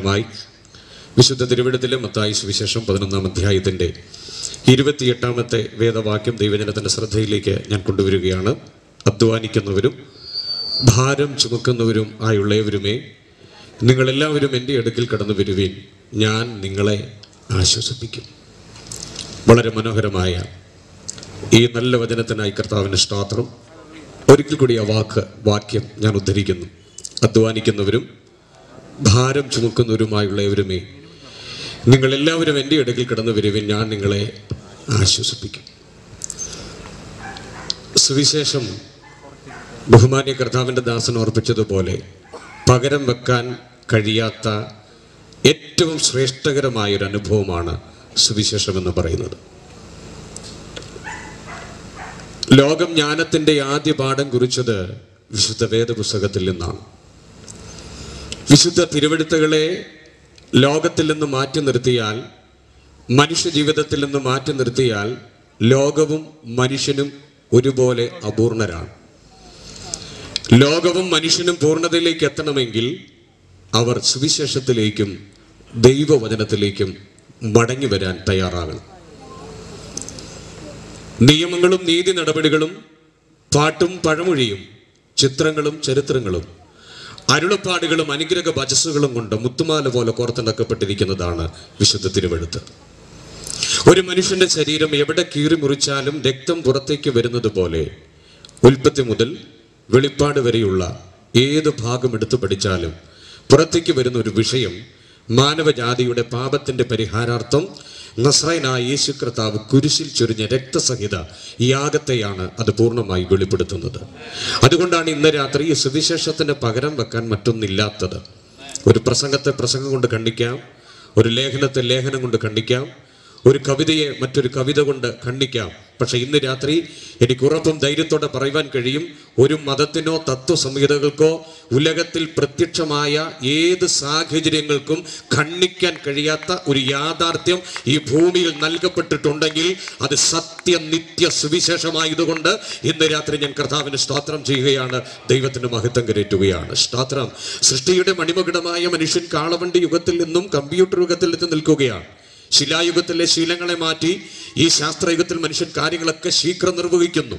മായി വിശുദ്ധ തിരുവിടത്തിലെ മത്തായി സുവിശേഷം പതിനൊന്നാം അധ്യായത്തിന്റെ ഇരുപത്തിയെട്ടാമത്തെ വേദവാക്യം ദൈവജനത്തിന്റെ ശ്രദ്ധയിലേക്ക് ഞാൻ കൊണ്ടുവരികയാണ്. അധ്വാനിക്കുന്നവരും ഭാരം ചുമക്കുന്നവരും ആയുള്ളവരുമേ നിങ്ങളെല്ലാവരും എന്റെ അടുക്കിൽ കടന്നു വരുവീൻ. ഞാൻ നിങ്ങളെ ആശ്വസിപ്പിക്കും. വളരെ മനോഹരമായ ഈ നല്ല വചനത്തിനായി കർത്താവിന് സ്തോത്രം. ഒരിക്കൽ കൂടി ആ വാക്ക് വാക്യം ഞാൻ ഉദ്ധരിക്കുന്നു. അധ്വാനിക്കുന്നവരും ഭാരം ചുമക്കുന്നവരുമായുള്ളവരുമേ നിങ്ങൾ എല്ലാവരും എന്റെ അടുക്കൽ കടന്നു വരുവിൻ. ഞാൻ നിങ്ങളെ ആശ്വസിപ്പിക്കും. സുവിശേഷം ബഹുമാന്യ കർത്താവിന്റെ ദാസൻ ഓർപ്പിച്ചതുപോലെ പകരം വെക്കാൻ കഴിയാത്ത ഏറ്റവും ശ്രേഷ്ഠകരമായൊരു അനുഭവമാണ് സുവിശേഷം എന്ന് പറയുന്നത്. ലോകം ജ്ഞാനത്തിന്റെ ആദ്യ പാഠം കുറിച്ചത് വിശുദ്ധ വേദപുസ്തകത്തിൽ നിന്നാണ്. വിശുദ്ധ തിരുവെടുത്തുകളെ ലോകത്തിൽ നിന്ന് മാറ്റി നിർത്തിയാൽ മനുഷ്യ ജീവിതത്തിൽ നിന്ന് മാറ്റി നിർത്തിയാൽ ലോകവും മനുഷ്യനും ഒരുപോലെ അപൂർണരാണ്. ലോകവും മനുഷ്യനും പൂർണതയിലേക്ക് എത്തണമെങ്കിൽ അവർ സുവിശേഷത്തിലേക്കും ദൈവവചനത്തിലേക്കും മടങ്ങി വരാൻ തയ്യാറാകണം. നിയമങ്ങളും നീതി നടപടികളും പാട്ടും പഴമൊഴിയും ചിത്രങ്ങളും ചരിത്രങ്ങളും അരുളപ്പാടുകളും അനുഗ്രഹ വചസ്സുകളും കൊണ്ട് മുത്തുമാല പോലെ കോർത്തിണക്കപ്പെട്ടിരിക്കുന്നതാണ് വിശുദ്ധ തിരുവഴുത്ത്. ഒരു മനുഷ്യന്റെ ശരീരം എവിടെ കീറി മുറിച്ചാലും രക്തം പുറത്തേക്ക് വരുന്നത് പോലെ ഉൽപ്പത്തി മുതൽ വെളിപ്പാട് വരെയുള്ള ഏത് ഭാഗം എടുത്തു പഠിച്ചാലും പുറത്തേക്ക് വരുന്ന ഒരു വിഷയം മാനവജാതിയുടെ പാപത്തിന്റെ പരിഹാരാർത്ഥം നസ്രൈനായ യേശു കർത്താവ് കുരിശിൽ ചൊരിഞ്ഞ രക്തസഹിത യാഗത്തെയാണ് അത് പൂർണമായി വെളിപ്പെടുത്തുന്നത്. അതുകൊണ്ടാണ് ഇന്ന് രാത്രി ഈ സുവിശേഷത്തിന് പകരം വെക്കാൻ മറ്റൊന്നില്ലാത്തത്. ഒരു പ്രസംഗത്തെ പ്രസംഗം കൊണ്ട് ഖണ്ഡിക്കാം ഒരു ലേഖനത്തെ ലേഖനം കൊണ്ട് ഖണ്ഡിക്കാം ഒരു കവിതയെ മറ്റൊരു കവിത കൊണ്ട് ഖണ്ഡിക്കാം. പക്ഷെ ഇന്ന് രാത്രി എനിക്ക് ഉറപ്പും ധൈര്യത്തോടെ പറയുവാൻ കഴിയും. ഒരു മതത്തിനോ തത്വസംഹിതകൾക്കോ ഉലകത്തിൽ പ്രത്യക്ഷമായ ഏത് സാഹചര്യങ്ങൾക്കും ഖണ്ഡിക്കാൻ കഴിയാത്ത ഒരു യാഥാർത്ഥ്യം ഈ ഭൂമിയിൽ നൽകപ്പെട്ടിട്ടുണ്ടെങ്കിൽ അത് സത്യനിത്യ സുവിശേഷമായതുകൊണ്ട് ഇന്ന് രാത്രി ഞാൻ കർത്താവിന് സ്തോത്രം ചെയ്യുകയാണ്. ദൈവത്തിന് മഹത്വം കരയറ്റുകയാണ് സ്തോത്രം. സൃഷ്ടിയുടെ മണിമകുടമായ മനുഷ്യൻ കാളവണ്ടി യുഗത്തിൽ നിന്നും കമ്പ്യൂട്ടർ യുഗത്തിൽ എത്തി നിൽക്കുകയാണ്. ശിലായുഗത്തിലെ ശീലങ്ങളെ മാറ്റി ഈ ശാസ്ത്രയുഗത്തിൽ മനുഷ്യൻ കാര്യങ്ങളൊക്കെ ശീഘ്രം നിർവഹിക്കുന്നു.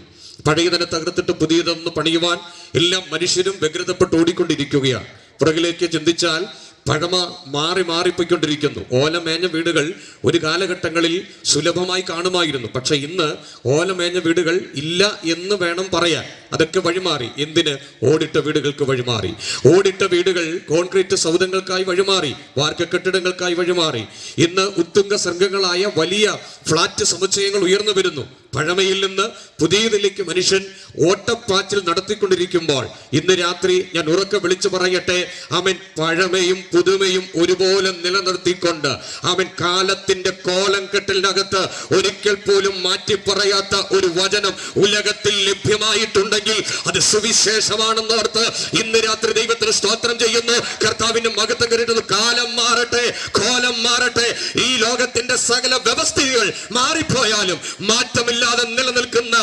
പഴയതിനെ തകർത്തിട്ട് പുതിയതൊന്ന് പണിയുവാൻ എല്ലാം മനുഷ്യരും വ്യഗ്രതപ്പെട്ട് ഓടിക്കൊണ്ടിരിക്കുകയാണ്. പുറകിലേക്ക് ചിന്തിച്ചാൽ പഴമ മാറി മാറിപ്പോയിക്കൊണ്ടിരിക്കുന്നു. ഓലമേഞ്ഞ വീടുകൾ ഒരു കാലഘട്ടങ്ങളിൽ സുലഭമായി കാണുമായിരുന്നു. പക്ഷെ ഇന്ന് ഓലമേഞ്ഞ വീടുകൾ ഇല്ല എന്ന് വേണം പറയാൻ. അതൊക്കെ വഴിമാറി. എന്തിന്? ഓടിട്ട വീടുകൾക്ക് വഴിമാറി. ഓടിട്ട വീടുകൾ കോൺക്രീറ്റ് സൗധങ്ങൾക്കായി വഴിമാറി. വാർക്ക കെട്ടിടങ്ങൾക്കായി വഴിമാറി. ഇന്ന് ഉത്തുംഗ സംഘങ്ങളായ വലിയ ഫ്ളാറ്റ് സമുച്ചയങ്ങൾ ഉയർന്നു വരുന്നു. പഴമയിൽ നിന്ന് പുതിയതിലേക്ക് മനുഷ്യൻ ഓട്ടപ്പാച്ചിൽ നടത്തിക്കൊണ്ടിരിക്കുമ്പോൾ ഇന്ന് രാത്രി ഞാൻ ഉറക്കെ വിളിച്ചു പറയട്ടെ. അവൻ പഴമയും പുതുമയും ഒരുപോലെ നിലനിർത്തിക്കൊണ്ട് അവൻ കാലത്തിന്റെ കോലം കെട്ടലിനകത്ത് ഒരിക്കൽ പോലും മാറ്റി പറയാത്ത ഒരു വചനം ഉലകത്തിൽ ലഭ്യമായിട്ടുണ്ടെങ്കിൽ അത് സുവിശേഷമാണെന്നോർത്ത് ഇന്ന് രാത്രി ദൈവത്തിന് സ്തോത്രം ചെയ്യുന്നു. കർത്താവിന്റെ മകത്തം കരുതുന്നു. കാലം മാറട്ടെ കോലം മാറട്ടെ. ഈ ലോകത്തിന്റെ സകല വ്യവസ്ഥകൾ മാറിപ്പോയാലും മാറ്റമില്ലാതെ നിലനിൽക്കുന്ന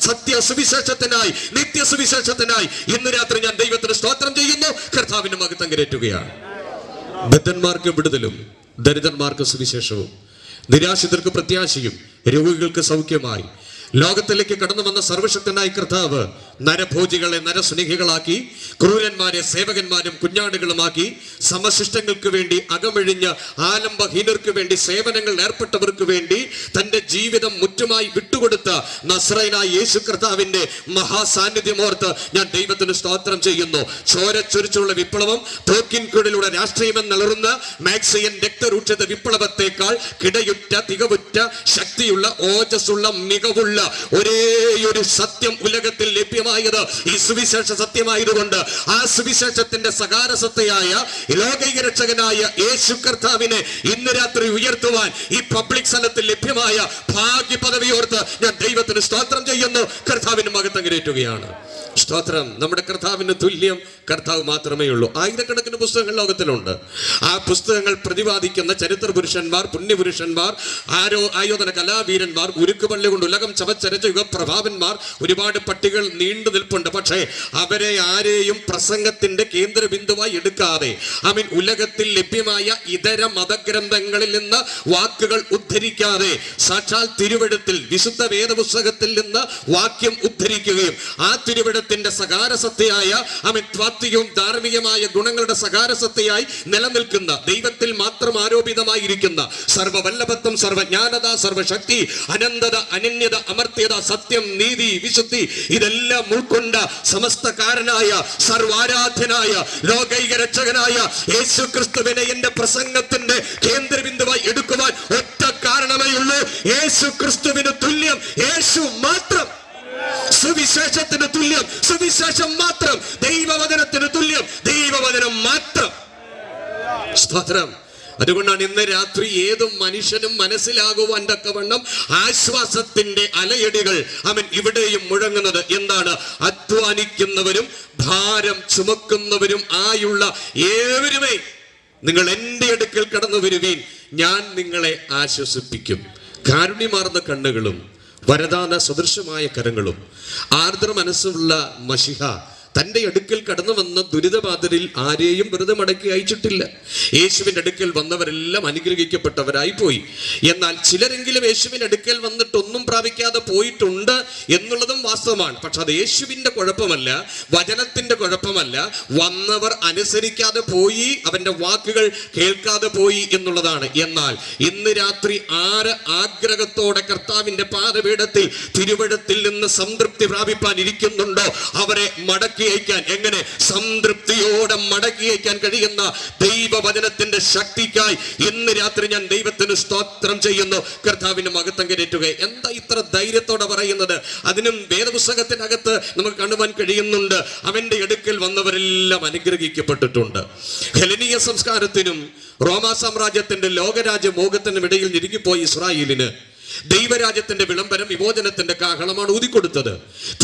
സത്യ സുവിശേഷത്തിനായി നിത്യ സുവിശേഷത്തിനായി ഇന്ന് രാത്രി ഞാൻ ദൈവത്തിന് സ്തോത്രം ചെയ്യുന്നു. കർത്താവിന്റെ മകത്തം കരേറ്റുകയാണ് ബദ്ധന്മാർക്ക് വിടുതലും ദരിദ്രന്മാർക്ക് സുവിശേഷവും നിരാശിതർക്ക് പ്രത്യാശയും രോഗികൾക്ക് സൗഖ്യമായി. ലോകത്തിലേക്ക് കടന്നു വന്ന സർവശക്തനായ കർത്താവ് നരഭോജികളെ നരസ്നേഹികളാക്കി ക്രൂരന്മാരെ സേവകന്മാരും കുഞ്ഞാടുകളുമാക്കി സമശിഷ്ടങ്ങൾക്ക് വേണ്ടി അകമഴിഞ്ഞ ആലംബഹീനർക്ക് വേണ്ടി സേവനങ്ങൾ ഏർപ്പെട്ടവർക്ക് വേണ്ടി തന്റെ ജീവിതം മുറ്റുമായി വിട്ടുകൊടുത്ത നസ്രൈനായ യേശു കർത്താവിന്റെ മഹാസാന്നിധ്യമോർത്ത് ഞാൻ ദൈവത്തിന് സ്തോത്രം ചെയ്യുന്നു. ചോരച്ചൊരിച്ചുള്ള വിപ്ലവം തോക്കിൻകുടിലൂടെ രാഷ്ട്രീയം നിലറുന്ന മാക്സിയൻ രക്തരൂക്ഷത വിപ്ലവത്തെക്കാൾ കിടയുറ്റ തികവുറ്റ ശക്തിയുള്ള ഓജസ്സുള്ള മികവുള്ള ഒരേ ഒരു സത്യം ഉലകത്തിൽ ലഭ്യമായത് ഈ സുവിശേഷ സത്യമായതുകൊണ്ട് ആ സുവിശേഷത്തിന്റെ സകാരസത്തയായ ലോകൈക രക്ഷകനായ യേശു കർത്താവിനെ ഇന്ന് രാത്രി ഉയർത്തുവാൻ ഈ പബ്ലിക് സ്ഥലത്തിൽ ലഭ്യമായ ഭാഗ്യ പദവിയോർത്ത് ഞാൻ ദൈവത്തിന് സ്തോത്രം ചെയ്യുന്നു. കർത്താവിന് മകത്തം സ്തോത്രം. നമ്മുടെ കർത്താവിന്റെ തുല്യം. കർത്താവ് മാത്രമേ ഉള്ളൂ. ആയിരക്കണക്കിന് പുസ്തകങ്ങൾ ലോകത്തിലുണ്ട്. ആ പുസ്തകങ്ങൾ പ്രതിപാദിക്കുന്ന ചരിത്ര പുരുഷന്മാർ പുണ്യപുരുഷന്മാർ ആരോ ആയോധന കലാവീരന്മാർ ഉരുക്കുപള്ളി കൊണ്ട് ഉലകം ചവച്ചരച്ച യുഗപ്രഭാവന്മാർ ഒരുപാട് പട്ടികൾ നീണ്ടു നിൽപ്പുണ്ട്. പക്ഷേ അവരെ ആരെയും പ്രസംഗത്തിന്റെ കേന്ദ്ര ബിന്ദുവായി എടുക്കാതെ ഐ മീൻ ഉലകത്തിൽ ലഭ്യമായ ഇതര മതഗ്രന്ഥങ്ങളിൽ നിന്ന് വാക്കുകൾ ഉദ്ധരിക്കാതെ സാക്ഷാൽ തിരുവെടുത്തിൽ വിശുദ്ധ വേദപുസ്തകത്തിൽ നിന്ന് വാക്യം ഉദ്ധരിക്കുകയും ആ തിരുവെടുത്തിന്റെ സകാരസത്തയായ അമിത്വാത്വികവും ധാർമ്മികമായ ഗുണങ്ങളുടെ സകാരസത്തയായി നിലനിൽക്കുന്ന ദൈവത്തിൽ മാത്രം ആരോപിതമായിരിക്കുന്ന സർവവല്ലഭത്വം സർവജ്ഞാനത സർവശക്തി അനന്തത അനന്യത അമർത്യത സത്യം നീതി വിശുദ്ധി ഇതെല്ലാം ഉൾക്കൊണ്ട സമസ്തകാരനായ സർവാരാധ്യനായ ലോകൈക രക്ഷകനായ യേശു ക്രിസ്തുവിനെ എന്റെ പ്രസംഗത്തിന്റെ കേന്ദ്രബിന്ദുവായി എടുക്കുവാൻ ഒറ്റ കാരണമേ ഉള്ളൂ യേശു ക്രിസ്തുവിന് തുല്യം യേശു മാത്രം. സുവിശേഷത്തിന് തുല്യം. സുവിശേഷം മാത്രം. ദൈവവചനത്തിന് തുല്യം. ദൈവവചനം മാത്രം. സ്തോത്രം. അതുകൊണ്ടാണ് ഇന്ന് രാത്രി ഏതും മനുഷ്യനും മനസ്സിലാകുവാൻ തക്കവണ്ണം ആശ്വാസത്തിന്റെ അലയടികൾ അവൻ ഇവിടെയും മുഴങ്ങുന്നത് എന്താണ്? അധ്വാനിക്കുന്നവരും ഭാരം ചുമക്കുന്നവരും ആയുള്ള ഏവരുമേ. നിങ്ങൾ എന്റെ അടുക്കൽ കടന്നു വരുവീൻ. ഞാൻ നിങ്ങളെ ആശ്വസിപ്പിക്കും. കാരുണ്യമാർന്ന കണ്ണുകളും വരദാന സദൃശമായ കരങ്ങളും ആർദ്ര മനസ്സുള്ള മഷിഹ തന്റെ അടുക്കൽ കടന്നു വന്ന ദുരിതബാധരിൽ ആരെയും വെറുതെ മടക്കി അയച്ചിട്ടില്ല. യേശുവിന്റെ അടുക്കൽ വന്നവരെല്ലാം അനുഗ്രഹിക്കപ്പെട്ടവരായി പോയി. എന്നാൽ ചിലരെങ്കിലും യേശുവിന്റെ അടുക്കൽ വന്നിട്ട് ഒന്നും പ്രാപിക്കാതെ പോയിട്ടുണ്ട് എന്നുള്ളതും വാസ്തവമാണ്. പക്ഷെ അത് യേശുവിന്റെ കുഴപ്പമല്ല വചനത്തിന്റെ കുഴപ്പമല്ല. വന്നവർ അനുസരിക്കാതെ പോയി അവന്റെ വാക്കുകൾ കേൾക്കാതെ പോയി എന്നുള്ളതാണ്. എന്നാൽ ഇന്ന് രാത്രി ആര് ആഗ്രഹത്തോടെ കർത്താവിന്റെ പാദപീഠത്തിൽ തിരുവഴത്തിൽ നിന്ന് സംതൃപ്തി പ്രാപിപ്പാൻ ഇരിക്കുന്നുണ്ടോ അവരെ മടക്കി അയക്കാൻ എങ്ങനെ സംതൃപ്തിയോടെ മടക്കി അയക്കാൻ കഴിയുന്ന ദൈവവചനത്തിന്റെ ശക്തിക്കായി ഇന്ന് രാത്രി ഞാൻ ദൈവത്തിന് സ്തോത്രം ചെയ്യുന്നു. കർത്താവിന്റെ കയറ്റുക എന്താ ഇത്ര ധൈര്യത്തോടെ പറയുന്നത്? അതിനും വേദപുസ്തകത്തിനകത്ത് നമുക്ക് കാണുവാൻ കഴിയുന്നുണ്ട്. അവന്റെ അടുക്കൽ വന്നവരെല്ലാം അനുഗ്രഹിക്കപ്പെട്ടിട്ടുണ്ട്. ഹെലനീയ സംസ്കാരത്തിനും റോമാ സാമ്രാജ്യത്തിന്റെ ലോകരാജ്യ മോഹത്തിനും ഇടയിൽ ഞെരുങ്ങിപ്പോയി ഇസ്രായേലിന്. ദൈവരാജ്യത്തിന്റെ വിളംബരം വിമോചനത്തിന്റെ കാഹളമാണ് ഊതിക്കൊടുത്തത്.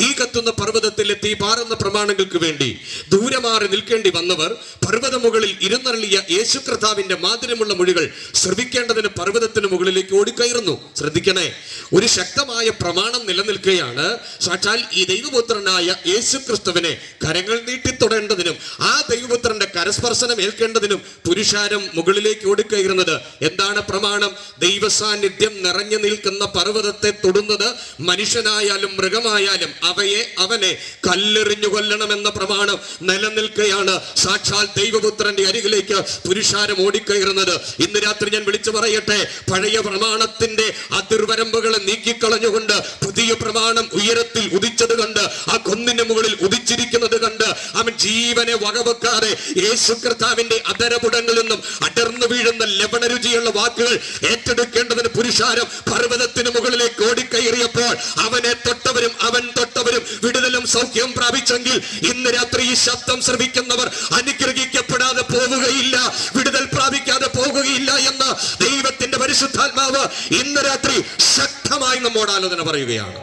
തീ കത്തുന്ന പർവതത്തിലെ തീ പാറുന്ന പ്രമാണങ്ങൾക്ക് വേണ്ടി ദൂരമാറി നിൽക്കേണ്ടി വന്നവർ പർവത മുകളിൽ ഇരുന്നള്ളിയ യേശു കർത്താവിന്റെ മാതിരമുള്ള മൊഴികൾ ശ്രവിക്കേണ്ടതിന് പർവതത്തിന് മുകളിലേക്ക് ഓടിക്കയറുന്നു. ശ്രദ്ധിക്കണേ ഒരു ശക്തമായ പ്രമാണം നിലനിൽക്കുകയാണ് സാക്ഷാൽ ഈ ദൈവപുത്രനായ യേശു ക്രിസ്തുവിനെ കരങ്ങൾ നീട്ടി തൊടേണ്ടതിനും ആ ദൈവപുത്രന്റെ കരസ്പർശനം ഏൽക്കേണ്ടതിനും പുരുഷാരം മുകളിലേക്ക് ഓടിക്കയറുന്നത്. എന്താണ് പ്രമാണം? ദൈവസാന്നിധ്യം നിറഞ്ഞു നിൽക്കുന്ന പർവതത്തെ തൊടുന്നത് മനുഷ്യനായാലും മൃഗമായാലും അവയെ അവനെ കല്ലെറിഞ്ഞു കൊല്ലണമെന്ന പ്രമാണം നിലനിൽക്കുകയാണ് സാക്ഷാൽ ദൈവപുത്രന്റെ അരികിലേക്ക് പുരുഷാരം ഓടിക്കയറുന്നത്. ഇന്ന് രാത്രി ഞാൻ വിളിച്ചു പറയട്ടെ പഴയ പ്രമാണത്തിന്റെ അതിർവരമ്പുകളെ നീക്കിക്കളഞ്ഞുകൊണ്ട് പുതിയ പ്രമാണം ഉയരത്തിൽ ഉദിച്ചത് കണ്ട് ആ കൊന്നിന് മുകളിൽ ഉദിച്ചിരിക്കുന്നത് കണ്ട് അവൻ ജീവനെ വകവെക്കാതെ യേശു കർത്താവിന്റെ അതരപുടങ്ങളിൽ നിന്നും അടർന്നു വീഴുന്ന ലവണരുചിയുള്ള വാക്കുകൾ ഏറ്റെടുക്കേണ്ടതിന് പുരുഷാരം പർവതത്തിന് മുകളിലേക്ക് ഓടിക്കയറിയപ്പോൾ അവനെ തൊട്ടവരും അവൻ തൊട്ടവരും വിടുതലും സൗഖ്യം പ്രാപിച്ചെങ്കിൽ ഇന്ന് രാത്രി ഈ ശബ്ദം ശ്രവിക്കുന്നവർ അനുഗ്രഹിക്കപ്പെടാതെ പോവുകയില്ല വിടുതൽ പ്രാപിക്കാതെ പോകുകയില്ല എന്ന് ദൈവത്തിന്റെ പരിശുദ്ധാത്മാവ് ഇന്ന് രാത്രി ശക്തമായി നമ്മോട് ആലോചന പറയുകയാണ്.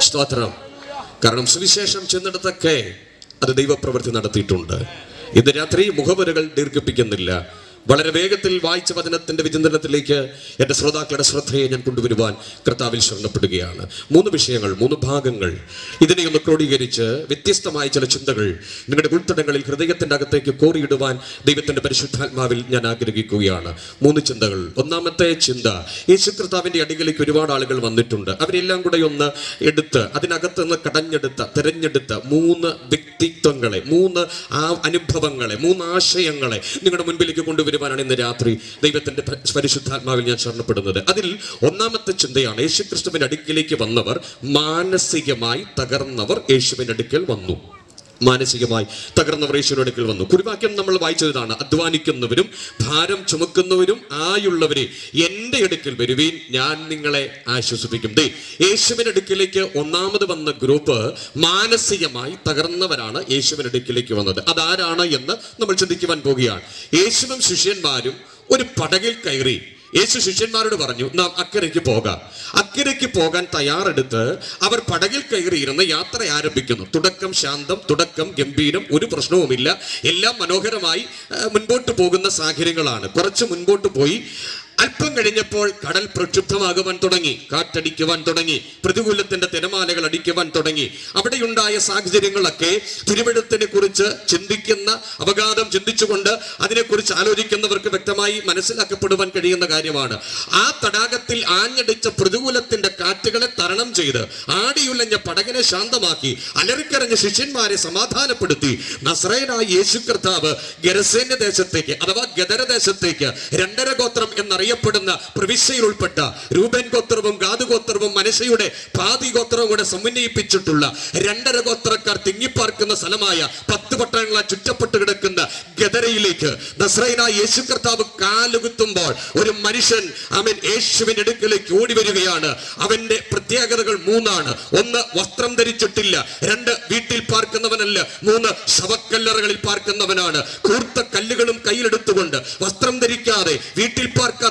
സ്തോത്രം. കാരണം സുവിശേഷം ചെന്നിടത്തൊക്കെ അത് ദൈവപ്രവൃത്തി നടത്തിയിട്ടുണ്ട്. ഇന്ന് രാത്രി മുഖവരകൾ ദീർഘിപ്പിക്കുന്നില്ല. വളരെ വേഗത്തിൽ വായിച്ച വചനത്തിന്റെ വിചിന്തനത്തിലേക്ക് എന്റെ ശ്രോതാക്കളുടെ ശ്രദ്ധയെ ഞാൻ കൊണ്ടുവരുവാൻ കർത്താവിൽ ശരണപ്പെടുകയാണ്. മൂന്ന് വിഷയങ്ങൾ മൂന്ന് ഭാഗങ്ങൾ. ഇതിനെ ഒന്ന് ക്രോഡീകരിച്ച് വ്യത്യസ്തമായ ചില ചിന്തകൾ നിങ്ങളുടെ ഉൾത്തടങ്ങളിൽ ഹൃദയത്തിന്റെ അകത്തേക്ക് കോറിയിടുവാൻ ദൈവത്തിന്റെ പരിശുദ്ധാത്മാവിൽ ഞാൻ ആഗ്രഹിക്കുകയാണ്. മൂന്ന് ചിന്തകൾ. ഒന്നാമത്തെ ചിന്ത യേശു കർത്താവിന്റെ അടികളിലേക്ക് ഒരുപാട് ആളുകൾ വന്നിട്ടുണ്ട്. അവരെല്ലാം കൂടെ ഒന്ന് എടുത്ത് അതിനകത്ത് നിന്ന് കടഞ്ഞെടുത്ത തെരഞ്ഞെടുത്ത മൂന്ന് വ്യക്തിത്വങ്ങളെ മൂന്ന് ആ അനുഭവങ്ങളെ മൂന്ന് ആശയങ്ങളെ നിങ്ങളുടെ മുൻപിലേക്ക് കൊണ്ടുവരുവാനാണ് ഇന്ന് രാത്രി ദൈവത്തിന്റെ പരിശുദ്ധാത്മാവിൽ ഞാൻ ശരണപ്പെടുന്നത്. അതിൽ ഒന്നാമത്തെ ചിന്തയാണ് യേശുക്രിസ്തുവിന്റെ അടുക്കിലേക്ക് വന്നവർ മാനസികമായി തകർന്നവർ യേശുവിന്റെ അടുക്കൽ വന്നു. മാനസികമായി തകർന്നവർ അടുക്കൽ വന്നു. കുറിവാക്യം നമ്മൾ വായിച്ചതാണ്. അധ്വാനിക്കുന്നവരും ഭാരം ചുമക്കുന്നവരും ആയുള്ളവരെ എന്റെ അടുക്കൽ വരുവീൻ ഞാൻ നിങ്ങളെ ആശ്വസിപ്പിക്കും. ദേ യേശുവിന്റെ അടുക്കിലേക്ക് ഒന്നാമത് വന്ന ഗ്രൂപ്പ് മാനസികമായി തകർന്നവരാണ് യേശുവിന്റെ അടുക്കിലേക്ക് വന്നത്. അതാരാണ് എന്ന് നമ്മൾ ചിന്തിക്കുവാൻ പോവുകയാണ് യേശുവും ശിഷ്യന്മാരും ഒരു പടകിൽ കയറി യേശു ശിഷ്യന്മാരോട് പറഞ്ഞു നാം അക്കരയ്ക്ക് പോകാം. അക്കരയ്ക്ക് പോകാൻ തയ്യാറെടുത്ത് അവർ പടകിൽ കയറിയിരുന്ന് യാത്ര ആരംഭിക്കുന്നു. തുടക്കം ശാന്തം തുടക്കം ഗംഭീരം ഒരു പ്രശ്നവുമില്ല. എല്ലാം മനോഹരമായി മുൻപോട്ട് പോകുന്ന സാഹചര്യങ്ങളാണ്. കുറച്ച് മുൻപോട്ട് പോയി അല്പം കഴിഞ്ഞപ്പോൾ കടൽ പ്രക്ഷുബ്ധമാകുവാൻ തുടങ്ങി കാറ്റടിക്കുവാൻ തുടങ്ങി പ്രതികൂലത്തിന്റെ തിരമാലകൾ അടിക്കുവാൻ തുടങ്ങി. അവിടെയുണ്ടായ സാഹചര്യങ്ങളൊക്കെ തിരുവിടത്തിനെ കുറിച്ച് ചിന്തിക്കുന്ന അപഘാതം ചിന്തിച്ചുകൊണ്ട് അതിനെക്കുറിച്ച് ആലോചിക്കുന്നവർക്ക് വ്യക്തമായി മനസ്സിലാക്കപ്പെടുവാൻ കഴിയുന്ന കാര്യമാണ്. ആ തടാകത്തിൽ ആഞ്ഞടിച്ച പ്രതികൂലത്തിന്റെ കാറ്റുകളെ തരണം ചെയ്ത് ആടിയുലഞ്ഞ പടകിനെ ശാന്തമാക്കി അലറിക്കരഞ്ഞ ശിഷ്യന്മാരെ സമാധാനപ്പെടുത്തി. നസ്രയനായ യേശു കർത്താവ് ഗരസേന്യ ദേശത്തേക്ക് അഥവാ ഗദര ദേശത്തേക്ക് രണ്ടര ഗോത്രം എന്നറിയപ്പെടുന്ന പ്രവിശ്യയിൽ ഉൾപ്പെട്ട രൂപൻ ഗോത്രവും ഗാദു ഗോത്രവും മനശയുടെ പാതി ഗോത്രവും കൂടെ സമന്വയിപ്പിച്ചിട്ടുള്ള രണ്ടര ഗോത്രക്കാർ തിങ്ങിപ്പാർക്കുന്ന സ്ഥലമായ പത്ത് പട്ടണങ്ങളാൽ ചുറ്റപ്പെട്ട് കിടക്കുന്ന ഗദരയിലേക്ക് ദസ്രൈന യേശു കർത്താവ് കാലുകുത്തുമ്പോൾ ഒരു മനുഷ്യൻ അവൻ യേശുവിന്റെ അടുക്കലേക്ക് ഓടി വരികയാണ്. അവന്റെ പ്രത്യേകതകൾ മൂന്നാണ്. ഒന്ന് വസ്ത്രം ധരിച്ചിട്ടില്ല. രണ്ട് വീട്ടിൽ പാർക്കുന്നവനല്ല. മൂന്ന് ശവക്കല്ലറകളിൽ പാർക്കുന്നവനാണ്. കൂർത്ത കല്ലുകളും കയ്യിലെടുത്തുകൊണ്ട് വസ്ത്രം ധരിക്കാതെ വീട്ടിൽ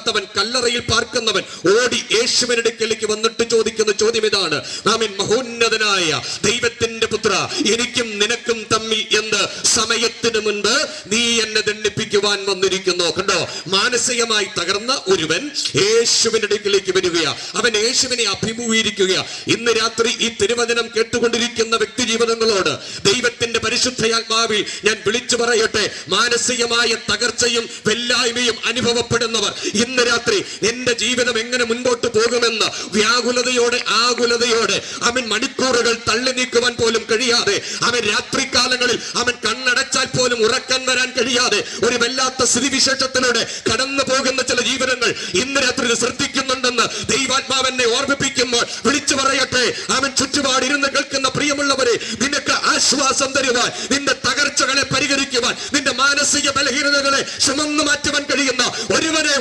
പാർക്കാത്തവൻ കല്ലറയിൽ പാർക്കുന്നവൻ ഓടി യേശുവിന്റെ അടുക്കലേക്ക് വന്നിട്ട് ചോദിക്കുന്ന ചോദ്യം ഇതാണ്. നാമിൻ മഹോന്നതനായ ദൈവത്തിന്റെ പുത്ര എനിക്കും നിനക്കും തമ്മിൽ എന്ത് സമയത്തിന് മുൻപ് നീ എന്നെ ദണ്ഡിപ്പിക്കുവാൻ വന്നിരിക്കുന്നു? കണ്ടോ? മാനസികമായി തകർന്ന ഒരുവൻ യേശുവിന്റെ അടുക്കിലേക്ക് വരികയാ. അവൻ യേശുവിനെ അഭിമുഖീകരിക്കുക ഇന്ന് രാത്രി ഈ തിരുവചനം കേട്ടുകൊണ്ടിരിക്കുന്ന വ്യക്തി ജീവിതങ്ങളോട് ദൈവത്തിന്റെ പരിശുദ്ധയാത്മാവിൽ ഞാൻ വിളിച്ചു പറയട്ടെ. മാനസികമായ തകർച്ചയും വെല്ലായ്മയും അനുഭവപ്പെടുന്നവർ ഇന്ന് രാത്രി എന്റെ ജീവിതം എങ്ങനെ മുൻപോട്ട് പോകുമെന്ന് വ്യാകുലതയോടെ ആകുലതയോടെ അവൻ മണിക്കൂറുകൾ തള്ളി നീക്കുവാൻ പോലും കഴിയാതെ അവൻ രാത്രികാലങ്ങളിൽ അവൻ കണ്ണടച്ചാൽ പോലും ഉറക്കം വരാൻ കഴിയാതെ ഒരു വല്ലാത്ത സ്ഥിതിവിശേഷത്തിലൂടെ കടന്നു പോകുന്ന ചില ജീവിതങ്ങൾ ഇന്ന് രാത്രി ശ്രദ്ധിക്കുന്നുണ്ടെന്ന് ദൈവാത്മാവെന്നെ ഓർമ്മിപ്പിക്കുമ്പോൾ വിളിച്ചു പറയട്ടെ. അവൻ ചുറ്റുപാട് ഇരുന്ന് കേൾക്കുന്ന പ്രിയമുള്ളവരെ നിനക്ക് ആശ്വാസം തരുവാൻ നിന്റെ തകർച്ചകളെ പരിഹരിക്കുവാൻ നിന്റെ മാനസിക ബലഹീനതകളെ ചുമന്നു മാറ്റുവാൻ കഴിയുന്ന ഒരുവനെ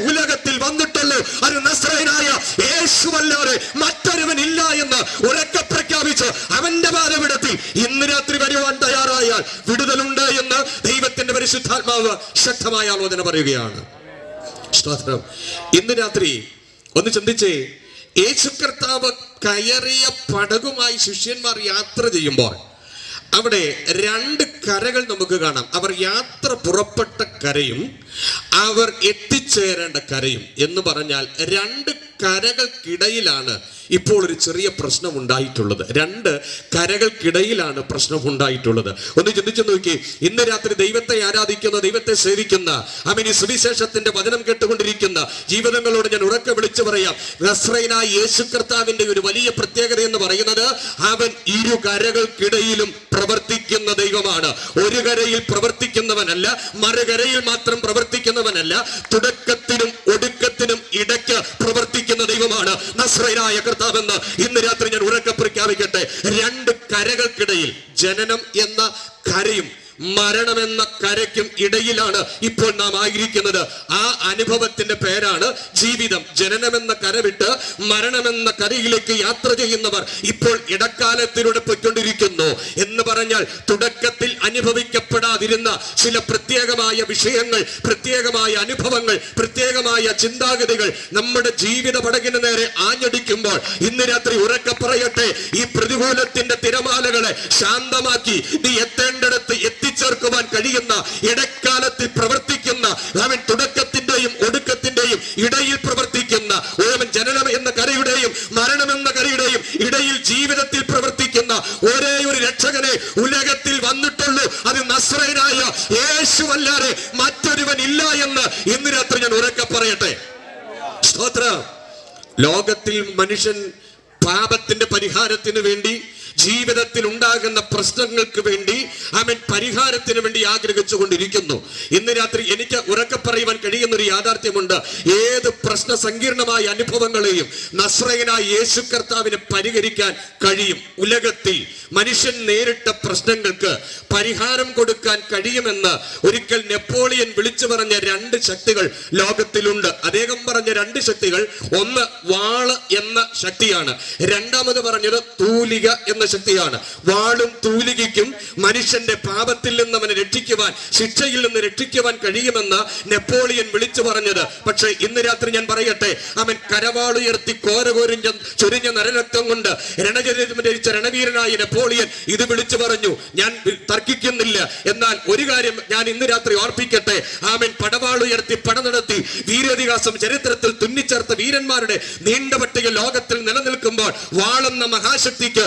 ഉലകത്തിൽ വന്നിട്ടുള്ളൂ ഒരു നസ്രയനായ യേശുവല്ലാതെ മറ്റൊരുവൻ ഇല്ല എന്ന് ഉറക്കെ പ്രഖ്യാപിച്ച് അവന്റെ ബാലവിടത്തിൽ ഇന്ന് രാത്രി വരുവാൻ തയ്യാറായാൽ വിടുതലുണ്ട് എന്ന് ദൈവത്തിന്റെ പരിശുദ്ധാത്മാവ് ശക്തമായ ആലോചന പറയുകയാണ്. സ്തോത്രം. ഇന്ന് രാത്രി ഒന്ന് ചിന്തിച്ചേ യേശു കർത്താവ് കയറിയ പടകുമായി ശിഷ്യന്മാർ യാത്ര ചെയ്യുമ്പോൾ അവിടെ രണ്ട് കരകൾ നമുക്ക് കാണാം. അവർ യാത്ര പുറപ്പെട്ട കരയും അവർ എത്തിച്ചേരേണ്ട കരയും എന്ന് പറഞ്ഞാൽ രണ്ട് കരകൾക്കിടയിലാണ് ഇപ്പോൾ ഒരു ചെറിയ പ്രശ്നം ഉണ്ടായിട്ടുള്ളത് രണ്ട് കരകൾക്കിടയിലാണ് പ്രശ്നം ഉണ്ടായിട്ടുള്ളത് ഒന്ന് ചിന്തിച്ചു നോക്കി. ഇന്ന് രാത്രി ദൈവത്തെ ആരാധിക്കുന്ന ദൈവത്തെ സേവിക്കുന്ന അമിനി സുവിശേഷത്തിന്റെ വചനം കേട്ടുകൊണ്ടിരിക്കുന്ന ജീവിതങ്ങളോട് ഞാൻ ഉറക്കെ വിളിച്ചു പറയാം. നസ്രൈനായ യേശു കർത്താവിന്റെ ഒരു വലിയ പ്രത്യേകത എന്ന് പറയുന്നത് അവൻ ഇരു കരകൾക്കിടയിലും പ്രവർത്തിക്കുന്ന ദൈവമാണ്. ഒരു കരയിൽ പ്രവർത്തിക്കുന്നവനല്ല മറുകരയിൽ മാത്രം പ്രവർത്തിക്കുന്നവനല്ല തുടക്കത്തിനും ഒടുക്കത്തിനും ഇടയ്ക്ക് നസ്രൈനായ കർത്താവെന്ന് ഇന്ന് രാത്രി ഞാൻ ഉറക്കെ പ്രഖ്യാപിക്കട്ടെ. രണ്ട് കരകൾക്കിടയിൽ ജനനം എന്ന കരയും മരണമെന്ന കരയ്ക്കും ഇടയിലാണ് ഇപ്പോൾ നാം ആയിരിക്കുന്നത്. ആ അനുഭവത്തിന്റെ പേരാണ് ജീവിതം. ജനനമെന്ന കര വിട്ട് മരണമെന്ന കരയിലേക്ക് യാത്ര ചെയ്യുന്നവർ ഇപ്പോൾ ഇടക്കാലത്തിലൂടെ പോയിക്കൊണ്ടിരിക്കുന്നു. എന്ന് പറഞ്ഞാൽ തുടക്കത്തിൽ അനുഭവിക്കപ്പെടാതിരുന്ന ചില പ്രത്യേകമായ വിഷയങ്ങൾ പ്രത്യേകമായ അനുഭവങ്ങൾ പ്രത്യേകമായ ചിന്താഗതികൾ നമ്മുടെ ജീവിത പടകിന് നേരെ ആഞ്ഞടിക്കുമ്പോൾ ഇന്ന് രാത്രി ഉറക്കെ പറയട്ടെ ഈ പ്രതികൂലത്തിന്റെ തിരമാലകളെ ശാന്തമാക്കി നീ എത്തേണ്ടിടത്ത് എത്തിച്ചേർക്കുവാൻ കഴിയുന്ന ഇടക്കാലത്തിൽ പ്രവർത്തിക്കുന്ന അവൻ തുടക്കത്തിന്റെയും ഒടുക്കത്തിന്റെയും ഇടയിൽ പ്രവർത്തിക്കുന്ന ഓമൻ ജനനം എന്ന കരയുടെയും മരണം എന്ന കരയുടെയും ഇടയിൽ ജീവിതത്തിൽ പ്രവർത്തിക്കുന്ന ഒരേ ഒരു രക്ഷകനെ ഉലകത്തിൽ വന്നിട്ടുള്ളൂ. അത് നസ്രയനായ യേശുവല്ലാതെ മറ്റൊരുവൻ ഇല്ല എന്ന് ഇന്ന് രാത്രി ഞാൻ ഉറക്കെ പറയട്ടെ. ലോകത്തിൽ മനുഷ്യൻ പാപത്തിന്റെ പരിഹാരത്തിന് വേണ്ടി ജീവിതത്തിൽ ഉണ്ടാകുന്ന പ്രശ്നങ്ങൾക്ക് വേണ്ടി അവൻ പരിഹാരത്തിന് വേണ്ടി ആഗ്രഹിച്ചു കൊണ്ടിരിക്കുന്നു. ഇന്ന് രാത്രി എനിക്ക് ഉറക്കെ പറയുവാൻ കഴിയുന്ന ഒരു യാഥാർത്ഥ്യമുണ്ട്. ഏത് പ്രശ്ന സങ്കീർണമായ അനുഭവങ്ങളെയും നസ്രയനായ യേശു കർത്താവിനെ പരിഹരിക്കാൻ കഴിയും. ഉലകത്തിൽ മനുഷ്യൻ നേരിട്ട പ്രശ്നങ്ങൾക്ക് പരിഹാരം കൊടുക്കാൻ കഴിയുമെന്ന് ഒരിക്കൽ നെപ്പോളിയൻ വിളിച്ചു പറഞ്ഞ രണ്ട് ശക്തികൾ ലോകത്തിലുണ്ട്. അദ്ദേഹം പറഞ്ഞ രണ്ട് ശക്തികൾ ഒന്ന് വാൾ എന്ന ശക്തിയാണ്. രണ്ടാമത് പറഞ്ഞത് തൂലിക എന്ന ശക്തിയാണ്. വാളും തൂലികയ്ക്കും മനുഷ്യന്റെ പാപത്തിൽ നിന്ന് അവനെ രക്ഷിക്കുവാൻ ശിക്ഷയിൽ നിന്ന് രക്ഷിക്കുവാൻ കഴിയുമെന്ന് നെപ്പോളിയൻ വിളിച്ചു പറഞ്ഞത്. പക്ഷേ ഇന്ന് രാത്രി ഞാൻ പറയട്ടെ അവൻ കരവാളുയർത്തി കോരകോരിഞ്ഞ ചൊരിഞ്ഞ നരരക്തം കൊണ്ട് രണചരിതം ധരിച്ച രണവീരനായ നെപ്പോളിയൻ ഇത് വിളിച്ചു പറഞ്ഞു. ഞാൻ തർക്കിക്കുന്നില്ല. എന്നാൽ ഒരു കാര്യം ഞാൻ ഇന്ന് രാത്രി ഓർപ്പിക്കട്ടെ. ആമൻ പടവാളുയർത്തി പട നടത്തി വീരതിഹാസം ചരിത്രത്തിൽ തുന്നിച്ചേർത്ത വീരന്മാരുടെ നീണ്ട പട്ടിക ലോകത്തിൽ നിലനിൽക്കുമ്പോൾ വാളെന്ന മഹാശക്തിക്ക്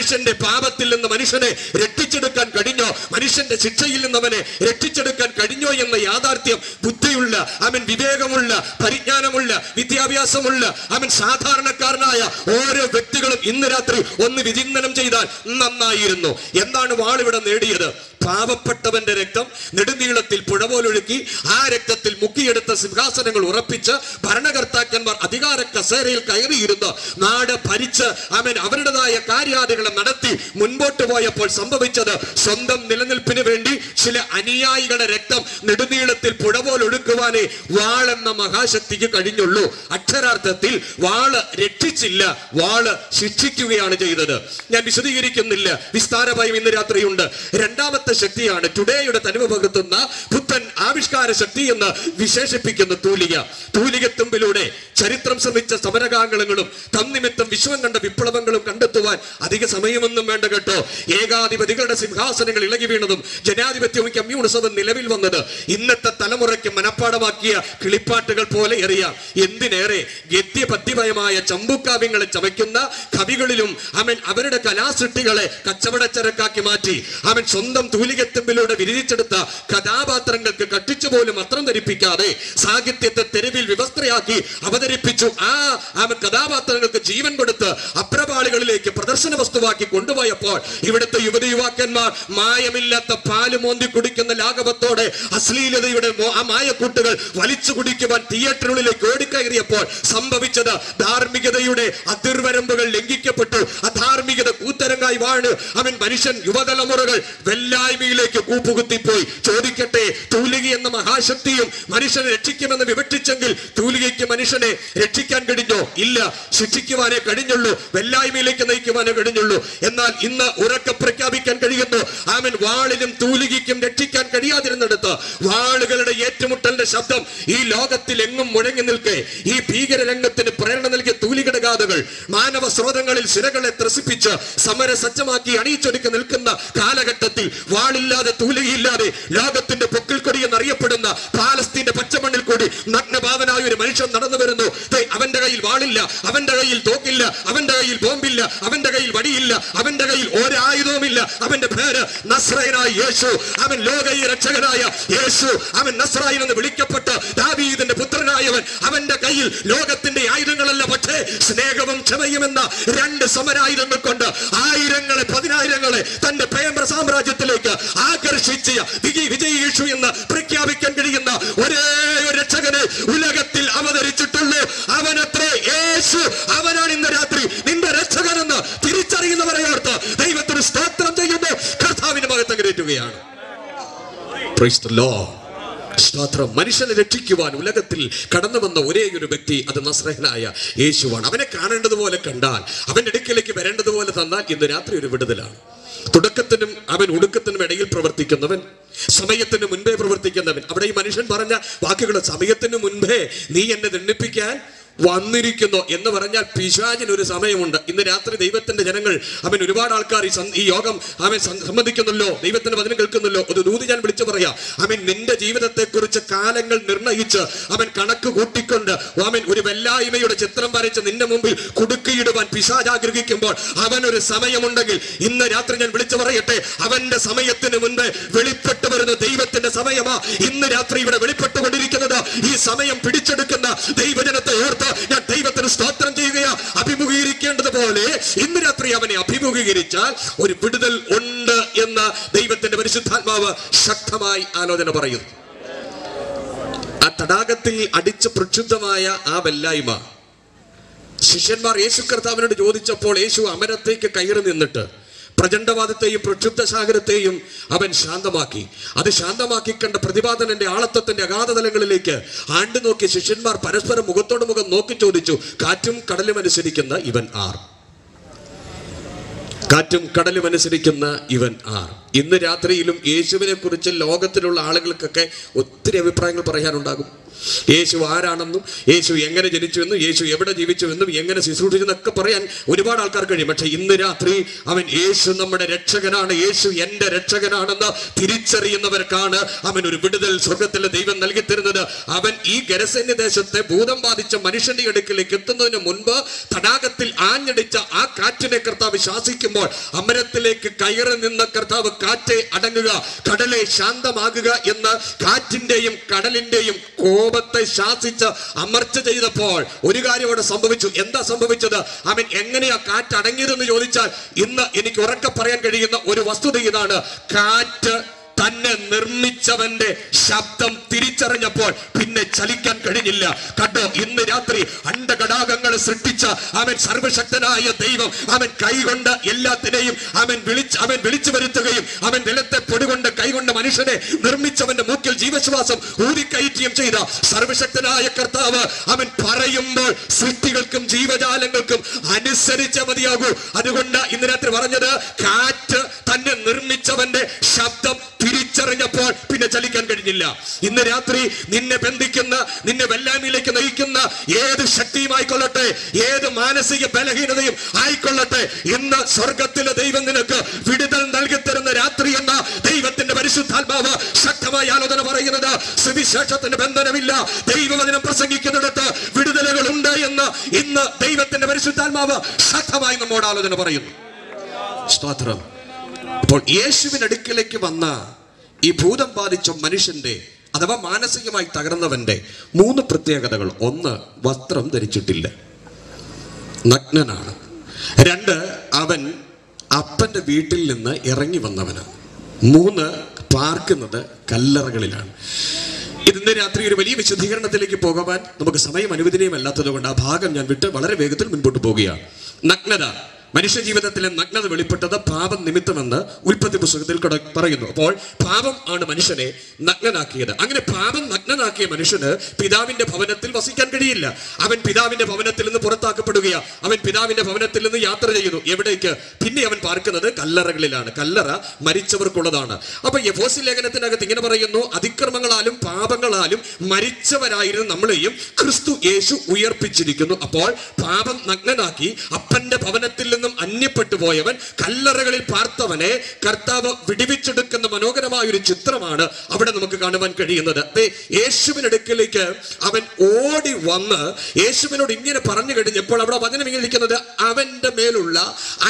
മനുഷ്യന്റെ പാപത്തിൽ നിന്ന് മനുഷ്യനെ രക്ഷിച്ചെടുക്കാൻ കഴിഞ്ഞോ? മനുഷ്യന്റെ ശിക്ഷയിൽ നിന്ന് അവനെ രക്ഷിച്ചെടുക്കാൻ കഴിഞ്ഞോ എന്ന യാഥാർത്ഥ്യം ബുദ്ധിയുള്ള അവൻ വിവേകമുള്ള പരിജ്ഞാനമുള്ള വിദ്യാഭ്യാസമുള്ള അവൻ സാധാരണക്കാരനായ ഓരോ വ്യക്തികളും ഇന്ന് രാത്രി ഒന്ന് വിചിന്തനം ചെയ്താൽ നന്നായിരുന്നു. എന്താണ് വാളിവിടെ നേടിയത്? പാവപ്പെട്ടവന്റെ രക്തം നെടുനീളത്തിൽ പുഴ പോലൊഴുക്കി ആ രക്തത്തിൽ മുക്കിയെടുത്ത സിംഹാസനങ്ങൾ ഉറപ്പിച്ച് ഭരണകർത്താക്കന്മാർ അധികാര കസേരയിൽ കയറിയിരുന്ന് നാട് ഭരിച്ച് അവൻ അവരുടേതായ കാര്യാദികളെ നടത്തി മുൻപോട്ട് പോയപ്പോൾ സംഭവിച്ചത് സ്വന്തം നിലനിൽപ്പിന് വേണ്ടി ചില അനുയായികളുടെ രക്തം നെടുനീളത്തിൽ പുഴ പോലൊഴുക്കുവാനേ വാളെന്ന മഹാശക്തിക്ക് കഴിഞ്ഞുള്ളൂ. അക്ഷരാർത്ഥത്തിൽ വാൾ രക്ഷിച്ചില്ല വാൾ ശിക്ഷിക്കുകയാണ് ചെയ്തത്. ഞാൻ വിശദീകരിക്കുന്നില്ല. വിസ്താരമായും ഇന്ന് രാത്രിയുണ്ട്. രണ്ടാമത്തെ ശക്തിയാണ് ടുഡേയുടെ തനിമ പകർത്തുന്ന പുത്തൻ ആവിഷ്കാര ശക്തി എന്ന് വിശേഷിപ്പിക്കുന്ന തൂലിക. തൂലികത്തുമ്പിലൂടെ ചരിത്രം ശ്രമിച്ച സമരകാംഗളങ്ങളും തന്നിമിത്തം വിശ്വം കണ്ട വിപ്ലവങ്ങളും കണ്ടെത്തുവാൻ അധിക സമയമൊന്നും വേണ്ട കേട്ടോ. ഏകാധിപതികളുടെ സിംഹാസനങ്ങൾ ഇളകി വീണതും ജനാധിപത്യവും കമ്മ്യൂണിസവും നിലവിൽ വന്നത് ഇന്നത്തെ തലമുറയ്ക്ക് മനഃപ്പാടമാക്കിയ കിളിപ്പാട്ടുകൾ പോലെ എറിയാം. എന്തിനേറെ ഗദ്യപദ്യമയമായ ചമ്പുക്കാവ്യങ്ങളെ ചമയ്ക്കുന്ന കവികളിലും അവൻ അവരുടെ കലാസൃഷ്ടികളെ കച്ചവടച്ചരക്കാക്കി മാറ്റി. അവൻ സ്വന്തം തൂലികത്തുമ്പിലൂടെ വിരിച്ചെടുത്ത കഥാപാത്രങ്ങൾക്ക് കട്ടിച്ചു പോലും അത്രം ധരിപ്പിക്കാതെ സാഹിത്യത്തെ തെരുവിൽ വ്യവസ്ഥയാക്കി അവതരിപ്പിച്ചു. ആ അവൻ കഥാപാത്രങ്ങൾക്ക് ജീവൻ കൊടുത്ത് അപ്രപാളികളിലേക്ക് പ്രദർശന വസ്തുവാക്കി കൊണ്ടുപോയപ്പോൾ ഇവിടുത്തെ യുവതി യുവാക്കന്മാർ മായമില്ലാത്ത പാൽ മോന്തി കുടിക്കുന്ന ലാഘവത്തോടെ അശ്ലീലതയുടെ ആ മായക്കൂട്ടുകൾ വലിച്ചു കുടിക്കുവാൻ തിയേറ്ററുകളിലേക്ക് ഓടിക്കയറിയപ്പോൾ സംഭവിച്ചത് ധാർമ്മികതയുടെ അതിർവരമ്പുകൾ ലംഘിക്കപ്പെട്ടു. അധാർമികത കൂത്തരങ്ങായി വാണ്. അവൻ മനുഷ്യൻ യുവതലമുറകൾ വെല്ലായ്മയിലേക്ക് കൂപ്പുകുത്തിപ്പോയി. ചോദിക്കട്ടെ തൂലിക എന്ന മഹാശക്തിയും മനുഷ്യനെ രക്ഷിക്കുമെന്ന് വിവക്ഷിച്ചെങ്കിൽ തൂലികയ്ക്ക് മനുഷ്യനെ രക്ഷിക്കാൻ കഴിഞ്ഞോ? ഇല്ല. ശിക്ഷിക്കുവാനേ കഴിഞ്ഞുള്ളൂ. വെല്ലായ്മയിലേക്ക് നയിക്കുവാനേ കഴിഞ്ഞുള്ളൂ. എന്നാൽ ഇന്ന് ഉറക്കെ പ്രഖ്യാപിക്കാൻ കഴിയുന്നു. ആമൻ. വാളിലും തൂലികയ്ക്കും രക്ഷിക്കാൻ കഴിയാതിരുന്നിടത്ത് വാളുകളുടെ ഏറ്റുമുട്ടലിന്റെ ശബ്ദം ഈ ലോകത്തിൽ എങ്ങും മുഴങ്ങി നിൽക്കെ. ഈ ഭീകര രംഗത്തിന് പ്രേരണ നൽകിയ തൂലികയുടെ മാനവ സ്രോതങ്ങളിൽ സിരകളെ ത്രസിപ്പിച്ച് സമര സജ്ജമാക്കി അണിയിച്ചൊരുക്കി നിൽക്കുന്ന കാലഘട്ടത്തിൽ വാളില്ലാതെ തൂലികയില്ലാതെ ലോകത്തിന്റെ പൊക്കിൽ കൊടി എന്നറിയപ്പെടുന്ന പാലസ്തീന്റെ പച്ചമണ്ണിൽ കൂടി നഗ്നപാതനായ ഒരു മനുഷ്യൻ നടന്നു വരുന്നു. അവന്റെ കയ്യിൽ വാളില്ല അവന്റെ കയ്യിൽ തോക്കില്ല അവന്റെ കയ്യിൽ ബോംബില്ല അവന്റെ കയ്യിൽ വടിയില്ല അവന്റെ കയ്യിൽ ഒരായുധവുമില്ല. അവന്റെ പേര് നസ്രയനായ യേശു. അവൻ ലോകീയ രക്ഷകനായ യേശു. അവൻ നസ്രായൻ എന്ന് വിളിക്കപ്പെട്ട് ദാവീദിന്റെ പുത്രനായവൻ. അവന്റെ കയ്യിൽ ലോകത്തിന്റെ ആയുധങ്ങളല്ല പക്ഷേ സ്നേഹവും ക്ഷമയും എന്ന രണ്ട് സമരായുധങ്ങൾ കൊണ്ട് ആയിരങ്ങളെ പതിനായിരങ്ങളെ തന്റെ പ്രേമ സാമ്രാജ്യത്തിലേക്ക് ആകർഷിച്ച വിജയ് യേശു എന്ന് പ്രഖ്യാപിക്കാൻ കഴിയുന്ന ഒരേ ഒരു രക്ഷകനെ ഉലകത്തിൽ അവതരിച്ചിട്ടുള്ളൂ അവനത്രേ യേശു അവനാണ് ഇന്ന് രാത്രി നിന്റെ രക്ഷകനെന്ന് തിരിച്ചറിയുന്നവരെ ഓർത്ത് ദൈവത്തിന് സ്തോത്രം ചെയ്യുന്നു. കർത്താവിന്റെ മകത്ത് കയറ്റുകയാണ് സ്തോത്രം. മനുഷ്യനെ രക്ഷിക്കുവാൻ ഉലകത്തിൽ കടന്നു വന്ന ഒരേ ഒരു വ്യക്തി അത് നസ്രഹനായ യേശുവാണ്. അവനെ കാണേണ്ടതുപോലെ കണ്ടാൽ അവന്റെ അടുക്കിലേക്ക് വരേണ്ടതുപോലെ തന്നാൽ ഇന്ന് രാത്രി ഒരു വിടുതലാണ്. തുടക്കത്തിനും അവൻ ഒടുക്കത്തിനും ഇടയിൽ പ്രവർത്തിക്കുന്നവൻ സമയത്തിന് മുൻപേ പ്രവർത്തിക്കുന്നവൻ. അവിടെ ഈ മനുഷ്യൻ പറഞ്ഞ വാക്കുകൾ സമയത്തിന് മുൻപേ നീ എന്നെ ദണ്ഡിപ്പിക്കാൻ വന്നിരിക്കുന്നു എന്ന് പറഞ്ഞാൽ പിശാചിന് ഒരു സമയമുണ്ട്. ഇന്ന് രാത്രി ദൈവത്തിന്റെ ജനങ്ങൾ അവൻ ഒരുപാട് ആൾക്കാർ ഈ യോഗം അവൻ സംബന്ധിക്കുന്നല്ലോ ദൈവത്തിന്റെ വചനം കേൾക്കുന്നല്ലോ ഒരു ദൂതി ഞാൻ വിളിച്ചു പറയാം. അവൻ നിന്റെ ജീവിതത്തെ കുറിച്ച് കാലങ്ങൾ നിർണയിച്ച് അവൻ കണക്ക് കൂട്ടിക്കൊണ്ട് അവൻ ഒരു വെല്ലായ്മയുടെ ചിത്രം വരച്ച് നിന്റെ മുമ്പിൽ കുടുക്കിയിടുവാൻ പിശാജ് ആഗ്രഹിക്കുമ്പോൾ അവൻ ഒരു സമയമുണ്ടെങ്കിൽ ഇന്ന് രാത്രി ഞാൻ വിളിച്ചു പറയട്ടെ. അവന്റെ സമയത്തിന് മുൻപ് വെളിപ്പെട്ടു വരുന്ന ദൈവത്തിന്റെ സമയമാ ഇന്ന് രാത്രി ഇവിടെ വെളിപ്പെട്ടുകൊണ്ടിരിക്കുന്നത്. ഈ സമയം പിടിച്ചെടുക്കുന്ന ദൈവജനത്തെ ഓർത്ത് ഞാൻ ദൈവത്തിന് സ്തോത്രം ചെയ്യുകയാ. അഭിമുഖീകരിക്കേണ്ടതുപോലെ ഇന്ന് രാത്രി അവനെ അഭിമുഖീകരിച്ചാൽ ഒരു വിടുതൽ ഉണ്ട് എന്ന് ദൈവത്തിന്റെ പരിശുദ്ധാത്മാവ് ശക്തമായി ആലോചന പറയുന്നു. ആ തടാകത്തിൽ അടിച്ച് പ്രക്ഷുബ്ധമായ ആ വെല്ലായ്മ. ശിഷ്യന്മാർ യേശു കർത്താവിനോട് ചോദിച്ചപ്പോൾ യേശു അമരത്തേക്ക് കയറി നിന്നിട്ട് പ്രചണ്ഡവാദത്തെയും പ്രക്ഷുബ്ധ സാഗരത്തെയും അവൻ ശാന്തമാക്കി. അത് ശാന്തമാക്കി കണ്ട പ്രതിപാദനന്റെ ആളത്വത്തിന്റെ അഗാധതലങ്ങളിലേക്ക് ആണ്ടു നോക്കി ശിഷ്യന്മാർ പരസ്പരം മുഖത്തോട് മുഖം നോക്കി ചോദിച്ചു കാറ്റും കടലും അനുസരിക്കുന്ന ഇവൻ ആർ? കാറ്റും കടലും അനുസരിക്കുന്ന ഇവൻ ആർ? ഇന്ന് രാത്രിയിലും യേശുവിനെ കുറിച്ച് ലോകത്തിലുള്ള ആളുകൾക്കൊക്കെ ഒത്തിരി അഭിപ്രായങ്ങൾ പറയാനുണ്ടാകും. യേശു ആരാണെന്നും യേശു എങ്ങനെ ജനിച്ചുവെന്നും യേശു എവിടെ ജീവിച്ചുവെന്നും എങ്ങനെ ശുശ്രൂഷിച്ചെന്നൊക്കെ പറയാൻ ഒരുപാട് ആൾക്കാർ കഴിയും പക്ഷെ ഇന്ന് രാത്രി അവൻ യേശു നമ്മുടെ രക്ഷകനാണ് യേശു എന്റെ രക്ഷകനാണെന്ന് തിരിച്ചറിയുന്നവർക്കാണ് അവൻ ഒരു വിടുതൽ സ്വർഗത്തിലെ ദൈവം നൽകി തരുന്നത് അവൻ ഈ ഗരസന്യ ദേശത്തെ ഭൂതം ബാധിച്ച മനുഷ്യന്റെ അടുക്കിലേക്ക് എത്തുന്നതിന് മുൻപ് തടാകത്തിൽ ആഞ്ഞടിച്ച ആ കാറ്റിനെ കർത്താവ് ശാസിക്കുമ്പോൾ അമരത്തിലേക്ക് കയറി നിന്ന കർത്താവ് കാറ്റെ അടങ്ങുക കടലെ ശാന്തമാകുക എന്ന് കാറ്റിന്റെയും കടലിന്റെയും കോപത്തെ ശാസിച്ച് അമർച്ച ചെയ്തപ്പോൾ ഒരു കാര്യം അവിടെ സംഭവിച്ചു. എന്താ സംഭവിച്ചത്? അവൻ എങ്ങനെയാ കാറ്റ് അടങ്ങിയതെന്ന് ചോദിച്ചാൽ ഇന്ന് എനിക്ക് ഉറക്കെ പറയാൻ കഴിയുന്ന ഒരു വസ്തുത ഇതാണ്. കാറ്റ് തന്നെ നിർമ്മിച്ചവന്റെ ശബ്ദം തിരിച്ചറിഞ്ഞപ്പോൾ പിന്നെ ചലിക്കാൻ കഴിഞ്ഞില്ല. കണ്ടോ ഇന്ന് രാത്രി അണ്ടകടാകങ്ങൾ സൃഷ്ടിച്ച അവൻ സർവശക്തനായ ദൈവം അവൻ കൈകൊണ്ട് എല്ലാത്തിനെയും അവൻ വിളിച്ച് അവൻ വിളിച്ചു വരുത്തുകയും അവൻ നിലത്തെ പൊടികൊണ്ട് കൈകൊണ്ട് മനുഷ്യനെ നിർമ്മിച്ചവന്റെ മൂക്കിൽ ജീവശ്വാസം ഊതിക്കയറ്റുകയും ചെയ്ത സർവശക്തനായ കർത്താവ് അവൻ പറയുമ്പോൾ സൃഷ്ടികൾക്കും ജീവജാലങ്ങൾക്കും അനുസരിച്ച മതിയാകൂ. അതുകൊണ്ട് ഇന്ന് രാത്രി പറഞ്ഞത് കാറ്റ് തന്നെ നിർമ്മിച്ചവന്റെ ശബ്ദം തിരിച്ചറിഞ്ഞപ്പോൾ പിന്നെ ചലിക്കാൻ കഴിഞ്ഞില്ല. ഇന്ന് രാത്രി നിന്നെ ബന്ധിക്കുന്ന നിന്നെ വെല്ലാമിലേക്ക് നയിക്കുന്ന ഏത് ശക്തിയും ആയിക്കൊള്ളട്ടെ ഏത് മാനസിക ബലഹീനതയും ആയിക്കൊള്ളട്ടെ. ഇന്ന് സ്വർഗത്തിലെ ദൈവം നിനക്ക് വിടുതൽ നൽകി തരുന്ന രാത്രി എന്ന ദൈവത്തിന്റെ പരിശുദ്ധാത്മാവ് ശക്തമായ ആലോചന പറയുന്നത് സുവിശേഷത്തിന്റെ ബന്ധനമില്ല. ദൈവവചനം പ്രസംഗിക്കുന്നിടത്ത് വിടുതലുകൾ ഉണ്ട് എന്ന് ഇന്ന് ദൈവത്തിന്റെ പരിശുദ്ധാത്മാവ് ശക്തമായി നമ്മോട് ആലോചന പറയുന്നു. സ്തോത്രം. അപ്പോൾ യേശുവിനടുക്കിലേക്ക് വന്ന ഈ ഭൂതം ബാധിച്ച മനുഷ്യന്റെ അഥവാ മാനസികമായി തകർന്നവന്റെ മൂന്ന് പ്രത്യേകതകൾ. ഒന്ന് വസ്ത്രം ധരിച്ചിട്ടില്ല. നഗ്നനാണ്. രണ്ട് അവൻ അപ്പന്റെ വീട്ടിൽ നിന്ന് ഇറങ്ങി വന്നവനാണ്. മൂന്ന് പാർക്കുന്നത് കല്ലറകളിലാണ്. ഇന്ന് രാത്രി ഒരു വലിയ വിശദീകരണത്തിലേക്ക് പോകുവാൻ നമുക്ക് സമയം അനുവദനീയമല്ലാത്തത് കൊണ്ട് ആ ഭാഗം ഞാൻ വിട്ട് വളരെ വേഗത്തിൽ മുൻപോട്ട് പോവുകയാണ്. നഗ്നത. മനുഷ്യ ജീവിതത്തിലെ നഗ്നത വെളിപ്പെട്ടത് പാപം നിമിത്തമെന്ന് ഉൽപ്പത്തി പുസ്തകത്തിൽ പറയുന്നു. അപ്പോൾ പാപം ആണ് മനുഷ്യനെ നഗ്നനാക്കിയത്. അങ്ങനെ പാപം നഗ്നനാക്കിയ മനുഷ്യന് പിതാവിന്റെ ഭവനത്തിൽ വസിക്കാൻ കഴിയില്ല. അവൻ പിതാവിന്റെ ഭവനത്തിൽ നിന്ന് പുറത്താക്കപ്പെടുകയാണ് അവൻ പിതാവിന്റെ ഭവനത്തിൽ നിന്ന് യാത്ര ചെയ്യുന്നു. എവിടേക്ക്? പിന്നെ അവൻ പാർക്കുന്നത് കല്ലറകളിലാണ്. കല്ലറ മരിച്ചവർക്കുള്ളതാണ്. അപ്പൊ യഫോസി ലേഖനത്തിനകത്ത് ഇങ്ങനെ പറയുന്നു അതിക്രമങ്ങളാലും പാപങ്ങളാലും മരിച്ചവരായിരുന്നു നമ്മളെയും ക്രിസ്തു യേശു ഉയർപ്പിച്ചിരിക്കുന്നു. അപ്പോൾ പാപം നഗ്നനാക്കി അപ്പന്റെ ഭവനത്തിൽ നിന്നും അന്യപ്പെട്ടു പോയവൻ കല്ലറകളിൽ പാർത്തവനെ കർത്താവ് വിടിവിച്ചെടുക്കുന്ന മനോഹരമായ ഒരു ചിത്രമാണ് അവിടെ നമുക്ക് കാണുവാൻ കഴിയുന്നത്. ദേ, യേശുവിനടുക്കിലേക്ക് അവൻ ഓടി വന്ന് യേശുവിനോട് ഇങ്ങനെ പറഞ്ഞു കഴിഞ്ഞപ്പോൾ അവിടെ വചനം ഇങ്ങനെ ഇരിക്കുന്നത് അവന്റെ മേലുള്ള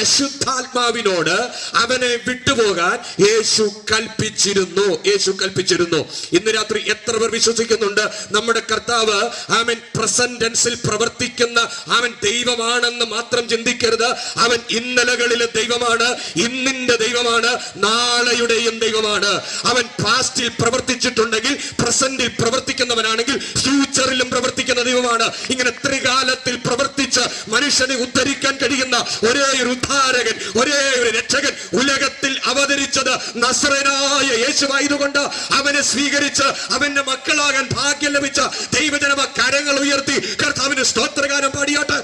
അശുദ്ധാത്മാവിനോട് അവനെ വിട്ടുപോകാൻ യേശു കൽപ്പിച്ചിരുന്നു യേശു കൽപ്പിച്ചിരുന്നു. ഇന്ന് രാത്രി എത്ര പേർ വിശ്വസിക്കുന്നുണ്ട് നമ്മുടെ കർത്താവ് അവൻ പ്രസന്റൻസിൽ പ്രവർത്തിക്കുന്ന അവൻ ദൈവമാണെന്ന് മാത്രം ചിന്തിക്കരുത് അവൻ ഇന്നലകളിലെ ദൈവമാണ് ഇന്നിന്റെ ദൈവമാണ് നാളെയുടെയും ദൈവമാണ് അവൻ പാസ്റ്റിൽ പ്രവർത്തിച്ചിട്ടുണ്ടെങ്കിൽ പ്രസന്റിൽ പ്രവർത്തിക്കുന്നവനാണെങ്കിൽ ഫ്യൂച്ചറിലും പ്രവർത്തിക്കുന്ന ദൈവമാണ് ഇങ്ങനെ ത്രികാലത്തിൽ പ്രവർത്തിച്ച് മനുഷ്യനെ ഉദ്ധരിക്കാൻ കഴിയുന്ന ഒരേ ഒരു ഉദ്ധാരകൻ ഒരേ ഒരു രക്ഷകൻ ഉലകത്തിൽ അവതരിച്ചത് നസ്രനായ യേശുവായതുകൊണ്ട് അവനെ സ്വീകരിച്ച് അവന്റെ മക്കളാകാൻ ഭാഗ്യം ലഭിച്ച ദൈവജനമ കരങ്ങൾ ഉയർത്തി കർത്താവിന് സ്തോത്രഗാനം പാടിയാട്ടെ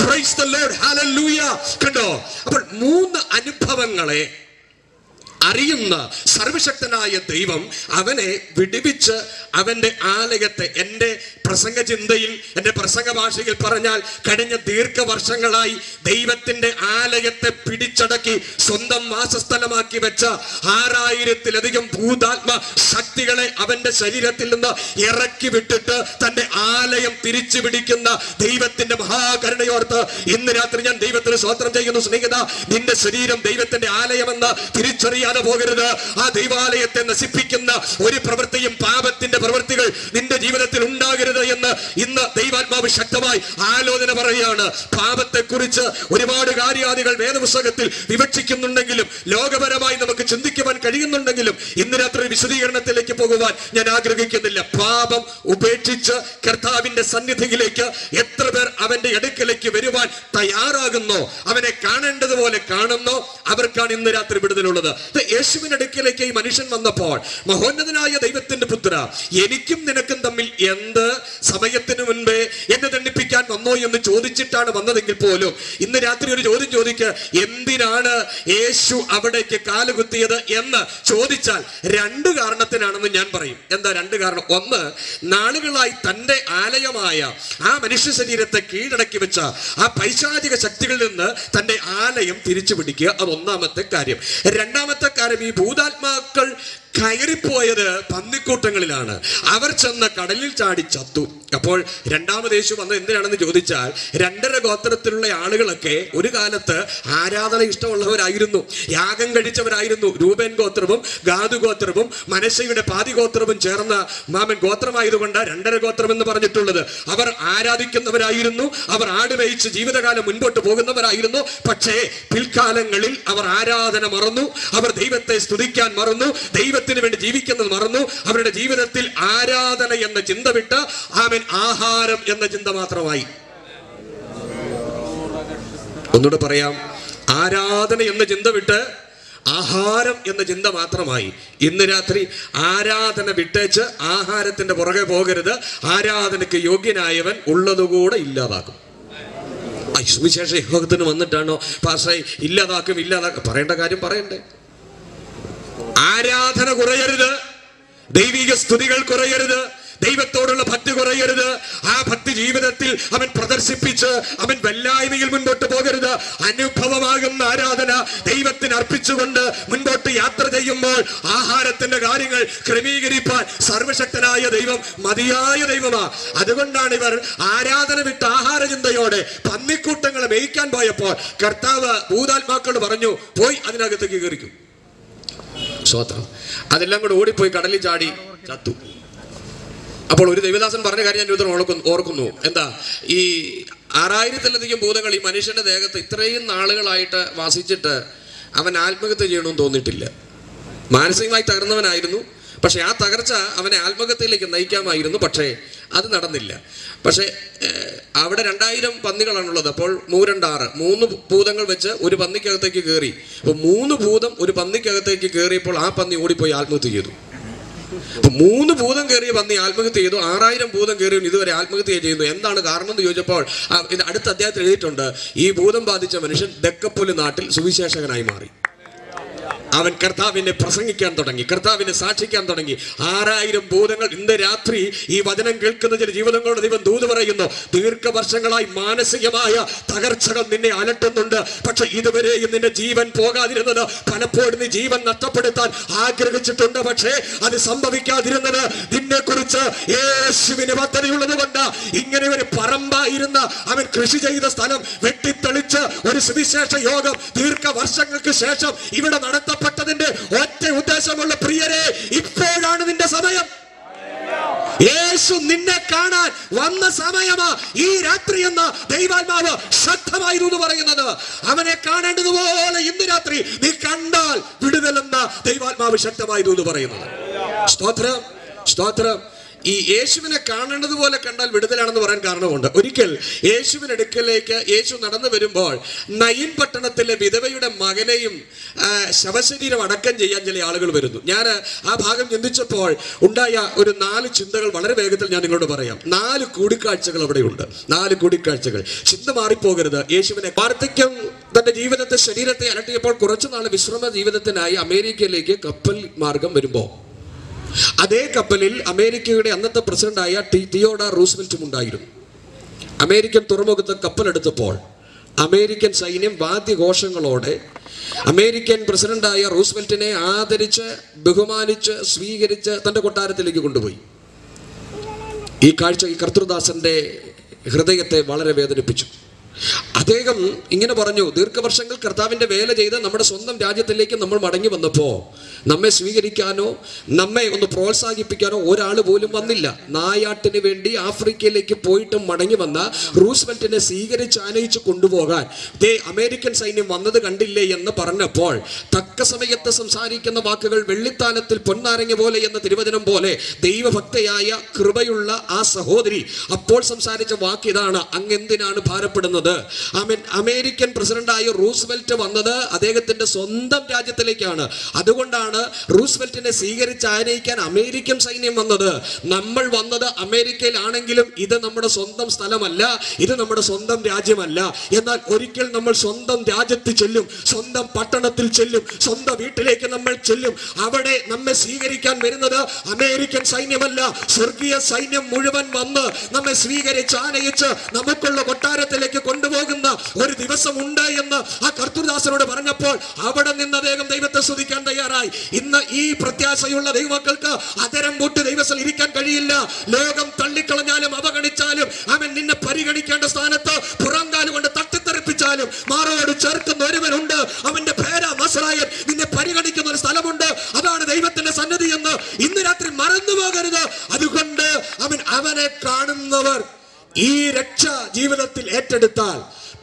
Praise ഹാലൂയാ. Hallelujah. കണ്ടോ? അപ്പോൾ മൂന്ന് അനുഭവങ്ങളെ അറിയുന്ന സർവശക്തനായ ദൈവം അവനെ വിടിവിച്ച് അവന്റെ ആലയത്തെ എന്റെ പ്രസംഗ ചിന്തയിൽ എന്റെ പ്രസംഗ ഭാഷയിൽ പറഞ്ഞാൽ കഴിഞ്ഞ ദീർഘവർഷങ്ങളായി ദൈവത്തിന്റെ ആലയത്തെ പിടിച്ചടക്കി സ്വന്തം വാസസ്ഥലമാക്കി വെച്ച ആറായിരത്തിലധികം ഭൂതാത്മ ശക്തികളെ അവന്റെ ശരീരത്തിൽ നിന്ന് ഇറക്കി വിട്ടിട്ട് തന്റെ ആലയം തിരിച്ചു പിടിക്കുന്ന ദൈവത്തിന്റെ മഹാകരുണയോർത്ത് ഇന്ന് രാത്രി ഞാൻ ദൈവത്തിന് സ്വോത്രം ചെയ്യുന്നു. സ്നേഹിത നിന്റെ ശരീരം ദൈവത്തിന്റെ ആലയമെന്ന് തിരിച്ചറിയാതെ കാണാതെ പോകരുത്. ആ ദൈവാലയത്തെ നശിപ്പിക്കുന്ന ഒരു പ്രവൃത്തിയും പാപത്തിന്റെ പ്രവൃത്തികൾ നിന്റെ ജീവിതത്തിൽ ഉണ്ടാകരുത് എന്ന് ഇന്ന് ദൈവാത്മാവ് ശക്തമായി ആലോചന പറയുകയാണ്. പാപത്തെ കുറിച്ച് ഒരുപാട് കാര്യാദികൾ വേദപുസ്തകത്തിൽ വിവക്ഷിക്കുന്നുണ്ടെങ്കിലും ലോകപരമായി നമുക്ക് ചിന്തിക്കുവാൻ കഴിയുന്നുണ്ടെങ്കിലും ഇന്ന് രാത്രി വിശദീകരണത്തിലേക്ക് പോകുവാൻ ഞാൻ ആഗ്രഹിക്കുന്നില്ല. പാപം ഉപേക്ഷിച്ച് കർത്താവിന്റെ സന്നിധിയിലേക്ക് എത്ര പേർ അവന്റെ അടുക്കലേക്ക് വരുവാൻ തയ്യാറാകുന്നോ അവനെ കാണേണ്ടതുപോലെ കാണുന്നോ അവർക്കാണ് ഇന്ന് രാത്രി വിടുതലുള്ളത്. യേശുവിന്റെ ഈ മനുഷ്യൻ വന്നപ്പോൾ മഹോന്നതനായ ദൈവത്തിന്റെ പുത്ര എനിക്കും നിനക്കും തമ്മിൽ എന്ത് സമയത്തിന് മുൻപേ എന്നെ ദണ്ഡിപ്പിക്കാൻ വന്നോ എന്ന് ചോദിച്ചിട്ടാണ് വന്നതെങ്കിൽ പോലും ഇന്ന് രാത്രി ഒരു ചോദ്യം ചോദിക്കുക എന്തിനാണ് യേശു അവിടേക്ക് കാലുകുത്തിയത് എന്ന് ചോദിച്ചാൽ രണ്ട് കാരണത്തിനാണെന്ന് ഞാൻ പറയും. എന്താ രണ്ട് കാരണം? ഒന്ന് നാളുകളായി തന്റെ ആലയമായ ആ മനുഷ്യ ശരീരത്തെ കീഴടക്കി വെച്ച ആ പൈശാചിക ശക്തികളിൽ നിന്ന് തന്റെ ആലയം തിരിച്ചു പിടിക്കുക അത് ഒന്നാമത്തെ കാര്യം. രണ്ടാമത്തെ കാര്യം ഈ ഭൂതാത്മാക്കൾ കയറിപ്പോയത് പന്നിക്കൂട്ടങ്ങളിലാണ്. അവർ ചെന്ന കടലിൽ ചാടി ചത്തു. അപ്പോൾ രണ്ടാമത് യേശു വന്നത് എന്തിനാണെന്ന് ചോദിച്ചാൽ രണ്ടര ഗോത്രത്തിലുള്ള ആളുകളൊക്കെ ഒരു കാലത്ത് ആരാധന ഇഷ്ടമുള്ളവരായിരുന്നു. യാഗം കഴിച്ചവരായിരുന്നു. രൂപൻ ഗോത്രവും ഗാതു ഗോത്രവും മനസ്സയുടെ പാതി ഗോത്രവും ചേർന്ന മാമൻ ഗോത്രമായതുകൊണ്ട് രണ്ടര ഗോത്രം എന്ന് പറഞ്ഞിട്ടുള്ളത്. അവർ ആരാധിക്കുന്നവരായിരുന്നു. അവർ ആട് മേയിച്ച് ജീവിതകാലം മുൻപോട്ട് പോകുന്നവരായിരുന്നു. പക്ഷേ പിൽക്കാലങ്ങളിൽ അവർ ആരാധന മറന്നു. അവർ ദൈവത്തെ സ്തുതിക്കാൻ മറന്നു. ദൈവത്തിന് വേണ്ടി ജീവിക്കുന്നത് മറന്നു. അവരുടെ ജീവിതത്തിൽ ആരാധന എന്ന ചിന്ത വിട്ട് ആമൻ ആഹാരം എന്ന ചിന്ത മാത്രമായി. ഒന്നുകൂടെ പറയാം. ആരാധന എന്ന ചിന്ത വിട്ട് ആഹാരം എന്ന ചിന്ത മാത്രമായി. ഇന്ന് രാത്രി ആരാധന വിട്ടേച്ച് ആഹാരത്തിന്റെ പുറകെ പോകരുത്. ആരാധനയ്ക്ക് യോഗ്യനായവൻ ഉള്ളതുകൂടെ ഇല്ലാതാക്കും. സുവിശേഷ യോഗത്തിന് വന്നിട്ടാണോ? പാസായി ഇല്ലാതാക്കും ഇല്ലാതാക്കും പറയേണ്ട കാര്യം പറയണ്ടേ? ആരാധന കുറയരുത്. ദൈവിക സ്തുതികൾ കുറയരുത്. ദൈവത്തോടുള്ള ഭക്തി കുറയരുത്. ആ ഭക്തി ജീവിതത്തിൽ അവൻ പ്രദർശിപ്പിച്ച് അവൻ വല്ലായ്മയിൽ മുൻപോട്ട് പോകരുത്. അനുഭവമാകുന്ന ആരാധന ദൈവത്തിന് അർപ്പിച്ചുകൊണ്ട് മുൻപോട്ട് യാത്ര ചെയ്യുമ്പോൾ ആഹാരത്തിന്റെ കാര്യങ്ങൾ ക്രമീകരിപ്പാൻ സർവശക്തനായ ദൈവം മതിയായ ദൈവമാ. അതുകൊണ്ടാണ് ഇവർ ആരാധന വിട്ട് ആഹാര ചിന്തയോടെ പന്നിക്കൂട്ടങ്ങളെ മേയ്ക്കാൻ പോയപ്പോൾ കർത്താവ് ഭൂതാത്മാക്കളോട് പറഞ്ഞു പോയി അതിനകത്തേക്ക് കയറിക്കും. സ്വത്രം അതെല്ലാം കൂടെ ഓടിപ്പോയി കടലിൽ ചാടി ചത്തു. അപ്പോൾ ഒരു ദേവദാസൻ പറഞ്ഞ കാര്യം ഞാൻ ഇതിൽ ഓർക്കുന്നു ഓർക്കുന്നു. എന്താ? ഈ ആറായിരത്തിലധികം ഭൂതങ്ങൾ ഈ മനുഷ്യന്റെ ദേഹത്ത് ഇത്രയും നാളുകളായിട്ട് വാസിച്ചിട്ട് അവൻ ആത്മഹത്യ ചെയ്യണമെന്ന് തോന്നിയിട്ടില്ല. മാനസികമായി തകർന്നവനായിരുന്നു. പക്ഷെ ആ തകർച്ച അവനെ ആത്മഹത്യയിലേക്ക് നയിക്കാമായിരുന്നു. പക്ഷേ അത് നടന്നില്ല. പക്ഷേ അവിടെ രണ്ടായിരം പന്നികളാണുള്ളത്. അപ്പോൾ മൂരണ്ടാറ് മൂന്ന് ഭൂതങ്ങൾ വെച്ച് ഒരു പന്നിക്കകത്തേക്ക് കയറി അപ്പോൾ മൂന്ന് ഭൂതം ഒരു പന്നിക്കകത്തേക്ക് കയറിയപ്പോൾ ആ പന്നി ഓടിപ്പോയി ആത്മഹത്യ ചെയ്തു. അപ്പൊ മൂന്ന് ഭൂതം കയറിയ പന്നി ആത്മഹത്യ ചെയ്തു. ആറായിരം ഭൂതം കയറിയും ഇതുവരെ ആത്മഹത്യ ചെയ്യുന്നു എന്താണ് കാരണം എന്ന് ചോദിച്ചപ്പോൾ അടുത്ത അധ്യായത്തിൽ എഴുതിയിട്ടുണ്ട് ഈ ഭൂതം ബാധിച്ച മനുഷ്യൻ ദക്കപ്പൊലി നാട്ടിൽ സുവിശേഷകനായി മാറി. അവൻ കർത്താവിനെ പ്രസംഗിക്കാൻ തുടങ്ങി കർത്താവിനെ സാക്ഷിക്കാൻ തുടങ്ങി. ആറായിരം ഭൂതങ്ങൾ ഇന്ന് രാത്രി ഈ വചനം കേൾക്കുന്ന ചില ജീവിതങ്ങളുടെ ദൈവം ദൂത് പറയുന്നു. ദീർഘവർഷങ്ങളായി മാനസികമായ തകർച്ചകൾ നിന്നെ അലട്ടുന്നുണ്ട്. പക്ഷെ ഇതുവരെയും നിന്റെ ജീവൻ പോകാതിരുന്നത് പലപ്പോഴും നീ ജീവൻ നഷ്ടപ്പെടുത്താൻ ആഗ്രഹിച്ചിട്ടുണ്ട്. പക്ഷേ അത് സംഭവിക്കാതിരുന്നത് നിന്നെ കുറിച്ച് യേശുവിന് പദ്ധതിയുള്ളത് കൊണ്ട് ഇങ്ങനെ ഒരു പറമ്പായിരുന്ന അവൻ കൃഷി ചെയ്ത സ്ഥലം വെട്ടിത്തെളിച്ച് ഒരു സുവിശേഷ യോഗം ദീർഘവർഷങ്ങൾക്ക് ശേഷം ഇവിടെ നടത്തപ്പെട്ടതിന്റെ ഒറ്റ ഉദ്ദേശമുള്ള പ്രിയരെ ഇപ്പോഴാണ് നിന്റെ സമയം. യേശു നിന്നെ കാണാൻ വന്ന സമയമാ ഈ രാത്രി എന്ന ദൈവാത്മാവ് ശക്തമായി എന്ന് പറയുന്നത്. അവനെ കാണേണ്ടതുപോലെ ഇന്ന് രാത്രി നീ കണ്ടാൽ വിടുതലെന്ന ദൈവാത്മാവ് ശക്തമായി എന്ന് പറയുന്നത്. സ്തോത്രം സ്തോത്രം. ഈ യേശുവിനെ കാണേണ്ടത് പോലെ കണ്ടാൽ വിടുതലാണെന്ന് പറയാൻ കാരണമുണ്ട്. ഒരിക്കൽ യേശുവിന് അടുക്കലേക്ക് യേശു നടന്നു വരുമ്പോൾ നയിൻ പട്ടണത്തിലെ വിധവയുടെ മകനെയും ശവശരീരം അടക്കം ചെയ്യാൻ ചില ആളുകൾ വരുന്നു. ഞാൻ ആ ഭാഗം ചിന്തിച്ചപ്പോൾ ഉണ്ടായ ഒരു നാല് ചിന്തകൾ വളരെ വേഗത്തിൽ ഞാൻ നിങ്ങളോട് പറയാം. നാല് കൂടിക്കാഴ്ചകൾ അവിടെയുണ്ട്. നാല് കൂടിക്കാഴ്ചകൾ. ചിന്ത മാറിപ്പോകരുത്. യേശുവിനെ വാർദ്ധക്യം തന്റെ ജീവിതത്തെ ശരീരത്തെ അലട്ടിയപ്പോൾ കുറച്ചുനാൾ വിശ്രമ ജീവിതത്തിനായി അമേരിക്കയിലേക്ക് കപ്പൽ മാർഗം വരുമ്പോൾ അതേ കപ്പലിൽ അമേരിക്കയുടെ അന്നത്തെ പ്രസിഡന്റായ ടി തിയോഡ റൂസ്വെൽറ്റും ഉണ്ടായിരുന്നു. അമേരിക്കൻ തുറമുഖത്ത് കപ്പലെടുത്തപ്പോൾ അമേരിക്കൻ സൈന്യം വാദ്യഘോഷങ്ങളോടെ അമേരിക്കൻ പ്രസിഡന്റായ റൂസ്വെൽറ്റിനെ ആദരിച്ച് ബഹുമാനിച്ച് സ്വീകരിച്ച് തന്റെ കൊട്ടാരത്തിലേക്ക് കൊണ്ടുപോയി. ഈ കാഴ്ച ഈ കർത്തൃദാസന്റെ ഹൃദയത്തെ വളരെ വേദനിപ്പിച്ചു. അദ്ദേഹം ഇങ്ങനെ പറഞ്ഞു ദീർഘവർഷങ്ങൾ കർത്താവിന്റെ വേല ചെയ്ത് നമ്മുടെ സ്വന്തം രാജ്യത്തിലേക്ക് നമ്മൾ മടങ്ങി വന്നപ്പോൾ നമ്മെ സ്വീകരിക്കാനോ നമ്മെ ഒന്ന് പ്രോത്സാഹിപ്പിക്കാനോ ഒരാൾ പോലും വന്നില്ല. നായാട്ടിന് വേണ്ടി ആഫ്രിക്കയിലേക്ക് പോയിട്ട് മടങ്ങി വന്ന റൂസ്വെൽറ്റിനെ സ്വീകരിച്ച് ആനയിച്ച് കൊണ്ടുപോകാൻ ദേ അമേരിക്കൻ സൈന്യം വന്നത് കണ്ടില്ലേ എന്ന് പറഞ്ഞപ്പോൾ തക്ക സമയത്ത് സംസാരിക്കുന്ന വാക്കുകൾ വെള്ളിത്താലത്തിൽ പൊന്നാരങ്ങ പോലെ എന്ന തിരുവചനം പോലെ ദൈവഭക്തയായ കൃപയുള്ള ആ സഹോദരി അപ്പോൾ സംസാരിച്ച വാക്ക് ഇതാണ് അങ്ങ് എന്തിനാണ് ഭാരപ്പെടുന്നത്? ആമേൻ. അമേരിക്കൻ പ്രസിഡന്റായ റൂസ്വെൽറ്റ് വന്നത് അദ്ദേഹത്തിന്റെ സ്വന്തം രാജ്യത്തിലേക്കാണ്. അതുകൊണ്ടാണ് റൂസ്വെൽറ്റിനെ സ്വീകരിച്ച് ആനയിക്കാൻ അമേരിക്കൻ സൈന്യം വന്നത്. നമ്മൾ വന്നത് അമേരിക്കയിലാണെങ്കിലും ഇത് നമ്മുടെ സ്വന്തം സ്ഥലമല്ല ഇത് നമ്മുടെ സ്വന്തം രാജ്യമല്ല. എന്നാൽ ഒരിക്കൽ നമ്മൾ സ്വന്തം രാജ്യത്ത് ചെല്ലും സ്വന്തം പട്ടണത്തിൽ ചെല്ലും സ്വന്തം വീട്ടിലേക്ക് നമ്മൾ ചെല്ലും. അവിടെ നമ്മെ സ്വീകരിക്കാൻ വരുന്നത് അമേരിക്കൻ സൈന്യമല്ല. സ്വർഗീയ സൈന്യം മുഴുവൻ വന്ന് നമ്മെ സ്വീകരിച്ച് ആനയിച്ച് നമുക്കുള്ള കൊട്ടാരത്തിലേക്ക് കൊണ്ടുപോകുന്ന ഒരു ദിവസം ഉണ്ട് എന്ന് ആ കർത്തൃദാസനോട് പറഞ്ഞപ്പോൾ അവിടെ നിന്ന് അദ്ദേഹം ദൈവത്തെ സ്തുതിക്കാൻ തയ്യാറായി. ഇന്ന് ഈ പ്രത്യാശയുള്ള ദൈവമക്കൾക്ക് അതരം പൂട്ട് ദൈവത്തിൽ ഇരിക്കാൻ കഴിയില്ല. ലോകം തള്ളിക്കളഞ്ഞാലും അവഗണിച്ചാലും അവൻ നിന്നെ പരിഗണിക്കേണ്ട സ്ഥാനത്ത് പുറംകാൽ കൊണ്ട് തട്ടിത്തെറിപ്പിച്ചാലും മാറോട് ചേർക്കുന്ന ഒരുവനുണ്ട്. അവന്റെ പേരാ മസറായൻ. നിന്നെ പരിഗണിക്കുന്ന ഒരു സ്ഥലമുണ്ട്. അതാണ് ദൈവത്തിന്റെ സന്നദ്ധി എന്ന് ഇന്ന് രാത്രി മറന്നു പോകരുത് അതുകൊണ്ട് അവൻ അവനെ കാണുന്നവർ ഈ രക്ഷ ജീവിതത്തിൽ ഏറ്റെടുത്താൽ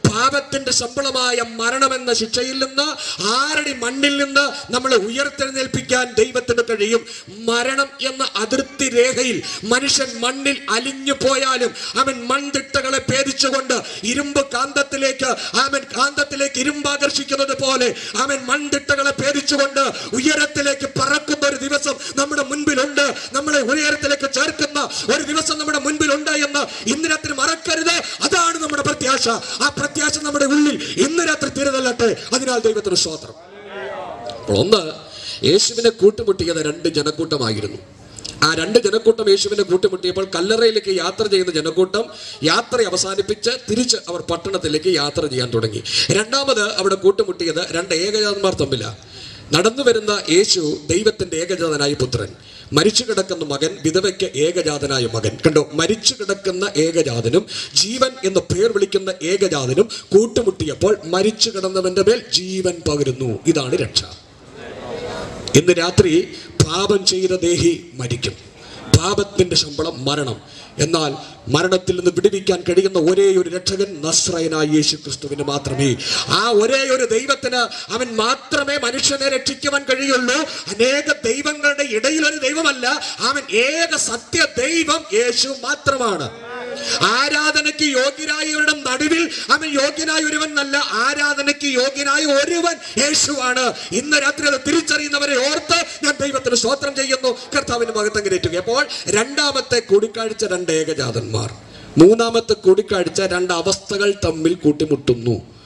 പാപത്തിന്റെ ശമ്പളമായ മരണമെന്ന ശിക്ഷയിൽ നിന്ന് ആരടി മണ്ണിൽ നിന്ന് നമ്മളെ ഉയർത്തെഴുന്നേൽപ്പിക്കാൻ ദൈവത്തിന് കഴിയും. മരണം എന്ന അതിർത്തി രേഖയിൽ മനുഷ്യൻ മണ്ണിൽ അലിഞ്ഞു പോയാലും അവൻ മൺതിട്ടകളെ പേടിച്ചുകൊണ്ട് ഇരുമ്പ് കാന്തത്തിലേക്ക് അവൻ കാന്തത്തിലേക്ക് ഇരുമ്പ് ആകർഷിക്കുന്നത് പോലെ അവൻ മൺതിട്ടകളെ പേടിച്ചുകൊണ്ട് ഉയരത്തിലേക്ക് പറക്കുന്ന ഒരു ദിവസം നമ്മുടെ മുൻപിലുണ്ട്. നമ്മളെ ഉയരത്തിലേക്ക് ചേർക്കുന്ന ഒരു ദിവസം നമ്മുടെ മുൻപിലുണ്ട് എന്ന് ഇന്ന് രാത്രി മറക്കരുത്. അതാണ് നമ്മുടെ പ്രത്യാശ. ആ പ്രത്യാശ നമ്മുടെ ഉള്ളിൽ ഇന്ന് രാത്രി തിരതല്ലട്ടെ അതിനാൽ ദൈവത്തിന് സ്വാത്രം അപ്പോൾ ഒന്ന് യേശുവിനെ കൂട്ടുമുട്ടിയത് രണ്ട് ജനക്കൂട്ടമായിരുന്നു. ആ രണ്ട് ജനക്കൂട്ടം യേശുവിനെ കൂട്ടുമുട്ടിയപ്പോൾ കല്ലറയിലേക്ക് യാത്ര ചെയ്യുന്ന ജനക്കൂട്ടം യാത്ര അവസാനിപ്പിച്ച് തിരിച്ച് അവർ പട്ടണത്തിലേക്ക് യാത്ര ചെയ്യാൻ തുടങ്ങി. രണ്ടാമത് അവിടെ കൂട്ടുമുട്ടിയത് രണ്ട് ഏകജാതന്മാർ തമ്മിലാണ് നടന്നു വരുന്ന യേശു ദൈവത്തിന്റെ ഏകജാതനായ പുത്രൻ. മരിച്ചു കിടക്കുന്ന മകൻ വിധവയ്ക്ക് ഏകജാതനായ മകൻ. കണ്ടോ? മരിച്ചു കിടക്കുന്ന ഏകജാതനും ജീവൻ എന്ന് പേർ വിളിക്കുന്ന ഏകജാതനും കൂട്ടുമുട്ടിയപ്പോൾ മരിച്ചു കിടന്നവന്റെ മേൽ ജീവൻ പകരുന്നു. ഇതാണ് രക്ഷ. ഇന്ന് രാത്രി പാപം ചെയ്ത ദേഹി മരിക്കും. പാപത്തിന്റെ ശമ്പളം മരണം. എന്നാൽ മരണത്തിൽ നിന്ന് വിടുവിക്കാൻ കഴിയുന്ന ഒരേ ഒരു രക്ഷകൻ നസ്രയനായ യേശു ക്രിസ്തുവിന് മാത്രമേ. ആ ഒരേ ഒരു ദൈവത്തിന് അവൻ മാത്രമേ മനുഷ്യനെ രക്ഷിക്കുവാൻ കഴിയുള്ളൂ. അനേക ദൈവങ്ങളുടെ ഇടയിലൊരു ദൈവമല്ല. അവൻ ഏക സത്യ ദൈവം യേശു മാത്രമാണ്. ആരാധനയ്ക്ക് യോഗ്യരായവരുടെ നടുവിൽ അവൻ യോഗ്യനായ ഒരുവൻ നല്ല ആരാധനയ്ക്ക് യോഗ്യനായ ഒരുവൻ യേശുവാണ്. ഇന്ന് രാത്രി അത് തിരിച്ചറിയുന്നവരെ ഓർത്ത് ഞാൻ ദൈവത്തിന് സ്തോത്രം ചെയ്യുന്നു. കർത്താവിന് മകത്തം കയറ്റുക അപ്പോൾ രണ്ടാമത്തെ കൂടിക്കാഴ്ച രണ്ട് ഏകജാതന്മാർ. മൂന്നാമത്തെ കൂടിക്കാഴ്ച രണ്ട് അവസ്ഥകൾ തമ്മിൽ കൂട്ടിമുട്ടുന്നു.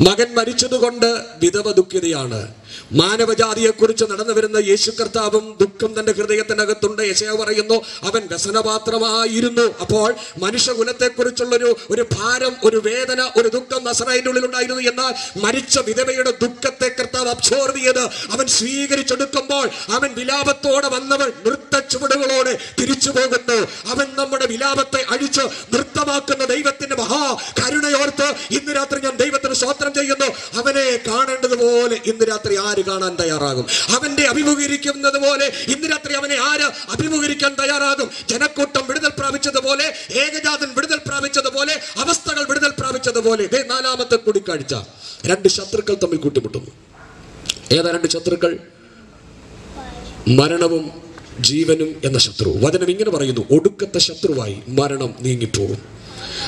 മകൻ മരിച്ചതുകൊണ്ട് വിധവ ദുഃഖിതയാണ്. മാനവജാതിയെക്കുറിച്ച് നടന്നു വരുന്ന യേശു കർത്താവും ദുഃഖം തന്റെ ഹൃദയത്തിനകത്തുണ്ട്. യശയ പറയുന്നു അവൻ വ്യസനപാത്രമായിരുന്നു. അപ്പോൾ മനുഷ്യകുലത്തെക്കുറിച്ചുള്ളൊരു ഒരു ഭാരം ഒരു വേദന ഒരു ദുഃഖം നസറയുടെ ഉള്ളിലുണ്ടായിരുന്നു. എന്നാൽ മരിച്ച വിധവയുടെ ദുഃഖത്തെ കർത്താവ് അബ്സോർവ് ചെയ്ത് അവൻ സ്വീകരിച്ചെടുക്കുമ്പോൾ അവൻ വിലാപത്തോടെ വന്നവൾ നൃത്ത ചുവടുകളോടെ തിരിച്ചു പോകുന്നു. അവൻ നമ്മുടെ വിലാപത്തെ അഴിച്ച് നൃത്തമാക്കുന്ന ദൈവത്തിന്റെ മഹാ കരുണയോർത്ത് ഇന്ന് രാത്രി ഞാൻ ദൈവത്തിന് സ്വാത്രം ചെയ്യുന്നു. അവനെ കാണേണ്ടതുപോലെ ഇന്ന് രാത്രി ആര് കാണാൻ തയ്യാറാകും. അവന്റെ അഭിമുഖീകരിക്കുന്നത് പോലെ ഇന്ന് രാത്രി അവനെ ആര് അഭിമുഖീകരിക്കാൻ തയ്യാറാകും? ജനക്കൂട്ടം വിടുതൽ പ്രാപിച്ചതുപോലെ ഏകജാതൻ വിടുതൽ പ്രാപിച്ചതുപോലെ അവസ്ഥകൾ വിടുതൽ പ്രാപിച്ചതുപോലെ. നാലാമത്തെ കൂടിക്കാഴ്ച. രണ്ട് ശത്രുക്കൾ തമ്മിൽ കൂട്ടിമുട്ടുന്നു. ഏതാ രണ്ട് ശത്രുക്കൾ? മരണവും ജീവനും എന്ന ശത്രു. വചനം ഇങ്ങനെ പറയുന്നു ഒടുക്കത്തെ ശത്രുവായി മരണം നീങ്ങിപ്പോകും.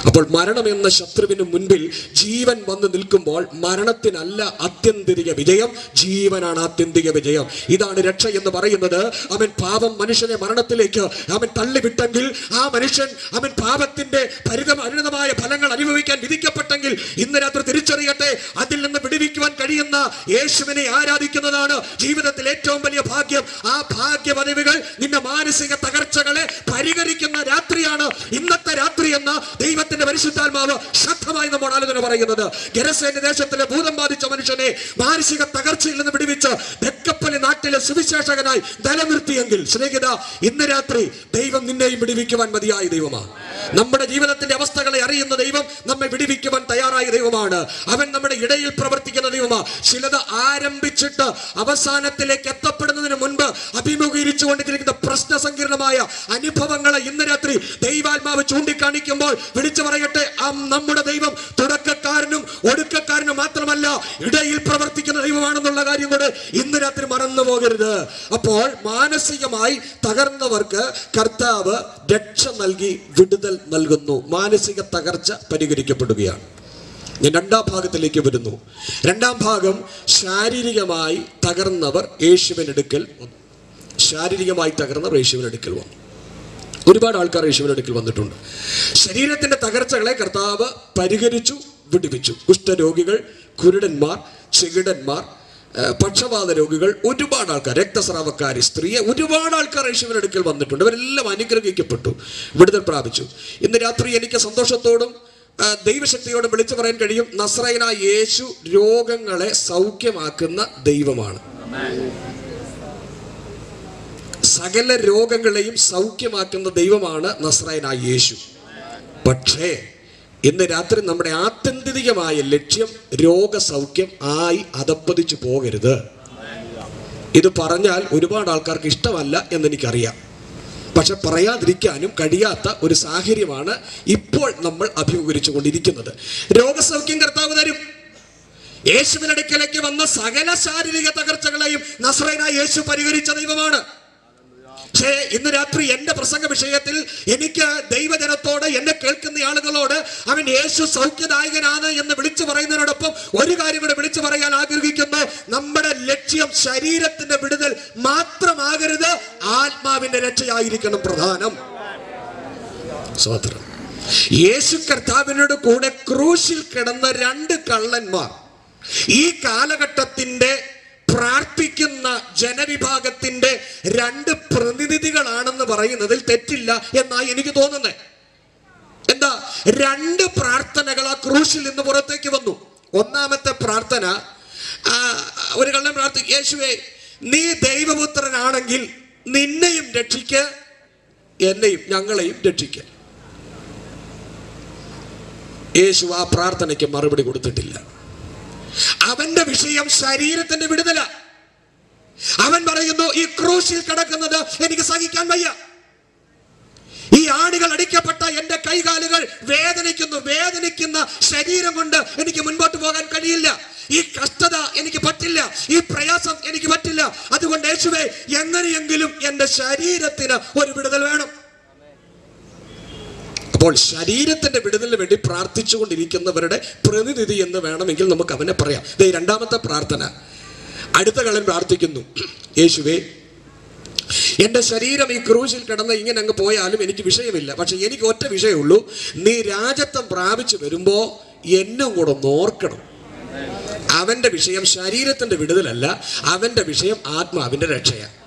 അപ്പോൾ മരണം എന്ന ശത്രുവിന് മുൻപിൽ ജീവൻ വന്ന് നിൽക്കുമ്പോൾ മരണത്തിനല്ല ആത്യന്തിക വിജയം ജീവനാണ് ആത്യന്തിക വിജയം. ഇതാണ് രക്ഷ എന്ന് പറയുന്നത്. അവൻ പാപം മനുഷ്യനെ മരണത്തിലേക്ക് അവൻ തള്ളിവിട്ടെങ്കിൽ ആ മനുഷ്യൻ അവൻ പാപത്തിന്റെ പരിതമരുതമായ ഫലങ്ങൾ അനുഭവിക്കാൻ വിധിക്കപ്പെട്ടെങ്കിൽ ഇന്ന് രാത്രി തിരിച്ചറിയട്ടെ അതിൽ നിന്ന് വിടുവിക്കുവാൻ കഴിയുന്ന യേശുവിനെ ആരാധിക്കുന്നതാണ് ജീവിതത്തിൽ ഏറ്റവും വലിയ ഭാഗ്യം. ആ ഭാഗ്യ പദവികൾ നിന്റെ മാനസിക തകർച്ചകളെ പരിഹരിക്കുന്ന രാത്രിയാണ്. ഇന്നത്തെ രാത്രി എന്ന ദൈവത്തിന്റെ പരിശുദ്ധാത്മാവ് ശക്തമായി നമ്മൾ ആലോചന പറയുന്നത്. ഗരസേന്റെ ദേശത്തിലെ ഭൂതം ബാധിച്ച മനുഷ്യനെ മാനസിക തകർച്ചയിൽ നിന്ന് വിടുവിച്ച് തെക്കപ്പള്ളി നാട്ടിലെ സുവിശേഷകനായി നിലനിർത്തിയെങ്കിൽ സ്നേഹിത ഇന്ന് രാത്രി ദൈവം നിന്നെയും വിടുവിക്കുവാൻ മതിയായ ദൈവമാണ്. നമ്മുടെ ജീവിതത്തിന്റെ അവസ്ഥകളെ അറിയുന്ന ദൈവം നമ്മെ വിടിവിക്കുവാൻ തയ്യാറായ ദൈവമാണ്. അവൻ നമ്മുടെ ഇടയിൽ പ്രവർത്തിക്കുന്ന ദൈവമാണ് ചിലത് ആരംഭിച്ചിട്ട് അവസാനത്തിലേക്ക് എത്തപ്പെടുന്നതിന് മുൻപ് അഭിമുഖീകരിച്ചു കൊണ്ടിരിക്കുന്ന പ്രശ്ന സങ്കീർണമായ അനുഭവങ്ങളെ ഇന്ന് രാത്രി ദൈവാത്മാവ് ചൂണ്ടിക്കാണിക്കുമ്പോൾ വിളിച്ചു പറയട്ടെ നമ്മുടെ ദൈവം തുടക്കക്കാരനും ഒടുക്കക്കാരനും മാത്രമല്ല ഇടയിൽ പ്രവർത്തിക്കുന്ന ദൈവമാണെന്നുള്ള കാര്യം കൂടെ ഇന്ന് രാത്രി മറന്നു പോകരുത്. അപ്പോൾ മാനസികമായി തകർന്നവർക്ക് കർത്താവ് രക്ഷ നൽകി വിടുതൽ നൽകുന്നു. മാനസിക തകർച്ച പരിഹരിക്കപ്പെടുകയാണ്. ഞാൻ രണ്ടാം ഭാഗത്തിലേക്ക് വരുന്നു. രണ്ടാം ഭാഗം ശാരീരികമായി തകർന്നവർ യേശുവിനെടുക്കൽ വന്നു. ശാരീരികമായി തകർന്നവർ യേശുവിനെടുക്കൽ വന്നു. ഒരുപാട് ആൾക്കാർ യേശുവിനെടുക്കൽ വന്നിട്ടുണ്ട്. ശരീരത്തിന്റെ തകർച്ചകളെ കർത്താവ് പരിഹരിച്ചു വിടുവിച്ചു. കുഷ്ഠരോഗികൾ കുരുടന്മാർ ചെകിടന്മാർ പക്ഷപാത രോഗികൾ ഒരുപാട് ആൾക്കാർ രക്തസ്രാവക്കാരി സ്ത്രീയെ ഒരുപാട് ആൾക്കാർ ഈശ്വരൻ അടുക്കൽ വന്നിട്ടുണ്ട്. ഇവരെല്ലാം അനുഗ്രഹിക്കപ്പെട്ടു വിടുതൽ പ്രാപിച്ചു. ഇന്ന് രാത്രി എനിക്ക് സന്തോഷത്തോടും ദൈവശക്തിയോടും വിളിച്ചു പറയാൻ കഴിയും നസ്രൈന യേശു രോഗങ്ങളെ സൗഖ്യമാക്കുന്ന ദൈവമാണ്. സകല രോഗങ്ങളെയും സൗഖ്യമാക്കുന്ന ദൈവമാണ് നസ്രൈന യേശു. പക്ഷേ ഇന്ന് രാത്രി നമ്മുടെ ആത്യന്തികമായ ലക്ഷ്യം രോഗസൗഖ്യം ആയി അതപ്പതിച്ചു പോകരുത്. ഇത് പറഞ്ഞാൽ ഒരുപാട് ആൾക്കാർക്ക് ഇഷ്ടമല്ല എന്നെനിക്കറിയാം. പക്ഷെ പറയാതിരിക്കാനും കഴിയാത്ത ഒരു സാഹചര്യമാണ് ഇപ്പോൾ നമ്മൾ അഭിമുഖീകരിച്ചു കൊണ്ടിരിക്കുന്നത് രോഗസൗഖ്യം കർത്താവ് തരും. യേശുവിനടുക്കലേക്ക് വന്ന സകല ശാരീരിക തകർച്ചകളെയും നസ്രൈന യേശു പരിഹരിച്ച ദൈവമാണ്. പക്ഷേ ഇന്ന് രാത്രി എന്റെ പ്രസംഗ വിഷയത്തിൽ എനിക്ക് ദൈവജനത്തോട് എന്നെ കേൾക്കുന്ന ആളുകളോട് അവൻ യേശു സൗഖ്യദായകനാണ് എന്ന് വിളിച്ചു പറയുന്നതിനോടൊപ്പം ഒരു കാര്യം കൂടെ വിളിച്ചു പറയാൻ ആഗ്രഹിക്കുന്നു. നമ്മുടെ ലക്ഷ്യം ശരീരത്തിന്റെ വിടുതൽ മാത്രമാകരുത് ആത്മാവിന്റെ രക്ഷയായിരിക്കണം പ്രധാനം. സ്വാതന്ത്ര്യം യേശു കർത്താവിനോട് കൂടെ ക്രൂശിൽ കിടന്ന രണ്ട് കള്ളന്മാർ ഈ കാലഘട്ടത്തിന്റെ പ്രാർത്ഥിക്കുന്ന ജനവിഭാഗത്തിന്റെ രണ്ട് പ്രതിനിധികളാണെന്ന് പറയുന്നതിൽ തെറ്റില്ല എന്നായി എനിക്ക് തോന്നുന്നത് എന്താ? രണ്ട് പ്രാർത്ഥനകൾ ആ ക്രൂശിൽ നിന്ന് പുറത്തേക്ക് വന്നു. ഒന്നാമത്തെ പ്രാർത്ഥന ഒരു കള്ളം പ്രാർത്ഥി യേശുവേ നീ ദൈവപുത്രനാണെങ്കിൽ നിന്നെയും രക്ഷിക്ക എന്നെയും ഞങ്ങളെയും രക്ഷിക്ക. യേശു ആ പ്രാർത്ഥനയ്ക്ക് മറുപടി കൊടുത്തിട്ടില്ല. അവന്റെ വിഷയം ശരീരത്തിന്റെ വിടുതല. അവൻ പറയുന്നു ഈ ക്രൂശിൽ കിടക്കുന്നത് എനിക്ക് സഹിക്കാൻ വയ്യ. ഈ ആടുകൾ അടിക്കപ്പെട്ട എന്റെ കൈകാലുകൾ വേദനിക്കുന്നു വേദനിക്കുന്ന ശരീരം കൊണ്ട് എനിക്ക് മുൻപോട്ട് പോകാൻ കഴിയില്ല. ഈ കഷ്ടത എനിക്ക് പറ്റില്ല ഈ പ്രയാസം എനിക്ക് പറ്റില്ല. അതുകൊണ്ട് യേശുവേ എങ്ങനെയെങ്കിലും എന്റെ ശരീരത്തിന് ഒരു വിടുതൽ വേണം. അപ്പോൾ ശരീരത്തിന്റെ വിടുതലിന് വേണ്ടി പ്രാർത്ഥിച്ചുകൊണ്ടിരിക്കുന്നവരുടെ പ്രതിനിധി എന്ന് വേണമെങ്കിൽ നമുക്ക് അവനെ പറയാം. ദേ രണ്ടാമത്തെ പ്രാർത്ഥന. അടുത്ത കളൻ പ്രാർത്ഥിക്കുന്നു. യേശുവേ എന്റെ ശരീരം ഈ ക്രൂശിൽ കിടന്ന് ഇങ്ങനെ അങ്ങ് പോയാലും എനിക്ക് വിഷയമില്ല. പക്ഷെ എനിക്ക് ഒറ്റ വിഷയമുള്ളൂ. നീ രാജത്വം പ്രാപിച്ചു വരുമ്പോ എന്നും കൂടെ നോർക്കണം അവന്റെ വിഷയം ശരീരത്തിന്റെ വിടുതലല്ല അവന്റെ വിഷയം ആത്മാവിന്റെ രക്ഷയാണ്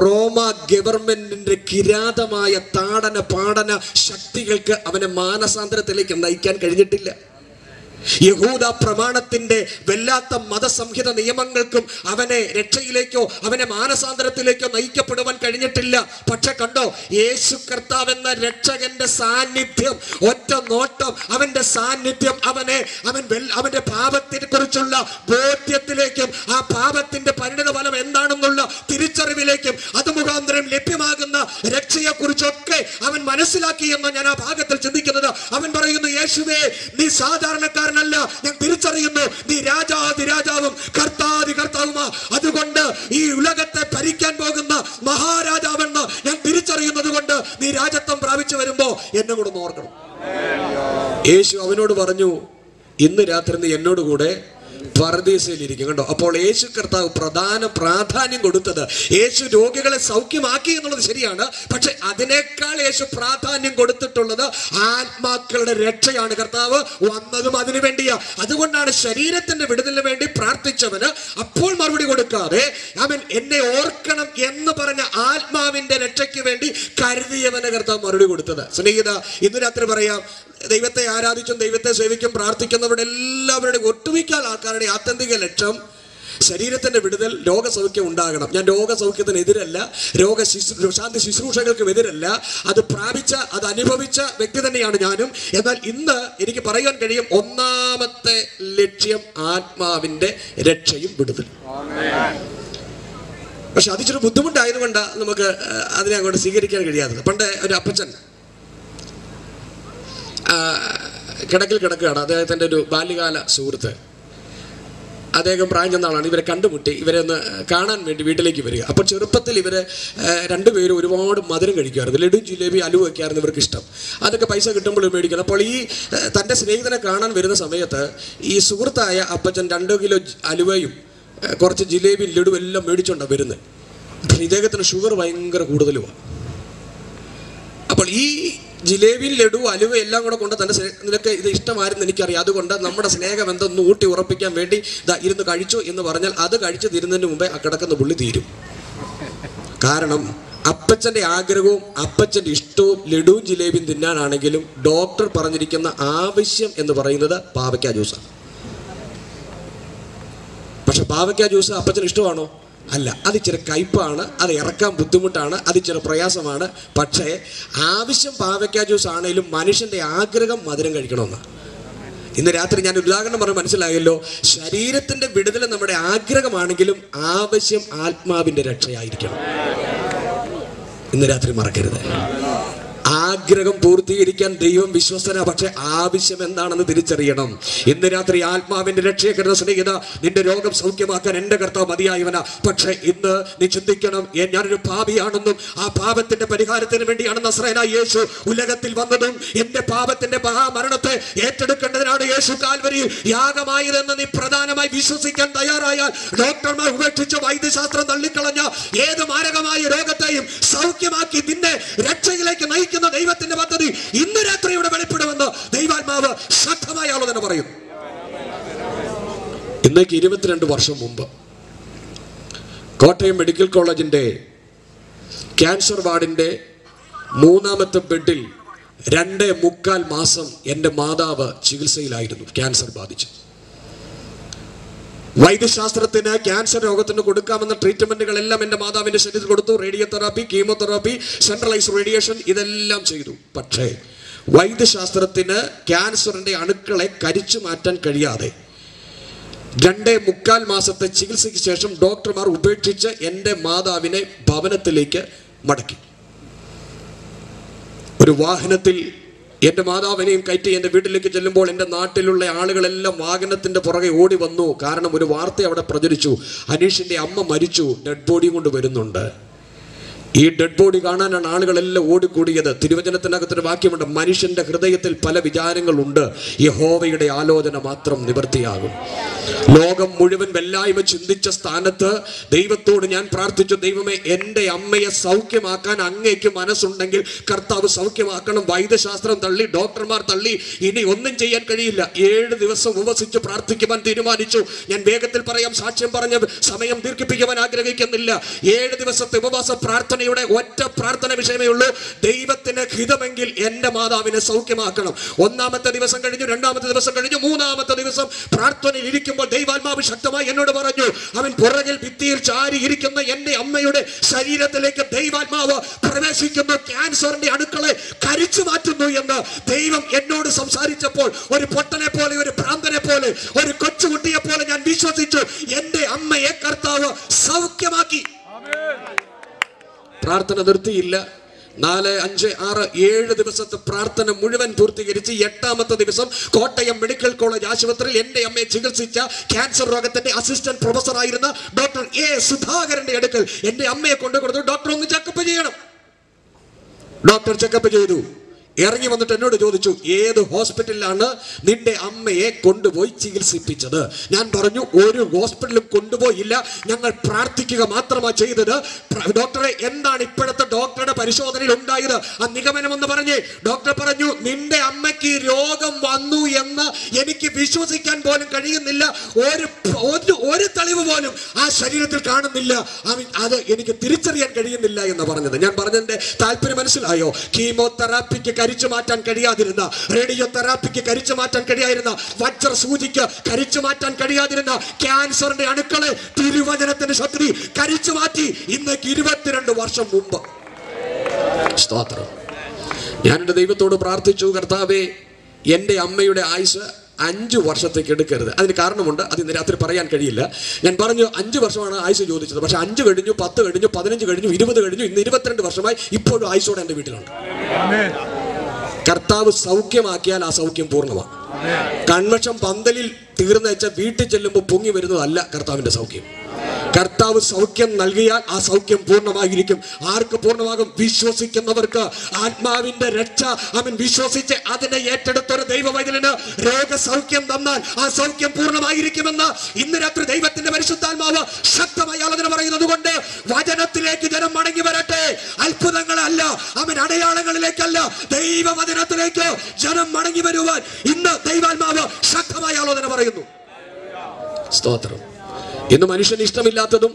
റോമ ഗവൺമെന്റിന്റെ കിരാതമായ താടന പാടന ശക്തികൾക്ക് അവനെ മാനസാന്തരത്തിലേക്ക് നയിക്കാൻ കഴിഞ്ഞിട്ടില്ല. യഹൂദ പ്രമാണത്തിന്റെ വല്ലാത്ത മതസംഹിത നിയമങ്ങൾക്കും അവനെ രക്ഷയിലേക്കോ അവനെ മാനസാന്തരത്തിലേക്കോ നയിക്കപ്പെടുവാൻ കഴിഞ്ഞിട്ടില്ല. പക്ഷെ കണ്ടോ യേശു കർത്താവ് എന്ന രക്ഷകന്റെ സാന്നിധ്യം ഒറ്റ നോട്ടം അവന്റെ സാന്നിധ്യം അവനെ അവൻ അവന്റെ പാപത്തിനെ കുറിച്ചുള്ള ബോധ്യത്തിലേക്കും ആ പാപത്തിന്റെ പരിണിത ഫലം എന്താണെന്നുള്ള തിരിച്ചറിവിലേക്കും അത് മുഖാന്തരം ലഭ്യമാകുന്ന രക്ഷയെ കുറിച്ചൊക്കെ അവൻ മനസ്സിലാക്കി എന്ന് ഞാൻ ആ ഭാഗത്തിൽ ചിന്തിക്കുന്നത്. അവൻ പറയുന്നു യേശുവേ നീ സാധാരണക്കാരനല്ല ഞാൻ തിരിച്ചറിയുന്നു നീ രാജാതി രാജാവും കർത്താതി കർത്താവുമാ. അതുകൊണ്ട് ഈ ഉലകത്തെ ഭരിക്കാൻ പോകുന്ന മഹാരാജാവെന്ന് ഞാൻ തിരിച്ചറിയുന്നത് കൊണ്ട് നീ രാജത്വം പ്രാപിച്ചു വരുമ്പോ എന്നെ കൂടെ ഓർക്കണം. യേശു അവനോട് പറഞ്ഞു ഇന്ന് രാത്രി നീ എന്നോട് കൂടെ പരദീസയിലിരിക്കും. കണ്ടോ? അപ്പോൾ യേശു കർത്താവ് പ്രധാന പ്രാധാന്യം കൊടുത്തത് യേശു രോഗികളെ സൗഖ്യമാക്കി എന്നുള്ളത് ശരിയാണ്. പക്ഷെ അതിനേക്കാൾ യേശു പ്രാധാന്യം കൊടുത്തിട്ടുള്ളത് ആത്മാക്കളുടെ രക്ഷയാണ് കർത്താവ്. വന്നതും അതിനു വേണ്ടിയാ. അതുകൊണ്ടാണ് ശരീരത്തിന്റെ വിടുതലിന് വേണ്ടി പ്രാർത്ഥിച്ചവന് അപ്പോൾ മറുപടി കൊടുക്കാതെ അവൻ എന്നെ ഓർക്കണം എന്ന് പറഞ്ഞ ആത്മാവിന്റെ രക്ഷയ്ക്ക് വേണ്ടി കരുതിയവന് കർത്താവ് മറുപടി കൊടുത്തത്. സ്നേഹിത ഇന്ന് രാത്രി പറയാം ദൈവത്തെ ആരാധിച്ചും ദൈവത്തെ സേവിക്കും പ്രാർത്ഥിക്കുന്നവരുടെ എല്ലാവരുടെയും ഒട്ടുമിക്ക ആൾക്കാരുടെ ആത്യന്തിക ലക്ഷ്യം ശരീരത്തിന്റെ വിടുതൽ രോഗസൗഖ്യം ഉണ്ടാകണം. ഞാൻ രോഗസൗഖ്യത്തിനെതിരല്ല രോഗ ശുശ്രൂ ശാന്തി ശുശ്രൂഷകൾക്കും എതിരല്ല. അത് പ്രാപിച്ച അത് അനുഭവിച്ച വ്യക്തി തന്നെയാണ് ഞാനും. എന്നാൽ ഇന്ന് എനിക്ക് പറയാൻ കഴിയും ഒന്നാമത്തെ ലക്ഷ്യം ആത്മാവിന്റെ രക്ഷയും വിടുതൽ പക്ഷെ അതിച്ചൊരു ബുദ്ധിമുട്ടായതുകൊണ്ട് നമുക്ക് അതിനെ അങ്ങോട്ട് സ്വീകരിക്കാൻ കഴിയാത്തത്. പണ്ട് ഒരു അപ്പച്ചൻ കിടക്കിൽ കിടക്കുകയാണ് അദ്ദേഹത്തിന്റെ ഒരു ബാല്യകാല സുഹൃത്ത്. അദ്ദേഹം പ്രായം ചെന്ന ആളാണ്. ഇവരെ കണ്ടുമുട്ടി ഇവരെ ഒന്ന് കാണാൻ വേണ്ടി വീട്ടിലേക്ക് വരിക. അപ്പോൾ ചെറുപ്പത്തിൽ ഇവരെ രണ്ടുപേരും ഒരുപാട് മധുരം കഴിക്കുമായിരുന്നു. ലഡു ജിലേബി അലു വയ്ക്കായിരുന്നു ഇവർക്ക് ഇഷ്ടം. അതൊക്കെ പൈസ കിട്ടുമ്പോൾ മേടിക്കണം അപ്പോൾ ഈ തന്റെ സ്നേഹിതനെ കാണാൻ വരുന്ന സമയത്ത് ഈ സുഹൃത്തായ അപ്പച്ചൻ രണ്ട് കിലോ അലുവയും കുറച്ച് ജിലേബിയും ലഡു എല്ലാം മേടിച്ചുകൊണ്ടാണ് വരുന്നത് ഇദ്ദേഹത്തിന് ഷുഗർ ഭയങ്കര കൂടുതലുമാണ് അപ്പോൾ ഈ ജിലേബി ലഡു അലുവ എല്ലാം കൂടെ കൊണ്ട് സ്നേ- നിനക്ക് ഇത് ഇഷ്ടമായിരുന്നു എനിക്കറിയാം. അതുകൊണ്ട് നമ്മുടെ സ്നേഹം എന്തെന്ന് ഊട്ടി ഉറപ്പിക്കാൻ വേണ്ടി ഇതാ ഇരുന്ന് കഴിച്ചു എന്ന് പറഞ്ഞാൽ അത് കഴിച്ചു തീരുന്നതിന് മുമ്പേ ആ കിടക്കുന്ന പുള്ളി തീരും. കാരണം അപ്പച്ചന്റെ ആഗ്രഹവും അപ്പച്ചന്റെ ഇഷ്ടവും ലഡുവും ജിലേബിയും തിന്നാനാണെങ്കിലും ഡോക്ടർ പറഞ്ഞിരിക്കുന്ന ആവശ്യം എന്ന് പറയുന്നത് പാവയ്ക്ക ജ്യൂസാണ് പക്ഷെ പാവയ്ക്ക ജ്യൂസ് അപ്പച്ചന് ഇഷ്ടമാണോ? അല്ല അത് ഇച്ചിരി കയ്പാണ് അത് ഇറക്കാൻ ബുദ്ധിമുട്ടാണ് അത് ഇച്ചിരി പ്രയാസമാണ്. പക്ഷേ ആവശ്യം പാവയ്ക്ക ജ്യൂസ് ആണെങ്കിലും മനുഷ്യന്റെ ആഗ്രഹം മധുരം കഴിക്കണമെന്നാണ് ഇന്ന് രാത്രി ഞാൻ ഉദാഹരണം പറഞ്ഞ് മനസ്സിലായല്ലോ ശരീരത്തിന്റെ വിടുതൽ നമ്മുടെ ആഗ്രഹമാണെങ്കിലും ആവശ്യം ആത്മാവിന്റെ രക്ഷയായിരിക്കണം. ഇന്ന് രാത്രി മറക്കരുത്. ആഗ്രഹം പൂർത്തീകരിക്കാൻ ദൈവം വിശ്വസ്തന. പക്ഷെ ആവശ്യം എന്താണെന്ന് തിരിച്ചറിയണം. ഇന്ന് രാത്രി ആത്മാവിന്റെ രക്ഷയെ സ്നേഹിത നിന്റെ രോഗം സൗഖ്യമാക്കാൻ എന്റെ കർത്താവ് മതിയായവന. പക്ഷെ ഇന്ന് നീ ചിന്തിക്കണം "ഏ, ഞാനൊരു പാപിയാണെന്നും ആ പാപത്തിന്റെ പരിഹാരത്തിന് വേണ്ടിയാണ് നസ്രേന യേശു ഉലകത്തിൽ വന്നതും എന്റെ പാപത്തിന്റെ മഹാമരണത്തെ ഏറ്റെടുക്കേണ്ടതിനാണ് യേശു കാൽവരി യാഗമായതെന്ന് നീ പ്രധാനമായി വിശ്വസിക്കാൻ തയ്യാറായാൽ ഡോക്ടർമാർ ഉപേക്ഷിച്ച വൈദ്യശാസ്ത്രം തള്ളിക്കളഞ്ഞ ഏത് മാരകമായ രോഗത്തെയും സൗഖ്യമാക്കി നിന്നെ രക്ഷയിലേക്ക് നയിക്കുന്ന ദൈവത്തിന്റെ പദ്ധതി ഇന്ന് രാത്രി ഇവിടെ വെളിപ്പെടുമെന്ന് ദൈവാത്മാവ് ശക്തമായ ആലോചന പറയും. ഇന്നേക്ക് ഇരുപത്തിരണ്ട് വർഷം മുമ്പ് കോട്ടയം മെഡിക്കൽ കോളേജിന്റെ ക്യാൻസർ വാർഡിന്റെ മൂന്നാമത്തെ ബെഡിൽ രണ്ട് മുക്കാൽ മാസം എന്റെ മാതാവ് ചികിത്സയിലായിരുന്നു ക്യാൻസർ ബാധിച്ചു. വൈദ്യശാസ്ത്രത്തിന് ക്യാൻസർ രോഗത്തിന് കൊടുക്കാമെന്ന ട്രീറ്റ്മെന്റുകളെല്ലാം എന്റെ മാതാവിന്റെ ശരീരത്തിൽ കൊടുത്തു. Radio therapy chemotherapy centralise radiation ഇതെല്ലാം ചെയ്തു. പക്ഷേ വൈദ്യശാസ്ത്രത്തിന് ക്യാൻസറിന്റെ അണുക്കളെ കരിച്ചു മാറ്റാൻ കഴിയാതെ രണ്ടേ മുക്കാൽ മാസത്തെ ചികിത്സയ്ക്ക് ശേഷം ഡോക്ടർമാർ ഉപേക്ഷിച്ച് എന്റെ മാതാവിനെ ഭവനത്തിലേക്ക് മടക്കി. ഒരു വാഹനത്തിൽ എന്റെ മാതാവിനെയും കയറ്റി എന്റെ വീട്ടിലേക്ക് ചെല്ലുമ്പോൾ എന്റെ നാട്ടിലുള്ള ആളുകളെല്ലാം വാഹനത്തിന്റെ പുറകെ ഓടി വന്നു. കാരണം ഒരു വാർത്ത അവിടെ പ്രചരിച്ചു. അനീഷിന്റെ അമ്മ മരിച്ചു. ഡെഡ് ബോഡിയും കൊണ്ട് വരുന്നുണ്ട്. ഈ ഡെഡ് ബോഡി കാണാനാണ് ആളുകളെല്ലാം ഓടിക്കൂടിയത്. തിരുവചനത്തിനകത്തൊരു വാക്യമുണ്ട് മനുഷ്യന്റെ ഹൃദയത്തിൽ പല വിചാരങ്ങളുണ്ട്. യഹോവയുടെ ആലോചന മാത്രം നിവൃത്തിയാകും. ലോകം മുഴുവൻ വെല്ലായ്മ ചിന്തിച്ച സ്ഥാനത്ത് ദൈവത്തോട് ഞാൻ പ്രാർത്ഥിച്ചു ദൈവമേ എന്റെ അമ്മയെ സൗഖ്യമാക്കാൻ അങ്ങേക്ക് മനസ്സുണ്ടെങ്കിൽ കർത്താവ് സൗഖ്യമാക്കണം. വൈദ്യശാസ്ത്രം തള്ളി ഡോക്ടർമാർ തള്ളി ഇനി ഒന്നും ചെയ്യാൻ കഴിയില്ല. ഏഴ് ദിവസം ഉപസിച്ച് പ്രാർത്ഥിക്കുവാൻ തീരുമാനിച്ചു. ഞാൻ വേഗത്തിൽ പറയാം സാക്ഷ്യം പറഞ്ഞ സമയം ദീർഘിപ്പിക്കുവാൻ ആഗ്രഹിക്കുന്നില്ല. ഏഴ് ദിവസത്തെ ഉപവാസ പ്രാർത്ഥനയുടെ ഒറ്റ പ്രാർത്ഥന വിഷയമേ ഉള്ളൂ. ദൈവത്തിന് ഹിതമെങ്കിൽ എന്റെ മാതാവിനെ സൗഖ്യമാക്കണം. ഒന്നാമത്തെ ദിവസം കഴിഞ്ഞു രണ്ടാമത്തെ ദിവസം കഴിഞ്ഞു മൂന്നാമത്തെ ദിവസം പ്രാർത്ഥനയിൽ ഇരിക്കുമ്പോൾ ദൈവാത്മാവ് ശക്തമായി എന്നോട് പറഞ്ഞു അവൻ പുറകിൽ ഭിത്തിയിൽ ചാരി ഇരിക്കുന്ന എന്റെ അമ്മയുടെ ശരീരത്തിലേക്ക് ദൈവാത്മാവ് പ്രവേശിക്കുന്നു ക്യാൻസറിന്റെ അടുക്കളെ കരിച്ചു മാറ്റുന്നു എന്ന് ദൈവം എന്നോട് സംസാരിച്ചപ്പോൾ ഒരു പൊട്ടനെ പോലെ ഒരു ഭ്രാന്തനെ പോലെ ഒരു കൊച്ചുകുട്ടിയെ പോലെ ഞാൻ വിശ്വസിച്ചു. എന്റെ അമ്മയെ കർത്താവ് സൗഖ്യമാക്കി. പ്രാർത്ഥന നിർത്തിയില്ല. നാല് അഞ്ച് ആറ് ഏഴ് ദിവസത്തെ പ്രാർത്ഥന മുഴുവൻ പൂർത്തീകരിച്ച് എട്ടാമത്തെ ദിവസം കോട്ടയം മെഡിക്കൽ കോളേജ് ആശുപത്രിയിൽ എന്റെ അമ്മയെ ചികിത്സിച്ച ക്യാൻസർ രോഗത്തിന്റെ അസിസ്റ്റന്റ് പ്രൊഫസർ ആയിരുന്ന ഡോക്ടർ എ സുധാകരന്റെ അടുക്കൽ എന്റെ അമ്മയെ കൊണ്ടു കൊടുത്തു ഡോക്ടർ ഒന്ന് ചെക്കപ്പ് ചെയ്യണം. ഡോക്ടർ ചെക്കപ്പ് ചെയ്തു. ഇറങ്ങി വന്നിട്ട് എന്നോട് ചോദിച്ചു ഏത് ഹോസ്പിറ്റലിലാണ് നിന്റെ അമ്മയെ കൊണ്ടുപോയി ചികിത്സിപ്പിച്ചത്? ഞാൻ പറഞ്ഞു ഒരു ഹോസ്പിറ്റലും കൊണ്ടുപോയില്ല. ഞങ്ങൾ പ്രാർത്ഥിക്കുക മാത്രമാണ് ചെയ്തത്. ഡോക്ടറെ എന്താണ് ഇപ്പോഴത്തെ ഡോക്ടറുടെ പരിശോധനയിൽ ഉണ്ടായത്? ആ നിഗമനം എന്ന് പറഞ്ഞേ. ഡോക്ടർ പറഞ്ഞു നിന്റെ അമ്മയ്ക്ക് രോഗം വന്നു എന്ന് എനിക്ക് വിശ്വസിക്കാൻ പോലും കഴിയുന്നില്ല. ഒരു ഒരു തെളിവ് പോലും ആ ശരീരത്തിൽ കാണുന്നില്ല. അത് എനിക്ക് തിരിച്ചറിയാൻ കഴിയുന്നില്ല എന്ന് പറഞ്ഞത്. ഞാൻ പറഞ്ഞതിന്റെ താല്പര്യം മനസ്സിലായോ? കീമോതെറാപ്പിക്ക് കരിച്ചു മാറ്റാൻ കഴിയാതിരുന്ന റേഡിയോ തെറാപ്പിക്ക് കരിച്ചു മാറ്റാൻ കഴിയാതിരുന്ന വജ്ര സൂചിക്ക് കരിച്ചു മാറ്റാൻ കഴിയാതിരുന്ന ക്യാൻസറിന്റെ അണുക്കളെ തിരുവചനത്തിന്റെ ശക്തി കരിച്ചു മാറ്റി ഇന്നേക്ക് ഇരുപത്തിരണ്ട് വർഷം മുമ്പ്. സ്തോത്രം. ഞാൻ എന്റെ ദൈവത്തോട് പ്രാർത്ഥിച്ചു കർത്താവേ എന്റെ അമ്മയുടെ ആയുസ് അഞ്ച് വർഷത്തേക്ക് എടുക്കരുത്. അതിന് കാരണമുണ്ട് അത് ഇന്ന് രാത്രി പറയാൻ കഴിയില്ല. ഞാൻ പറഞ്ഞു അഞ്ച് വർഷമാണ് ആയുസ് ചോദിച്ചത്. പക്ഷേ അഞ്ച് കഴിഞ്ഞു പത്ത് കഴിഞ്ഞു പതിനഞ്ച് കഴിഞ്ഞു ഇരുപത് കഴിഞ്ഞു ഇന്ന് ഇരുപത്തിരണ്ട് വർഷമായി ഇപ്പോഴും ആയുസോടെ എന്റെ വീട്ടിലുണ്ട്. കർത്താവ് സൗഖ്യമാക്കിയാൽ ആ സൗഖ്യം പൂർണമാണ് കൺവക്ഷം പന്തലിൽ തീർന്നു വെച്ച വീട്ടിൽ ചെല്ലുമ്പോൾ പൊങ്ങി വരുന്നതല്ല കർത്താവിന്റെ സൗഖ്യം. കർത്താവ് സൗഖ്യം നൽകിയാൽ ആ സൗഖ്യം പൂർണമായിരിക്കും. ആർക്ക് പൂർണമാകും? വിശ്വസിക്കുന്നവർക്ക്. ആത്മാവിന്റെ രക്ഷ. അവൻ വിശ്വസിച്ച് അതിനെ ഏറ്റെടുത്തൊരു ദൈവവൈദ്യന് രോഗസൗഖ്യം തന്നാൽ ആ സൗഖ്യം പൂർണമായിരിക്കുമെന്ന് ഇന്ന് രാത്രി ദൈവത്തിന്റെ പരിശുദ്ധാത്മാവ് ശക്തമായി ആലോചന പറയുന്നത് കൊണ്ട് വചനത്തിലേക്ക് ജനം മടങ്ങി വരട്ടെ. അത്ഭുതങ്ങളല്ല. അവൻ അടയാളങ്ങളിലേക്കല്ല. ദൈവവചനത്തിലേക്ക് ജനം മടങ്ങി വരുവാൻ ഇന്ന് ദൈവാത്മാവ് ശക്തമായി ആലോചന പറയുന്നു. സ്തോത്രം. ഇന്ന് മനുഷ്യന് ഇഷ്ടമില്ലാത്തതും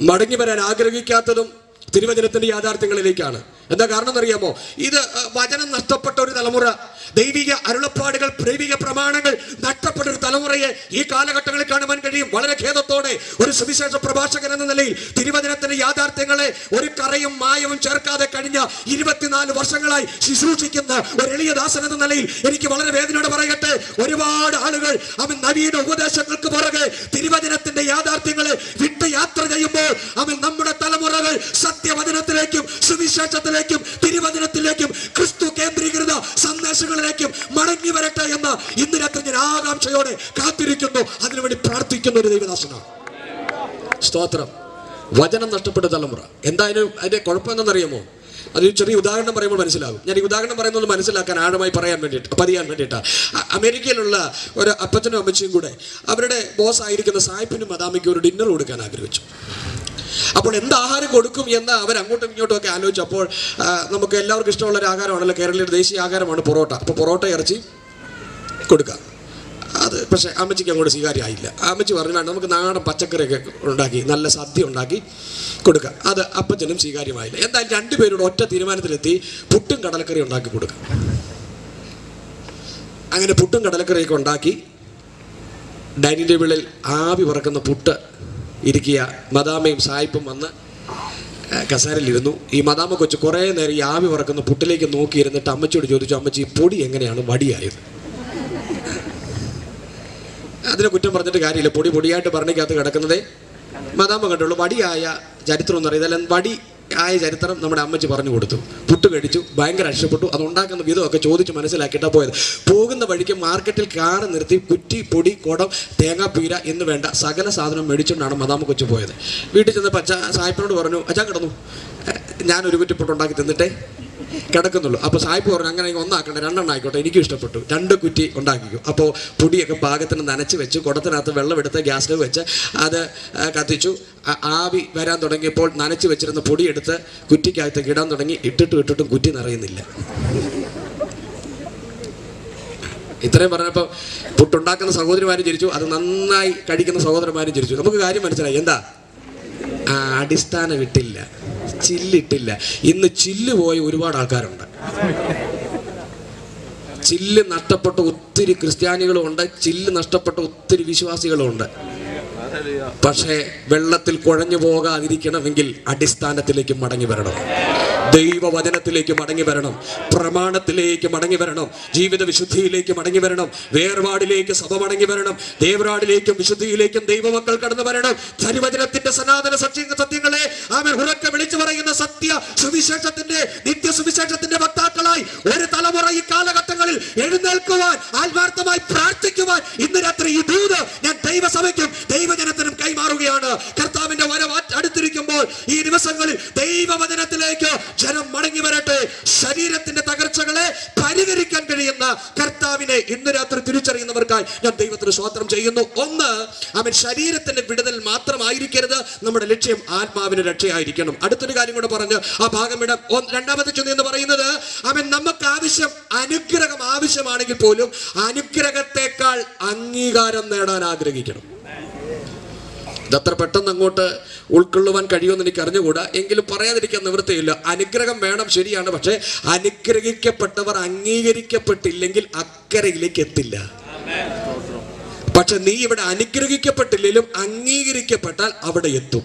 മടങ്ങി വരാൻ ആഗ്രഹിക്കാത്തതും തിരുവചനത്തിന്റെ യാഥാർത്ഥ്യങ്ങളിലേക്കാണ്. എന്താ കാരണം എന്നറിയാമോ? ഇത് വചനം നഷ്ടപ്പെട്ട ഒരു തലമുറ ദൈവിക അരുളപ്പാടുകൾ ദൈവിക പ്രമാണങ്ങൾ നഷ്ടപ്പെട്ട ഒരു തലമുറയെ ഈ കാലഘട്ടങ്ങളിൽ കാണുവാൻ കഴിയും. വളരെ ഖേദത്തോടെ ഒരു സുവിശേഷ പ്രഭാഷകൻ എന്ന നിലയിൽ തിരുവചനത്തിന്റെ യാഥാർത്ഥ്യങ്ങളെ ഒരു കറയും മായവും ചേർക്കാതെ കഴിഞ്ഞ ഇരുപത്തിനാല് വർഷങ്ങളായി ശുശ്രൂഷിക്കുന്ന ഒരു എളിയദാസൻ എന്ന നിലയിൽ എനിക്ക് വളരെ വേദനയോടെ പറയട്ടെ ഒരുപാട് ആളുകൾ അവൻ നവീന ഉപദേശങ്ങൾക്ക് പുറകെ തിരുവചനത്തിന്റെ യാഥാർത്ഥ്യങ്ങളെ വിട്ട് യാത്ര ചെയ്യുമ്പോൾ അവൻ നമ്മുടെ തലമുറകൾ സത്യവചനത്തിലേക്കും സുവിശേഷത്തിലേക്കും തിരുവചനത്തിലേക്കും ക്രിസ്തു കേന്ദ്രീകൃത സന്ദേശങ്ങളിലേക്കും മടങ്ങി വരട്ടെ എന്ന് ഇന്ന് രാത്രി ഞാൻ ആകാംക്ഷയോടെ കാത്തിരിക്കുന്നു. അതിനുവേണ്ടി പ്രാർത്ഥിക്കുന്ന ഒരു ദൈവദാസനാണ്. സ്തോത്രം. വചനം നഷ്ടപ്പെട്ട തലമുറ. എന്തായാലും അതിന്റെ കുഴപ്പം അറിയുമോ? അതൊരു ചെറിയ ഉദാഹരണം പറയുമ്പോൾ മനസ്സിലാകും. ഞാൻ ഈ ഉദാഹരണം പറയുന്നത് മനസ്സിലാക്കാൻ ആഴമായി പറയാൻ വേണ്ടിയിട്ട് പതിയാൻ വേണ്ടിയിട്ടാണ് അമേരിക്കയിലുള്ള ഒരു അപ്പച്ചനും അമ്മച്ചിയും കൂടെ അവരുടെ ബോസ് ആയിരിക്കുന്ന സായിപ്പിനും മദാമിക്കും ഒരു ഡിന്നർ കൊടുക്കാൻ ആഗ്രഹിച്ചു. അപ്പോൾ എന്ത് ആഹാരം കൊടുക്കും എന്ന് അവർ അങ്ങോട്ടും ഇങ്ങോട്ടും ഒക്കെ ആലോചിച്ചപ്പോൾ നമുക്ക് എല്ലാവർക്കും ഇഷ്ടമുള്ള ഒരു ആഹാരമാണല്ലോ. കേരളീയ ദേശീയ ആഹാരമാണ് പൊറോട്ട. അപ്പോൾ പൊറോട്ട ഇറച്ചി കൊടുക്കാം അത് പക്ഷേ അമ്മച്ചിക്ക് അങ്ങോട്ട് സ്വീകാര്യമായില്ല. അമ്മച്ചി പറഞ്ഞു വേണ്ട നമുക്ക് നാടൻ പച്ചക്കറിയൊക്കെ ഉണ്ടാക്കി നല്ല സദ്യ ഉണ്ടാക്കി കൊടുക്കുക അത് അപ്പച്ചനും സ്വീകാര്യമായില്ല. എന്തായാലും രണ്ടുപേരോട് ഒറ്റ തീരുമാനത്തിലെത്തി പുട്ടും കടലക്കറി ഉണ്ടാക്കി കൊടുക്കുക അങ്ങനെ പുട്ടും കടലക്കറിയൊക്കെ ഉണ്ടാക്കി ഡൈനിങ് ടേബിളിൽ ആവി പറക്കുന്ന പുട്ട് ഇരിക്കുക. മദാമയും സായിപ്പും വന്ന് കസേരയിലിരുന്നു. ഈ മദാമ കൊച്ചു കുറേ നേരം ഈ ആവി പറക്കുന്ന പുട്ടിലേക്ക് നോക്കിയിരുന്നിട്ട് അമ്മച്ചിയോട് ചോദിച്ചു അമ്മച്ചി പൊടി എങ്ങനെയാണ്? വടിയായത് അതിനെ കുറ്റം പറഞ്ഞിട്ട് കാര്യമില്ല. പൊടി പൊടിയായിട്ട് ഭരണിക്കകത്ത് കിടക്കുന്നതേ മദാമ കണ്ടുള്ളൂ. വടിയായ ചരിത്രം എന്ന് പറയുന്നത് അല്ല വടി ആയ ചരിത്രം നമ്മുടെ അമ്മച്ചി പറഞ്ഞു കൊടുത്തു. പുട്ട് കഴിച്ചു ഭയങ്കര രക്ഷപ്പെട്ടു. അത് ഉണ്ടാക്കുന്ന വിധമൊക്കെ ചോദിച്ച് മനസ്സിലാക്കിയിട്ടാണ് പോയത്. പോകുന്ന വഴിക്ക് മാർക്കറ്റിൽ കാറ് നിർത്തി കുറ്റി പൊടി കുടം തേങ്ങാപ്പീര എന്ന് വേണ്ട സകല സാധനം മേടിച്ചുകൊണ്ടാണ് മദാമ കൊച്ചു പോയത്. വീട്ടിൽ ചെന്നപ്പോൾ അച്ഛ സായ്പനോട് പറഞ്ഞു അച്ഛാ കിടന്നു. "എ, ഞാനൊരു കുറ്റി പുട്ട് ഉണ്ടാക്കി തിന്നിട്ടേ. കിടക്കുന്നുള്ളൂ. അപ്പോൾ സായിപ്പ് പറഞ്ഞു അങ്ങനെ ഒന്നാക്കണ്ട രണ്ടെണ്ണം ആയിക്കോട്ടെ എനിക്കും ഇഷ്ടപ്പെട്ടു. രണ്ട് കുറ്റി ഉണ്ടാക്കിക്കും. അപ്പോൾ പൊടിയൊക്കെ പാകത്തിന് നനച്ച് വെച്ച് കുടത്തിനകത്ത് വെള്ളം എടുത്ത് ഗ്യാസ് സ്റ്റവ് വെച്ച് അത് കത്തിച്ചു. ആവി വരാൻ തുടങ്ങിയപ്പോൾ നനച്ച് വെച്ചിരുന്ന പൊടിയെടുത്ത് കുറ്റിക്കകത്ത് ഇടാൻ തുടങ്ങി ഇട്ടിട്ടും ഇട്ടിട്ടും കുറ്റി നിറയുന്നില്ല. ഇത്രയും പറഞ്ഞപ്പോൾ പുട്ടുണ്ടാക്കുന്ന സഹോദരിമാരും ചിരിച്ചു അത് നന്നായി കഴിക്കുന്ന സഹോദരന്മാരും ചിരിച്ചു. നമുക്ക് കാര്യം മനസ്സിലായി. എന്താ? അടിസ്ഥാനം ഇട്ടില്ല ചില്ലിട്ടില്ല. ഇന്ന് ചില്ല് പോയ ഒരുപാട് ആൾക്കാരുണ്ട്. ചില്ല് നഷ്ടപ്പെട്ട ഒത്തിരി ക്രിസ്ത്യാനികളും ഉണ്ട് ചില്ല് നഷ്ടപ്പെട്ട ഒത്തിരി വിശ്വാസികളും ഉണ്ട് പക്ഷേ വെള്ളത്തിൽ കുഴഞ്ഞു പോകാതിരിക്കണമെങ്കിൽ അടിസ്ഥാനത്തിലേക്ക് മടങ്ങി വരണം. ദൈവവചനത്തിലേക്ക് മടങ്ങി വരണം. പ്രമാണത്തിലേക്ക് മടങ്ങി വരണം. ജീവിത വിശുദ്ധിയിലേക്ക് മടങ്ങി വരണം. വേർപാടിലേക്ക് സഭ മടങ്ങി വരണം. ദേവരാടിലേക്കും വിശുദ്ധിയിലേക്കും ദൈവമക്കൾ കടന്നു വരണം. തിരുവചനത്തിന്റെ സനാതന സത്യ സത്യങ്ങളെ അവൻ ഉറക്കെ വിളിച്ചു പറയുന്ന സത്യ സുവിശേഷത്തിന്റെ നിത്യ സുവിശേഷത്തിന്റെ വക്താക്കളായി ഒരു തലമുറ ഈ കാലഘട്ടങ്ങളിൽ എഴുന്നേൽക്കുവാൻ ആത്മാർത്ഥമായി പ്രാർത്ഥിക്കുവാൻ ഇന്ന് രാത്രി ഈ ദൂത് ഞാൻ ദൈവസഭയ്ക്കും ദൈവജനത്തിനും കൈമാറുകയാണ്. കർത്താവിന്റെ വരവ് അടുത്തിരിക്കുമ്പോൾ ഈ ദിവസങ്ങളിൽ ദൈവവചനത്തിലേക്ക് ജനം മടങ്ങി വരട്ടെ. ശരീരത്തിന്റെ തകർച്ചകളെ പരിഹരിക്കാൻ കഴിയുന്ന കർത്താവിനെ ഇന്ന് രാത്രി തിരിച്ചറിയുന്നവർക്കായി ഞാൻ ദൈവത്തിന് സ്വാതന്ത്ര്യം ചെയ്യുന്നു. ഒന്ന് അവൻ ശരീരത്തിന്റെ വിടുതൽ മാത്രമായിരിക്കരുത്. നമ്മുടെ ലക്ഷ്യം ആത്മാവിന് രക്ഷയായിരിക്കണം. അടുത്തൊരു കാര്യം കൂടെ പറഞ്ഞ് ആ ഭാഗം ഇടം. രണ്ടാമത്തെ എന്ന് പറയുന്നത് അവൻ നമുക്ക് ആവശ്യം അനുഗ്രഹം ആവശ്യമാണെങ്കിൽ പോലും അനുഗ്രഹത്തെക്കാൾ അംഗീകാരം നേടാൻ ആഗ്രഹിക്കണം. ഇതത്ര പെട്ടെന്ന് അങ്ങോട്ട് ഉൾക്കൊള്ളുവാൻ കഴിയുമെന്ന് എനിക്ക് അറിഞ്ഞുകൂടാ എങ്കിലും പറയാതിരിക്കാൻ നിവൃത്തിയില്ല. അനുഗ്രഹം വേണം ശരിയാണ് പക്ഷേ അനുഗ്രഹിക്കപ്പെട്ടവർ അംഗീകരിക്കപ്പെട്ടില്ലെങ്കിൽ അക്കരയിലേക്ക് എത്തില്ല. പക്ഷെ നീ ഇവിടെ അനുഗ്രഹിക്കപ്പെട്ടില്ലെങ്കിലും അംഗീകരിക്കപ്പെട്ടാൽ അവിടെ എത്തും.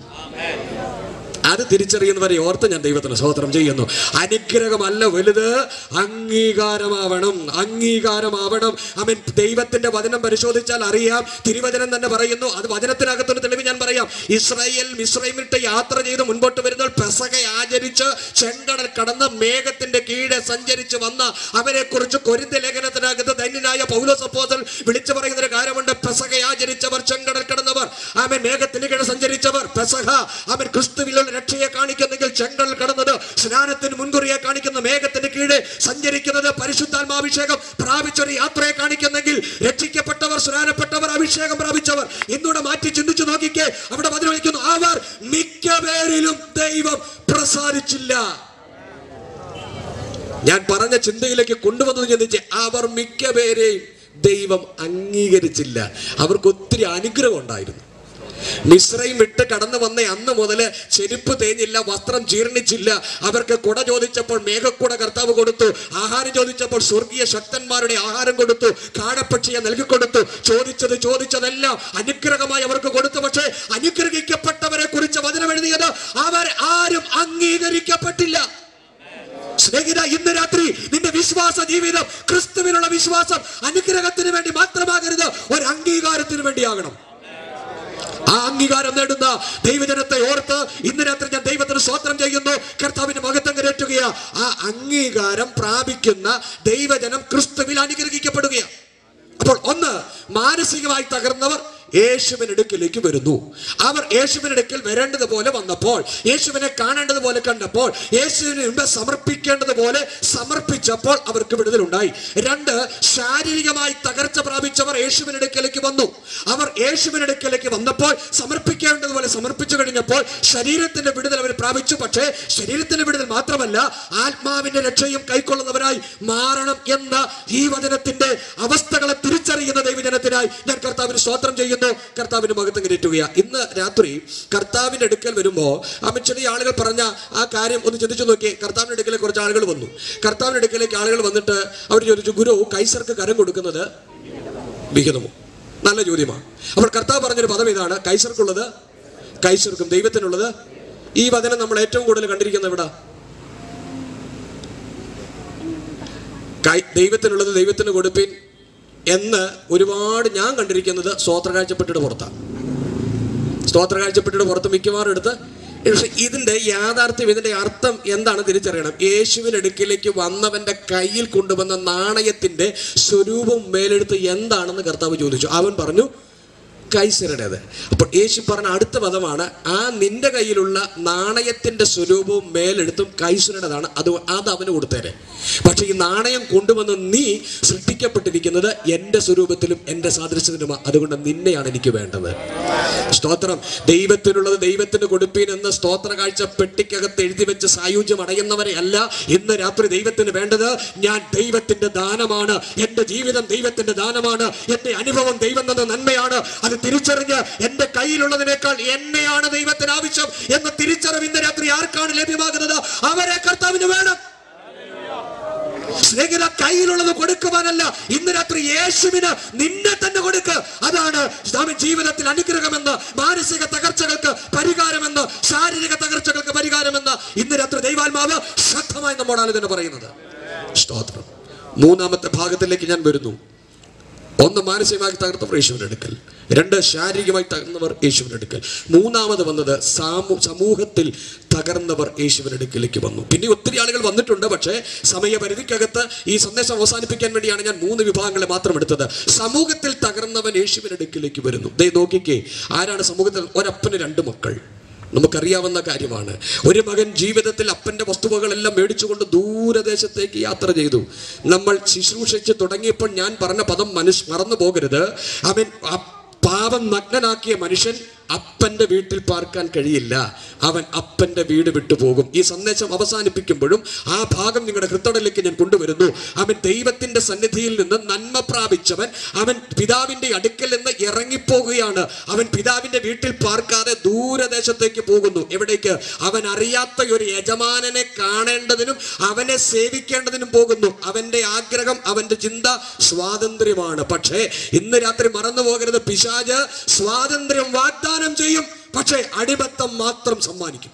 അത് തിരിച്ചറിയുന്നവരെ ഓർത്ത് ഞാൻ ദൈവത്തിന് സ്തോത്രം ചെയ്യുന്നു. അനുഗ്രഹമല്ല വലുത് അംഗീകാരമാവണം അംഗീകാരമാവണം. അവൻ ദൈവത്തിന്റെ വചനം പരിശോധിച്ചാൽ അറിയാം. തിരുവചനം തന്നെ പറയുന്നു. അത് വചനത്തിനകത്തൊരു തെളിവ് ഞാൻ പറയാം. ഇസ്രായേൽ മിസ്രൈമിട്ട് യാത്ര ചെയ്ത് മുൻപോട്ട് വരുന്ന പെസക ആചരിച്ച് ചെങ്കടൽ കടന്ന് മേഘത്തിന്റെ കീഴെ സഞ്ചരിച്ച് വന്ന അവരെ കുറിച്ച് കൊരിന്ത ലേഖനത്തിനകത്ത് ധന്യനായ പൗലോസ് അപ്പോസൽ വിളിച്ചു പറയുന്ന ഒരു കാര്യമുണ്ട്. പെസക ആചരിച്ചവർ ചെങ്കടൽ കടന്നവർ അവൻ മേഘത്തിന് കീഴെ സഞ്ചരിച്ചവർ പെസഹ അവൻ ക്രിസ്തുവിലുള്ള രക്ഷയെ കാണിക്കുന്നെങ്കിൽ ചെങ്കൽ കടന്നത് സ്നാനത്തിന് മുൻകുറിയെ കാണിക്കുന്ന മേഘത്തിന്റെ കീഴെ സഞ്ചരിക്കുന്നത് പരിശുദ്ധാത്മാഭിഷേകം പ്രാപിച്ച ഒരു യാത്രയെ കാണിക്കുന്നെങ്കിൽ രക്ഷിക്കപ്പെട്ടവർ സ്നാനപ്പെട്ടവർ അഭിഷേകം പ്രാപിച്ചവർ. ഇന്നൂടെ മാറ്റി ചിന്തിച്ചു നോക്കിക്കേ. അവിടെ മതി വയ്ക്കുന്നു അവർ മിക്ക പേരിലും ദൈവം പ്രസാദിച്ചില്ല ഞാൻ പറഞ്ഞ ചിന്തയിലേക്ക് കൊണ്ടുവന്നത് ചിന്തിച്ച് അവർ മിക്ക പേരെയും ദൈവം അംഗീകരിച്ചില്ല. അവർക്ക് ഒത്തിരി അനുഗ്രഹം ഉണ്ടായിരുന്നു. മിശ്രയും വിട്ട് കടന്നു വന്ന അന്ന് മുതൽ ചെരുപ്പ് തേഞ്ഞില്ല വസ്ത്രം ജീർണിച്ചില്ല. അവർക്ക് കുട ചോദിച്ചപ്പോൾ മേഘക്കുട കർത്താവ് കൊടുത്തു. ആഹാരം ചോദിച്ചപ്പോൾ സ്വർഗീയ ശക്തന്മാരുടെ ആഹാരം കൊടുത്തു. കാടപ്പക്ഷിയെ നൽകിക്കൊടുത്തു. ചോദിച്ചത് ചോദിച്ചതെല്ലാം അനുഗ്രഹമായി അവർക്ക് കൊടുത്തു. പക്ഷേ അനുഗ്രഹിക്കപ്പെട്ടവരെ കുറിച്ച് വചനം എഴുതിയത് അവർ ആരും അംഗീകരിക്കപ്പെട്ടില്ല. സ്നേഹിത ഇന്ന് രാത്രി നിന്റെ വിശ്വാസ ജീവിതം ക്രിസ്തുവിനുള്ള വിശ്വാസം അനുഗ്രഹത്തിന് വേണ്ടി മാത്രമാകരുത്. ഒരു അംഗീകാരത്തിന് വേണ്ടിയാകണം. ആ അംഗീകാരം നേടുന്ന ദൈവജനത്തെ ഓർത്ത് ഇന്ന് രാത്രി ഞാൻ ദൈവത്തിന് സ്വോത്രം ചെയ്യുന്നു. കർത്താവിന്റെ മഹത്വം കരേറ്റുകയാണ് ആ അംഗീകാരം പ്രാപിക്കുന്ന ദൈവജനം ക്രിസ്തുവിൽ അനുഗ്രഹിക്കപ്പെടുകയാണ് അപ്പോൾ ഒന്ന് മാനസികമായി തകർന്നവർ. യേശുവിന് അടുക്കിലേക്ക് വരുന്നു. അവർ യേശുവിന് അടുക്കൽ വരേണ്ടതുപോലെ വന്നപ്പോൾ യേശുവിനെ കാണേണ്ടതുപോലെ കണ്ടപ്പോൾ യേശുവിന് മുമ്പ് സമർപ്പിക്കേണ്ടതുപോലെ സമർപ്പിച്ചപ്പോൾ അവർക്ക് വിടുതലുണ്ടായി. രണ്ട് ശാരീരികമായി തകർച്ച പ്രാപിച്ചവർ യേശുവിന് അടുക്കലേക്ക് വന്നു. അവർ യേശുവിന് അടുക്കലേക്ക് വന്നപ്പോൾ സമർപ്പിക്കേണ്ടതുപോലെ സമർപ്പിച്ചു കഴിഞ്ഞപ്പോൾ ശരീരത്തിന്റെ വിടുതൽ അവർ പ്രാപിച്ചു. പക്ഷേ ശരീരത്തിന്റെ വിടുതൽ മാത്രമല്ല ആത്മാവിന്റെ രക്ഷയും കൈക്കൊള്ളുന്നവരായി മാറണം എന്ന ഈ വചനത്തിന്റെ അവസ്ഥകളെ തിരിച്ചറിയുന്ന ദൈവജനത്തിനായി ഞാൻ കർത്താവിന് സ്തോത്രം ചെയ്യുന്നു. കർത്താവിന് മഹത്വം കയറ്റുകയാണ് ഇന്ന് രാത്രി കർത്താവിന്റെ അടുക്കൽ വരുമ്പോൾ അമിത്ഷാ ആളുകൾ പറഞ്ഞ ആ കാര്യം ഒന്ന് ചിന്തിച്ചു നോക്കി കർത്താവിന്റെ അടുക്കലേക്ക് കുറച്ച് ആളുകൾ വന്നു. കർത്താവിന്റെ അടുക്കലേക്ക് ആളുകൾ വന്നിട്ട് അവർ ചോദിച്ചു ഗുരു കൈസർക്ക് കരം കൊടുക്കുന്നത്? വിഹിതമോ നല്ല ചോദ്യമാണ് അപ്പോൾ കർത്താവ് പറഞ്ഞൊരു പദം ഇതാണ്. കൈസർക്കുള്ളത് കൈസർക്കും ദൈവത്തിനുള്ളത്. ഈ വചനം നമ്മൾ ഏറ്റവും കൂടുതൽ കണ്ടിരിക്കുന്നത് എവിടെ? ദൈവത്തിനുള്ളത് ദൈവത്തിന് കൊടുപ്പിൻ എന്ന് ഒരുപാട് ഞാൻ കണ്ടിരിക്കുന്നത് സ്തോത്ര കാഴ്ചപ്പെട്ടിട്ട് പുറത്താണ് സ്തോത്ര കാഴ്ചപ്പെട്ടിട്ട് പുറത്ത് മിക്കവാറും എടുത്ത് പക്ഷെ ഇതിന്റെ യാഥാർത്ഥ്യം ഇതിന്റെ അർത്ഥം എന്താണ് തിരിച്ചറിയണം? യേശുവിന്റെ അടുക്കിലേക്ക് വന്നവന്റെ കയ്യിൽ കൊണ്ടുവന്ന നാണയത്തിന്റെ സ്വരൂപം മേലെടുത്ത് എന്താണെന്ന് കർത്താവ് ചോദിച്ചു. അവൻ പറഞ്ഞു കൈസരുടേത്. അപ്പോൾ യേശു പറഞ്ഞ അടുത്ത പദമാണ് ആ നിന്റെ കയ്യിലുള്ള നാണയത്തിന്റെ സ്വരൂപവും മേലെടുത്തും കൈസരുടേതാണ്. അത് അത് അവന് കൊടുത്തേരെ. പക്ഷെ ഈ നാണയം കൊണ്ടുവന്ന് നീ സൃഷ്ടിക്കപ്പെട്ടിരിക്കുന്നത് എന്റെ സ്വരൂപത്തിലും എന്റെ സാദൃശ്യത്തിലുമാണ് അതുകൊണ്ട് നിന്നെയാണ് എനിക്ക് വേണ്ടത്. സ്തോത്രം. ദൈവത്തിനുള്ളത് ദൈവത്തിന് കൊടുപ്പീൻ എന്ന സ്തോത്ര കാഴ്ച പെട്ടിക്കകത്ത് എഴുതി വെച്ച് സായുജ്യം അടയുന്നവരെ അല്ല ഇന്ന് രാത്രി ദൈവത്തിന് വേണ്ടത് ഞാൻ ദൈവത്തിന്റെ ദാനമാണ്. എന്റെ ജീവിതം ദൈവത്തിന്റെ ദാനമാണ്. എന്റെ അനുഭവം ദൈവം തന്ന നന്മയാണ്. അത് തിരിച്ചറിഞ്ഞ് എന്റെ കയ്യിലുള്ളതിനേക്കാൾ എന്നെയാണ് ദൈവത്തിന് ആവശ്യം എന്ന തിരിച്ചറിവ് ഇന്ന് രാത്രി ആർക്കാണ് ലഭ്യമാകുന്നത്? അവരെ കർത്താവിന് വേണം. സ്നേഹിത കയ്യിലുള്ളത് കൊടുക്കുവാനല്ല ഇന്ന് രാത്രി യേശുവിന് നിന്നെ തന്നെ കൊടുക്ക്. അതാണ് സ്വാമി ജീവിതത്തിൽ അനുഗ്രഹമെന്ന് മാനസിക തകർച്ചകൾക്ക് പരിഹാരമെന്ന് ശാരീരിക തകർച്ചകൾക്ക് പരിഹാരമെന്ന് ഇന്ന് രാത്രി ദൈവാത്മാവ് ശക്തമായി നമ്മോടാണ് ഇതിന് പറയുന്നത്. സ്തോത്രം. മൂന്നാമത്തെ ഭാഗത്തിലേക്ക് ഞാൻ വരുന്നു. ഒന്ന് മാനസികമായി തകർന്നവർ യേശുവിന്റെ അടുക്കൽ. രണ്ട് ശാരീരികമായി തകർന്നവർ യേശുവിന്റെ അടുക്കൽ. മൂന്നാമത് വന്നത് സാമൂ സമൂഹത്തിൽ തകർന്നവർ യേശുവിന്റെ അടുക്കിലേക്ക് വന്നു. പിന്നെ ഒത്തിരി ആളുകൾ വന്നിട്ടുണ്ട് പക്ഷേ സമയപരിധിക്കകത്ത് ഈ സന്ദേശം അവസാനിപ്പിക്കാൻ വേണ്ടിയാണ് ഞാൻ മൂന്ന് വിഭാഗങ്ങളെ മാത്രം എടുത്തത്. സമൂഹത്തിൽ തകർന്നവൻ യേശുവിന്റെ അടുക്കിലേക്ക് വരുന്നു. ദേ നോക്കിക്കേ ആരാണ് സമൂഹത്തിൽ ഒരപ്പന് രണ്ട് മക്കൾ? നമുക്കറിയാവുന്ന കാര്യമാണ്. ഒരു മകൻ ജീവിതത്തിൽ അപ്പന്റെ വസ്തുവകളെല്ലാം മേടിച്ചുകൊണ്ട് ദൂരദേശത്തേക്ക് യാത്ര ചെയ്തു. നമ്മൾ ശുശ്രൂഷിച്ച് തുടങ്ങിയപ്പോൾ ഞാൻ പറഞ്ഞ പദം മനുഷ്യ മറന്നു പോകരുത് അവൻ പാപം നഗ്നനാക്കിയ മനുഷ്യൻ അപ്പന്റെ വീട്ടിൽ പാർക്കാൻ കഴിയില്ല. അവൻ അപ്പന്റെ വീട് വിട്ടുപോകും ഈ സന്ദേശം അവസാനിപ്പിക്കുമ്പോഴും ആ ഭാഗം നിങ്ങളുടെ ഹൃത്തടലേക്ക് ഞാൻ കൊണ്ടുവരുന്നു. അവൻ ദൈവത്തിന്റെ സന്നിധിയിൽ നിന്ന് നന്മ പ്രാപിച്ചവൻ അവൻ പിതാവിന്റെ അടുക്കൽ നിന്ന് ഇറങ്ങിപ്പോകുകയാണ്. അവൻ പിതാവിന്റെ വീട്ടിൽ പാർക്കാതെ ദൂരദേശത്തേക്ക് പോകുന്നു. എവിടേക്ക്? അവൻ അറിയാത്ത ഒരു യജമാനനെ കാണേണ്ടതിനും അവനെ സേവിക്കേണ്ടതിനും പോകുന്നു. അവന്റെ ആഗ്രഹം അവന്റെ ചിന്ത സ്വാതന്ത്ര്യമാണ്. പക്ഷേ ഇന്ന് രാത്രി മറന്നു പോകരുത് പിശാജ് സ്വാതന്ത്ര്യം വാഗ്ദാനം ചെയ്യും. പക്ഷേ അടിമത്തം മാത്രം സമ്മാനിക്കും.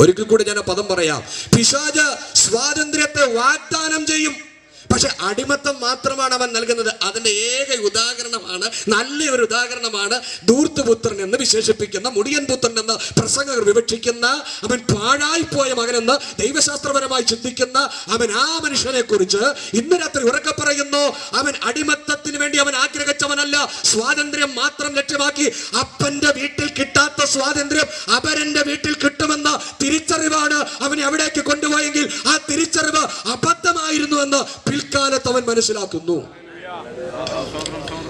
ഒരിക്കൽ കൂടി ഞാൻ പദം പറയാം. പിശാജ് സ്വാതന്ത്ര്യത്തെ വാഗ്ദാനം ചെയ്യും. പക്ഷെ അടിമത്തം മാത്രമാണ് അവൻ നൽകുന്നത്. അതിന്റെ ഏക ഉദാഹരണമാണ് നല്ല ഒരു ഉദാഹരണമാണ് ദൂർത്തുപുത്രൻ എന്ന് വിശേഷിപ്പിക്കുന്ന മുടിയൻ പുത്രൻ എന്ന് പ്രസംഗകർ വിവക്ഷിക്കുന്ന അവൻ പാഴായിപ്പോയ മകനെന്ന് ദൈവശാസ്ത്രപരമായി ചിന്തിക്കുന്ന അവൻ ആ മനുഷ്യനെ കുറിച്ച് ഇന്ന് രാത്രി ഉറക്കെ പറയുന്നു അവൻ അടിമത്തത്തിന് വേണ്ടി അവൻ ആഗ്രഹിച്ചവനല്ല. സ്വാതന്ത്ര്യം മാത്രം ലക്ഷ്യമാക്കി അപ്പന്റെ വീട്ടിൽ കിട്ടാത്ത സ്വാതന്ത്ര്യം അപരന്റെ വീട്ടിൽ കിട്ടുമെന്ന തിരിച്ചറിവാണ് അവനെ അവിടേക്ക് കൊണ്ടുപോയെങ്കിൽ ആ തിരിച്ചറിവ് അബദ്ധമായിരുന്നു എന്ന് പിൽക്കാലത്ത് അവൻ മനസ്സിലാക്കുന്നു.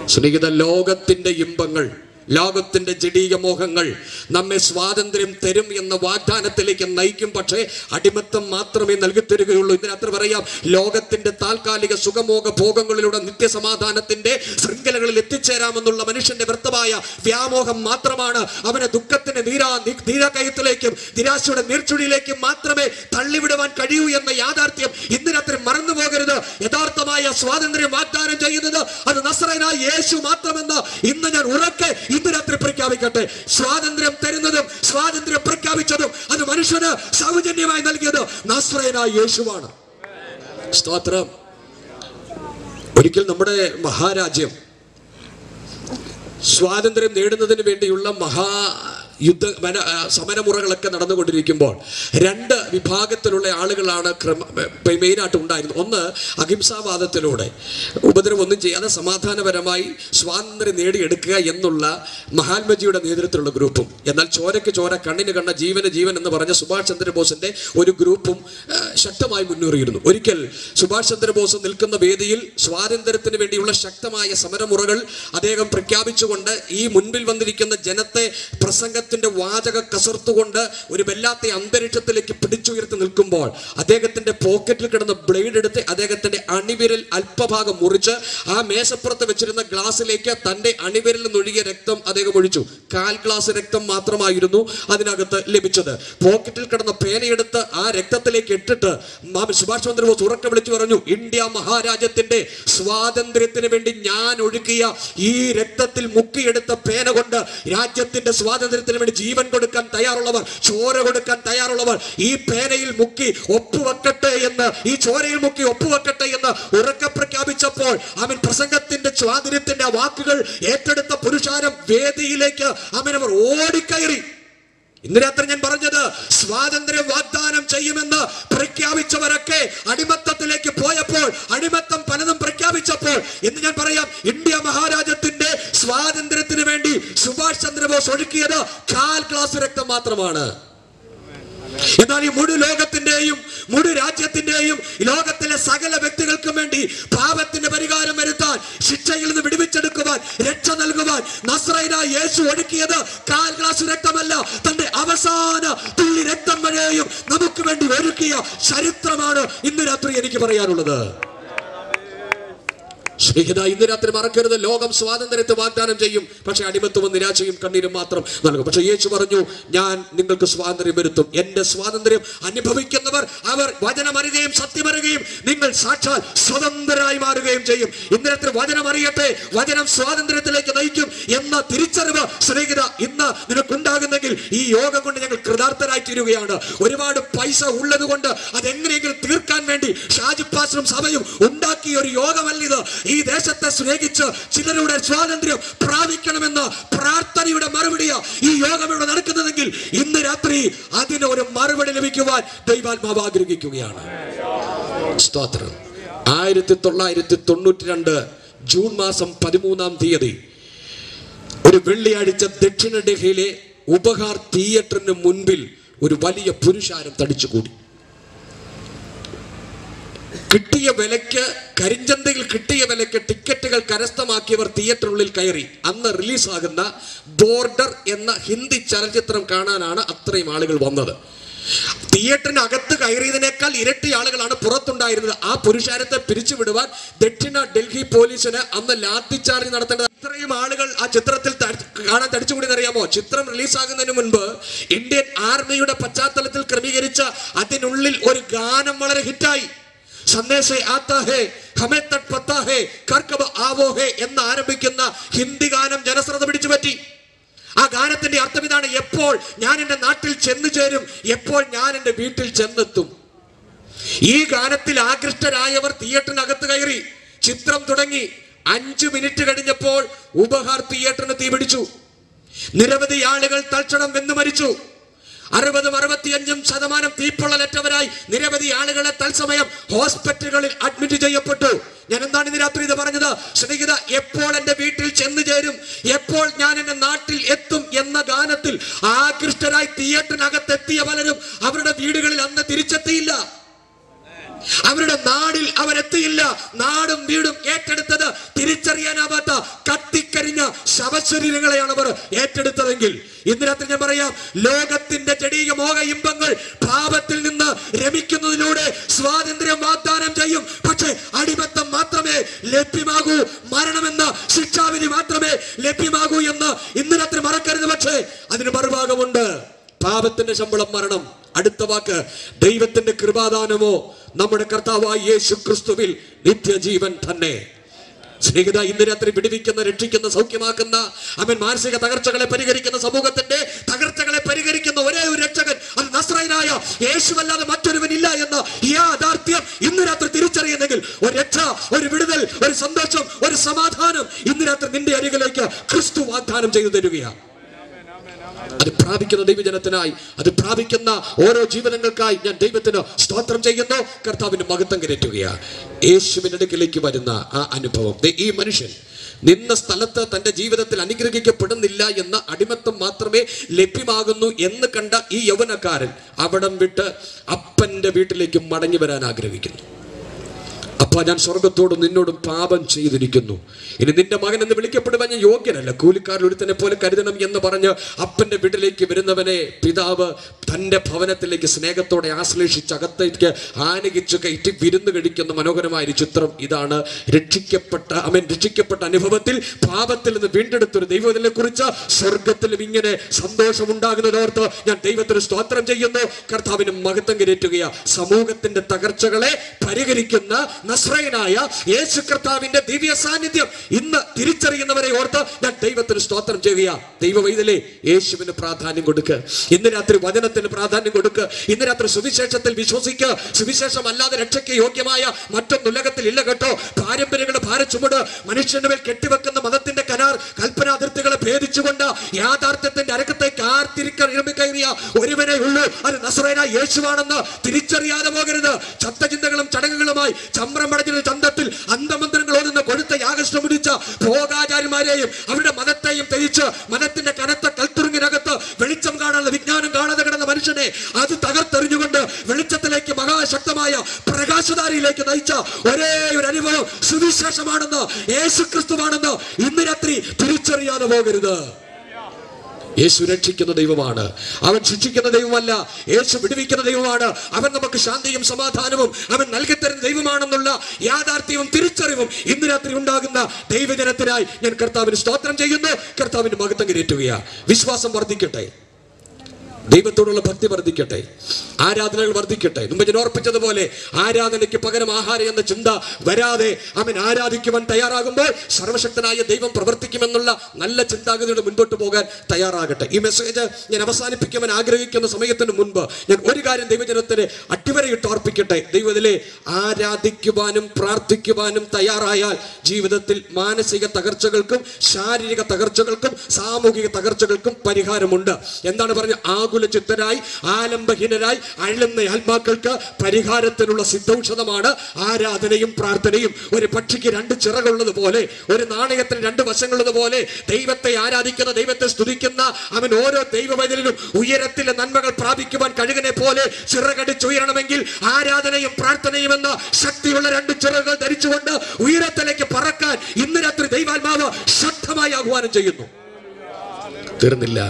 സ്നേഹിത ലോകത്തിന്റെ ഇമ്പങ്ങൾ ലോകത്തിന്റെ ജഡീക മോഹങ്ങൾ നമ്മെ സ്വാതന്ത്ര്യം തരും എന്ന വാഗ്ദാനത്തിലേക്ക് നയിക്കും. പക്ഷേ അടിമത്തം മാത്രമേ നൽകി തരികയുള്ളൂ ഇതിനകത്ത് പറയാം ലോകത്തിന്റെ താൽക്കാലിക സുഖമോഹ ഭോഗങ്ങളിലൂടെ നിത്യസമാധാനത്തിന്റെ ശൃംഖലകളിൽ എത്തിച്ചേരാമെന്നുള്ള മനുഷ്യന്റെ വ്യർത്ഥമായ വ്യാമോഹം മാത്രമാണ് അവനെ ദുഃഖത്തിന്റെ നീരാ നീരാകയത്തിലേക്കും നിരാശയുടെ നീർച്ചുഴിയിലേക്കും മാത്രമേ തള്ളിവിടുവാൻ കഴിയൂ എന്ന യാഥാർത്ഥ്യം ഇന്നിനത്ര മറന്നു പോകരുത് യഥാർത്ഥമായ സ്വാതന്ത്ര്യം വാഗ്ദാനം ചെയ്യുന്നത് അത് നസ്രനായ യേശു മാത്രമെന്ന് ഇന്ന് ഞാൻ ഉറക്കെ ഇന്ന് രാത്രി പ്രഖ്യാപിക്കട്ടെ. സ്വാതന്ത്ര്യം തരുന്നതും സ്വാതന്ത്ര്യം പ്രഖ്യാപിച്ചതും അത് മനുഷ്യന് സൗജന്യമായി നൽകിയത് നസ്രയനായ യേശുവാണ്. സ്തോത്രം. ഒരിക്കൽ നമ്മുടെ മഹാരാജ്യം സ്വാതന്ത്ര്യം നേടുന്നതിന് വേണ്ടിയുള്ള മഹാ യുദ്ധ വന സമരമുറകളൊക്കെ നടന്നുകൊണ്ടിരിക്കുമ്പോൾ രണ്ട് വിഭാഗത്തിലുള്ള ആളുകളാണ് ക്രമ മെയിനായിട്ട് ഉണ്ടായിരുന്നത്. ഒന്ന് അഹിംസാവാദത്തിലൂടെ ഉപദ്രവം ഒന്നും ചെയ്യാതെ സമാധാനപരമായി സ്വാതന്ത്ര്യം നേടിയെടുക്കുക എന്നുള്ള മഹാത്മജിയുടെ നേതൃത്വത്തിലുള്ള ഗ്രൂപ്പും. എന്നാൽ ചോരയ്ക്ക് ചോര കണ്ണിന് കണ്ണ ജീവന് ജീവൻ എന്ന് പറഞ്ഞ സുഭാഷ് ചന്ദ്രബോസിന്റെ ഒരു ഗ്രൂപ്പും ശക്തമായി മുന്നേറിയിരുന്നു. ഒരിക്കൽ സുഭാഷ് ചന്ദ്രബോസ് നിൽക്കുന്ന വേദിയിൽ സ്വാതന്ത്ര്യത്തിന് വേണ്ടിയുള്ള ശക്തമായ സമരമുറകൾ അദ്ദേഹം പ്രഖ്യാപിച്ചുകൊണ്ട് ഈ മുൻപിൽ വന്നിരിക്കുന്ന ജനത്തെ പ്രസംഗത്തിന്റെ വാചക കസർത്തുകൊണ്ട് ഒരു വല്ലാത്ത അന്തരീക്ഷത്തിലേക്ക് പിടിച്ചുയർത്തി നിൽക്കുമ്പോൾ അദ്ദേഹത്തിന്റെ പോക്കറ്റിൽ കിടന്ന ബ്ലേഡ് എടുത്ത് അദ്ദേഹത്തിന്റെ അണിവിരൽ അല്പഭാഗം മുറിച്ച് ആ മേശപ്പുറത്ത് വെച്ചിരുന്ന ഗ്ലാസ്സിലേക്ക് തന്റെ അണിവിരൽ നിന്നൊഴുകിയ രക്തം അദ്ദേഹം ഒഴിച്ചു. കാൽ ഗ്ലാസ് രക്തം മാത്രമായിരുന്നു അതിനകത്ത് ലഭിച്ചത്. പോക്കറ്റിൽ കിടന്ന പേനയെടുത്ത് ആ രക്തത്തിലേക്ക് ഇട്ടിട്ട് മാമൻ സുഭാഷ് ചന്ദ്രബോസ് ഉറക്കെ വിളിച്ചു പറഞ്ഞു ഇന്ത്യ മഹാരാജ്യത്തിന്റെ സ്വാതന്ത്ര്യത്തിന് വേണ്ടി ഞാൻ ഒഴുക്കിയ ഈ രക്തത്തിൽ മുക്കിയെടുത്ത പേന കൊണ്ട് രാജ്യത്തിന്റെ സ്വാതന്ത്ര്യത്തിന് വേണ്ടി ജീവൻ കൊടുക്കാൻ തയ്യാറുള്ളവർ ചോര കൊടുക്കാൻ തയ്യാറുള്ളവർ ഈ പേനയിൽ മുക്കി ഒപ്പുവെക്കട്ടെ എന്ന് ഈ ചോരയിൽ മുക്കി ഒപ്പുവെക്കട്ടെ എന്ന് ഉറക്കെ പ്രഖ്യാപിച്ചപ്പോൾ അവൻ പ്രസംഗത്തിന്റെ സ്വാതന്ത്ര്യത്തിന്റെ വാക്കുകൾ ഏറ്റെടുത്ത പുരുഷാരം വേദിയിലേക്ക് അവൻ അവർ ഓടിക്കയറി. ഇന്ന് രാത്രി ഞാൻ പറഞ്ഞത് സ്വാതന്ത്ര്യം വാഗ്ദാനം ചെയ്യുമെന്ന് പ്രഖ്യാപിച്ചവരൊക്കെ അടിമത്തത്തിലേക്ക് പോയപ്പോൾ അടിമത്തം പലതും പ്രഖ്യാപിച്ചപ്പോൾ ഇന്ന് ഞാൻ പറയാം ഇന്ത്യ മഹാരാജ്യത്തിന്റെ സ്വാതന്ത്ര്യത്തിന് വേണ്ടി സുഭാഷ് ചന്ദ്രബോസ് ഒഴുക്കിയത് കാൽ ഗ്ലാസ് രക്തം മാത്രമാണ്. എന്നാൽ ഈ മുഴു ലോകത്തിന്റെയും മുഴു രാജ്യത്തിന്റെയും ലോകത്തിലെ സകല വ്യക്തികൾക്കും വേണ്ടി പാപത്തിന്റെ പരിഹാരം വരുത്താൻ ശിക്ഷയിൽ നിന്ന് വിടുവിച്ചെടുക്കുവാൻ രക്ഷ നൽകുവാൻ നസ്രൈന യേശു ഒഴുക്കിയത് കാൽ ഗ്ലാസ് രക്തമല്ല തന്റെ അവസാന തുള്ളി രക്തം വരെയും നമുക്ക് വേണ്ടി ഒരുക്കിയ ചരിത്രമാണ് ഇന്ന് രാത്രി എനിക്ക് പറയാനുള്ളത്. സ്നേഹിത ഇന്ന് രാത്രി മറക്കരുത്. ലോകം സ്വാതന്ത്ര്യത്തെ വാഗ്ദാനം ചെയ്യും. പക്ഷെ അടിമത്വവും നിരാശയും കണ്ണീരും മാത്രം നൽകും. പക്ഷെ യേശു പറഞ്ഞു ഞാൻ നിങ്ങൾക്ക് സ്വാതന്ത്ര്യം വരുത്തും. എന്റെ സ്വാതന്ത്ര്യം അനുഭവിക്കുന്നവർ അവർ വചനമറിയുകയും സത്യമറിയുകയും നിങ്ങൾ സാക്ഷാൽ സ്വതന്ത്രരായി മാറുകയും ചെയ്യും. ഇന്ന് രാത്രി വചനം അറിയട്ടെ. വചനം സ്വാതന്ത്ര്യത്തിലേക്ക് നയിക്കും എന്ന തിരിച്ചറിവ് സ്നേഹിത ഇന്ന് നിനക്കുണ്ടാകുന്നെങ്കിൽ ഈ യോഗം കൊണ്ട് ഞങ്ങൾ കൃതാർത്ഥരായി തീരുകയാണ്. ഒരുപാട് പൈസ ഉള്ളത് കൊണ്ട് അതെങ്ങനെയെങ്കിലും തീർക്കാൻ വേണ്ടി ഷാജിപ്പാസും സഭയും ഉണ്ടാക്കിയ ഒരു യോഗമല്ലിത്. ഈ ദേശത്തെ സ്നേഹിച്ച് ചിലരുടെ സ്വാതന്ത്ര്യം പ്രാപിക്കണമെന്ന പ്രാർത്ഥനയുടെ മറുപടിയാ ഈ യോഗം ഇവിടെ നടക്കുന്നതെങ്കിൽ ഇന്ന് രാത്രി അതിന് ഒരു മറുപടി ലഭിക്കുവാൻ ദൈവാത്മാവ് ആഗ്രഹിക്കുകയാണ്. സ്തോത്രം. ആയിരത്തി തൊള്ളായിരത്തി തൊണ്ണൂറ്റി രണ്ട് ജൂൺ മാസം പതിമൂന്നാം തീയതി ഒരു വെള്ളിയാഴ്ച ദക്ഷിണ ഡൽഹിയിലെ ഉപഹാർ തിയേറ്ററിന് മുൻപിൽ ഒരു വലിയ പുരുഷാരം തടിച്ചുകൂടി. കിട്ടിയ വിലയ്ക്ക് കരിഞ്ചന്തയിൽ കിട്ടിയ വിലയ്ക്ക് ടിക്കറ്റുകൾ കരസ്ഥമാക്കിയവർ തിയേറ്ററിനുള്ളിൽ കയറി. അന്ന് റിലീസാകുന്ന ബോർഡർ എന്ന ഹിന്ദി ചലച്ചിത്രം കാണാനാണ് അത്രയും ആളുകൾ വന്നത്. തിയേറ്ററിനകത്ത് കയറിയതിനേക്കാൾ ഇരട്ടി ആളുകളാണ് പുറത്തുണ്ടായിരുന്നത്. ആ പുരുഷാരത്തെ പിരിച്ചുവിടുവാൻ ദക്ഷിണ ഡൽഹി പോലീസിന് അന്ന് ലാത്തി ചാർജ് നടത്തേണ്ടത്. ഇത്രയും ആളുകൾ ആ ചിത്രത്തിൽ കാണാൻ തടിച്ചുകൂടി അറിയാമോ ചിത്രം റിലീസാകുന്നതിന് മുൻപ് ഇന്ത്യൻ ആർമിയുടെ പശ്ചാത്തലത്തിൽ ക്രമീകരിച്ച അതിനുള്ളിൽ ഒരു ഗാനം വളരെ ഹിറ്റായി. സന്ദേശേ ആത്താ ഹമേ തട്ട് പത്താ ഹേ കർക്കബ് എന്ന് ആരംഭിക്കുന്ന ഹിന്ദി ഗാനം ജനശ്രദ്ധ പിടിച്ചു പറ്റി. ആ ഗാനത്തിന്റെ അർത്ഥം ഇതാണ് എപ്പോൾ ഞാൻ എന്റെ നാട്ടിൽ ചെന്നു ചേരും എപ്പോൾ ഞാൻ എന്റെ വീട്ടിൽ ചെന്നെത്തും. ഈ ഗാനത്തിൽ ആകൃഷ്ടരായവർ തിയേറ്ററിനകത്ത് കയറി ചിത്രം തുടങ്ങി അഞ്ചു മിനിറ്റ് കഴിഞ്ഞപ്പോൾ ഉപഹാർ തിയേറ്ററിന് തീപിടിച്ചു. നിരവധി ആളുകൾ തൽക്ഷണം വെന്നു മരിച്ചു. അറുപതും അറുപത്തിയഞ്ചും ശതമാനം തീപ്പൊള്ളലേറ്റവരായി നിരവധി ആളുകളെ തത്സമയം ഹോസ്പിറ്റലുകളിൽ അഡ്മിറ്റ് ചെയ്യപ്പെട്ടു. ഞാൻ എന്താണ് ഇന്ന് രാത്രി ഇത് പറഞ്ഞത്? സ്നേഹിത എപ്പോൾ എന്റെ വീട്ടിൽ ചെന്നു ചേരും? എപ്പോൾ ഞാൻ എന്റെ നാട്ടിൽ എത്തും എന്ന ഗാനത്തിൽ ആകൃഷ്ടരായി തിയേറ്ററിനകത്ത് എത്തിയ പലരും അവരുടെ വീടുകളിൽ അന്ന് തിരിച്ചെത്തിയില്ല. അവരുടെ നാടിൽ അവരെത്തിയില്ല. നാടും വീടും ഏറ്റെടുത്തത് തിരിച്ചറിയാനാവാത്ത കത്തിക്കരിഞ്ഞ ശവശരീരങ്ങളെയാണ് അവർ ഏറ്റെടുത്തതെങ്കിൽ. ഇന്ന് രാത്രി ഞാൻ പറയാം ലോകത്തിന്റെ ചെടിക മോഹ ഇമ്പങ്ങൾ പാപത്തിൽ നിന്ന് രമിക്കുന്നതിലൂടെ സ്വാതന്ത്ര്യം വാഗ്ദാനം ചെയ്യും. പക്ഷേ അടിമത്തം മാത്രമേ ലഭ്യമാകൂ. മരണമെന്ന ശിക്ഷാവിധി മാത്രമേ ലഭ്യമാകൂ എന്ന് ഇന്ന് രാത്രി മറക്കരുത് പക്ഷേ അതിന് മറുഭാഗമുണ്ട്. പാപത്തിന്റെ ശമ്പളം മരണം. അടുത്ത വാക്ക് ദൈവത്തിന്റെ കൃപാദാനമോ നമ്മുടെ കർത്താവായ യേശു ക്രിസ്തുവിൽ നിത്യജീവൻ തന്നെ. സ്നേഹിത ഇന്ന് രാത്രി വിടുവിക്കുന്ന രക്ഷിക്കുന്ന സൗഖ്യമാക്കുന്ന അവൻ മാനസിക തകർച്ചകളെ പരിഹരിക്കുന്ന സമൂഹത്തിന്റെ തകർച്ചകളെ പരിഹരിക്കുന്ന ഒരേ ഒരു രക്ഷകൻ അത് നസ്രയനായ യേശുവല്ലാതെ മറ്റൊരുവനില്ല എന്ന ഈ യാഥാർത്ഥ്യം ഇന്ന് രാത്രി തിരിച്ചറിയുന്നെങ്കിൽ ഒരു രക്ഷ ഒരു വിടുതൽ ഒരു സന്തോഷം ഒരു സമാധാനം ഇന്ന് രാത്രി നിന്റെ അരികിലേക്ക് ക്രിസ്തു വാഗ്ദാനം ചെയ്തു തരികയാണ്. അത് പ്രാപിക്കുന്ന ദൈവജനത്തിനായി അത് പ്രാപിക്കുന്ന ഓരോ ജീവനങ്ങൾക്കായി ഞാൻ ദൈവത്തിന് സ്തോത്രം ചെയ്യുന്നു. കർത്താവിന് മഹത്വം കരറ്റുകയാണ് യേശുവിന്റെ അടുക്കിലേക്ക് വരുന്ന ആ അനുഭവം. ഈ മനുഷ്യൻ നിന്ന സ്ഥലത്ത് തന്റെ ജീവിതത്തിൽ അനുഗ്രഹിക്കപ്പെടുന്നില്ല എന്ന അടിമത്തം മാത്രമേ ലഭ്യമാകുന്നു എന്ന് കണ്ട ഈ യൗവനക്കാരൻ അവിടം വിട്ട് അപ്പന്റെ വീട്ടിലേക്ക് മടങ്ങി വരാൻ ആഗ്രഹിക്കുന്നു. അപ്പ ഞാൻ സ്വർഗത്തോടും നിന്നോടും പാപം ചെയ്തിരിക്കുന്നു. ഇനി നിന്റെ മകൻ എന്ന് വിളിക്കപ്പെടുവാൻ ഞാൻ യോഗ്യനല്ല. കൂലിക്കാരൻ ഒരുത്തനെ പോലെ കരുതണം എന്ന് പറഞ്ഞ് അപ്പന്റെ വീട്ടിലേക്ക് വരുന്നവനെ പിതാവ് തന്റെ ഭവനത്തിലേക്ക് സ്നേഹത്തോടെ ആശ്ലേഷിച്ച് അകത്തേക്ക് ആനകിച്ച് കയറ്റി വിരുന്ന് കഴിക്കുന്ന മനോഹരമായ ഒരു ചിത്രം ഇതാണ്. രക്ഷിക്കപ്പെട്ട അവൻ രക്ഷിക്കപ്പെട്ട അനുഭവത്തിൽ പാപത്തിൽ നിന്ന് വീണ്ടെടുത്തൊരു ദൈവത്തിനെ കുറിച്ച് സ്വർഗത്തിലും ഇങ്ങനെ സന്തോഷമുണ്ടാകുന്നതോർത്ത് ഞാൻ ദൈവത്തിന് സ്തോത്രം ചെയ്യുന്നു. കർത്താവിന് മഹത്വം കരറ്റുകയാ. സമൂഹത്തിന്റെ തകർച്ചകളെ പരിഹരിക്കുന്ന നസ്രയനായ യേശു കർത്താവിന്റെ ദിവ്യ സാന്നിധ്യം ഇന്ന് തിരിച്ചറിയുന്നവരെ ഓർത്ത് ഞാൻ ദൈവത്തിന് സ്തോത്രം ചെയ്യുക ദൈവവൈതലേ യേശുവിന് പ്രാധാന്യം കൊടുക്ക്. ഇന്ന് രാത്രി വചനത്തിന് പ്രാധാന്യം കൊടുക്ക്. ഇന്ന് രാത്രി സുവിശേഷത്തിൽ വിശ്വസിക്കുക സുവിശേഷം അല്ലാതെ രക്ഷയ്ക്ക് യോഗ്യമായ മറ്റൊന്നും ഉലകത്തിൽ ഇല്ല കേട്ടോ. പാരമ്പര്യങ്ങളുടെ ഭാരച്ചുമട് മനുഷ്യന്റെ മേൽ കെട്ടിവെക്കുന്ന മതത്തിന്റെ കരാർ കൽപ്പനാതിർത്തികളെ ഭേദിച്ചുകൊണ്ട് യാഥാർത്ഥ്യത്തിന്റെ അരക്കത്തേക്ക് കയറിയ ഒരുവനെ ഉള്ളൂ. അത് നസറേന യേശുവാണെന്ന് തിരിച്ചറിയാതെ പോകരുത്. ചത്തചിന്തകളും ചടങ്ങുകളുമായി ചമ്രം പടഞ്ഞ ചന്തത്തിൽ അന്തമന്ത്രങ്ങൾ ഓതുന്ന കൊടുത്ത യാഗഷ്ടം പിടിച്ച ഭോഗാചാര്യന്മാരെയും അവരുടെ മതത്തെയും ധരിച്ച് മതത്തിന്റെ കനത്ത കൽത്തുറുങ്ങിനകത്ത് വെളിച്ചം കാണാനുള്ള വിജ്ഞാനം കാണാതെ കിടന്ന മനുഷ്യനെ അത് തകർത്തെറിഞ്ഞുകൊണ്ട് വെളിച്ചത്തിലേക്ക് മഹാശക്തമായ പ്രകാശധാരയിലേക്ക് നയിച്ച ഒരേ ഒരു അനുഭവം സുവിശേഷമാണെന്ന് യേശു ക്രിസ്തുവാണെന്ന് ഇന്ന് രാത്രി തിരിച്ചറിയാതെ പോകരുത്. യേശു രക്ഷിക്കുന്ന ദൈവമാണ്. അവൻ ശിക്ഷിക്കുന്ന ദൈവമല്ല യേശു വിടുവിക്കുന്ന ദൈവമാണ്. അവൻ നമുക്ക് ശാന്തിയും സമാധാനവും അവൻ നൽകിത്തരുന്ന ദൈവമാണെന്നുള്ള യാഥാർത്ഥ്യവും തിരിച്ചറിവും ഇന്ന് രാത്രി ഉണ്ടാകുന്ന ദൈവജനത്തിനായി ഞാൻ കർത്താവിന് സ്തോത്രം ചെയ്യുന്നു. കർത്താവിന് മഹത്വം വിശ്വാസം വർദ്ധിക്കട്ടെ. ദൈവത്തോടുള്ള ഭക്തി വർദ്ധിക്കട്ടെ. ആരാധനകൾ വർദ്ധിക്കട്ടെ. മുമ്പ് ഞാൻ ഓർപ്പിച്ചതുപോലെ ആരാധനയ്ക്ക് പകരം ആഹാരം എന്ന ചിന്ത വരാതെ അവൻ ആരാധിക്കുവാൻ തയ്യാറാകുമ്പോൾ സർവശക്തനായ ദൈവം പ്രവർത്തിക്കുമെന്നുള്ള നല്ല ചിന്താഗതിയുടെ മുൻപോട്ട് പോകാൻ തയ്യാറാകട്ടെ. ഈ മെസ്സേജ് ഞാൻ അവസാനിപ്പിക്കുവാൻ ആഗ്രഹിക്കുന്ന സമയത്തിന് മുൻപ് ഞാൻ ഒരു കാര്യം ദൈവജനത്തിന് അട്ടിവരയിട്ട് ഓർപ്പിക്കട്ടെ. ദൈവത്തിലെ ആരാധിക്കുവാനും പ്രാർത്ഥിക്കുവാനും തയ്യാറായാൽ ജീവിതത്തിൽ മാനസിക തകർച്ചകൾക്കും ശാരീരിക തകർച്ചകൾക്കും സാമൂഹിക തകർച്ചകൾക്കും പരിഹാരമുണ്ട്. എന്താണ് പറഞ്ഞ? ആകുല ആകുല ചിത്തരായി ആലംബഹീനരായി അഴലുന്ന ആത്മാക്കൾക്ക് പരിഹാരത്തിനുള്ള സിദ്ധൌഷധമാണ് ആരാധനയും പ്രാർത്ഥനയും. ഒരു പക്ഷിക്ക് രണ്ട് ചിറകുള്ളത് പോലെ ഒരു നാണയത്തിന് രണ്ട് വശങ്ങളുള്ളത് പോലെ ദൈവത്തെ ആരാധിക്കുന്ന ദൈവത്തെ സ്തുതിക്കുന്ന അവൻ ഓരോ ദൈവവൈതലിനും ഉയരത്തിലെ നന്മകൾ പ്രാപിക്കുവാൻ കഴുകനെ പോലെ ചിറകടിച്ചുയരണമെങ്കിൽ ആരാധനയും പ്രാർത്ഥനയും എന്ന ശക്തിയുള്ള രണ്ട് ചിറകുകൾ ധരിച്ചുകൊണ്ട് ഉയരത്തിലേക്ക് പറക്കാൻ ഇന്ന് രാത്രി ദൈവാത്മാവ് ശക്തമായി ആഹ്വാനം ചെയ്യുന്നു. തീർന്നില്ല.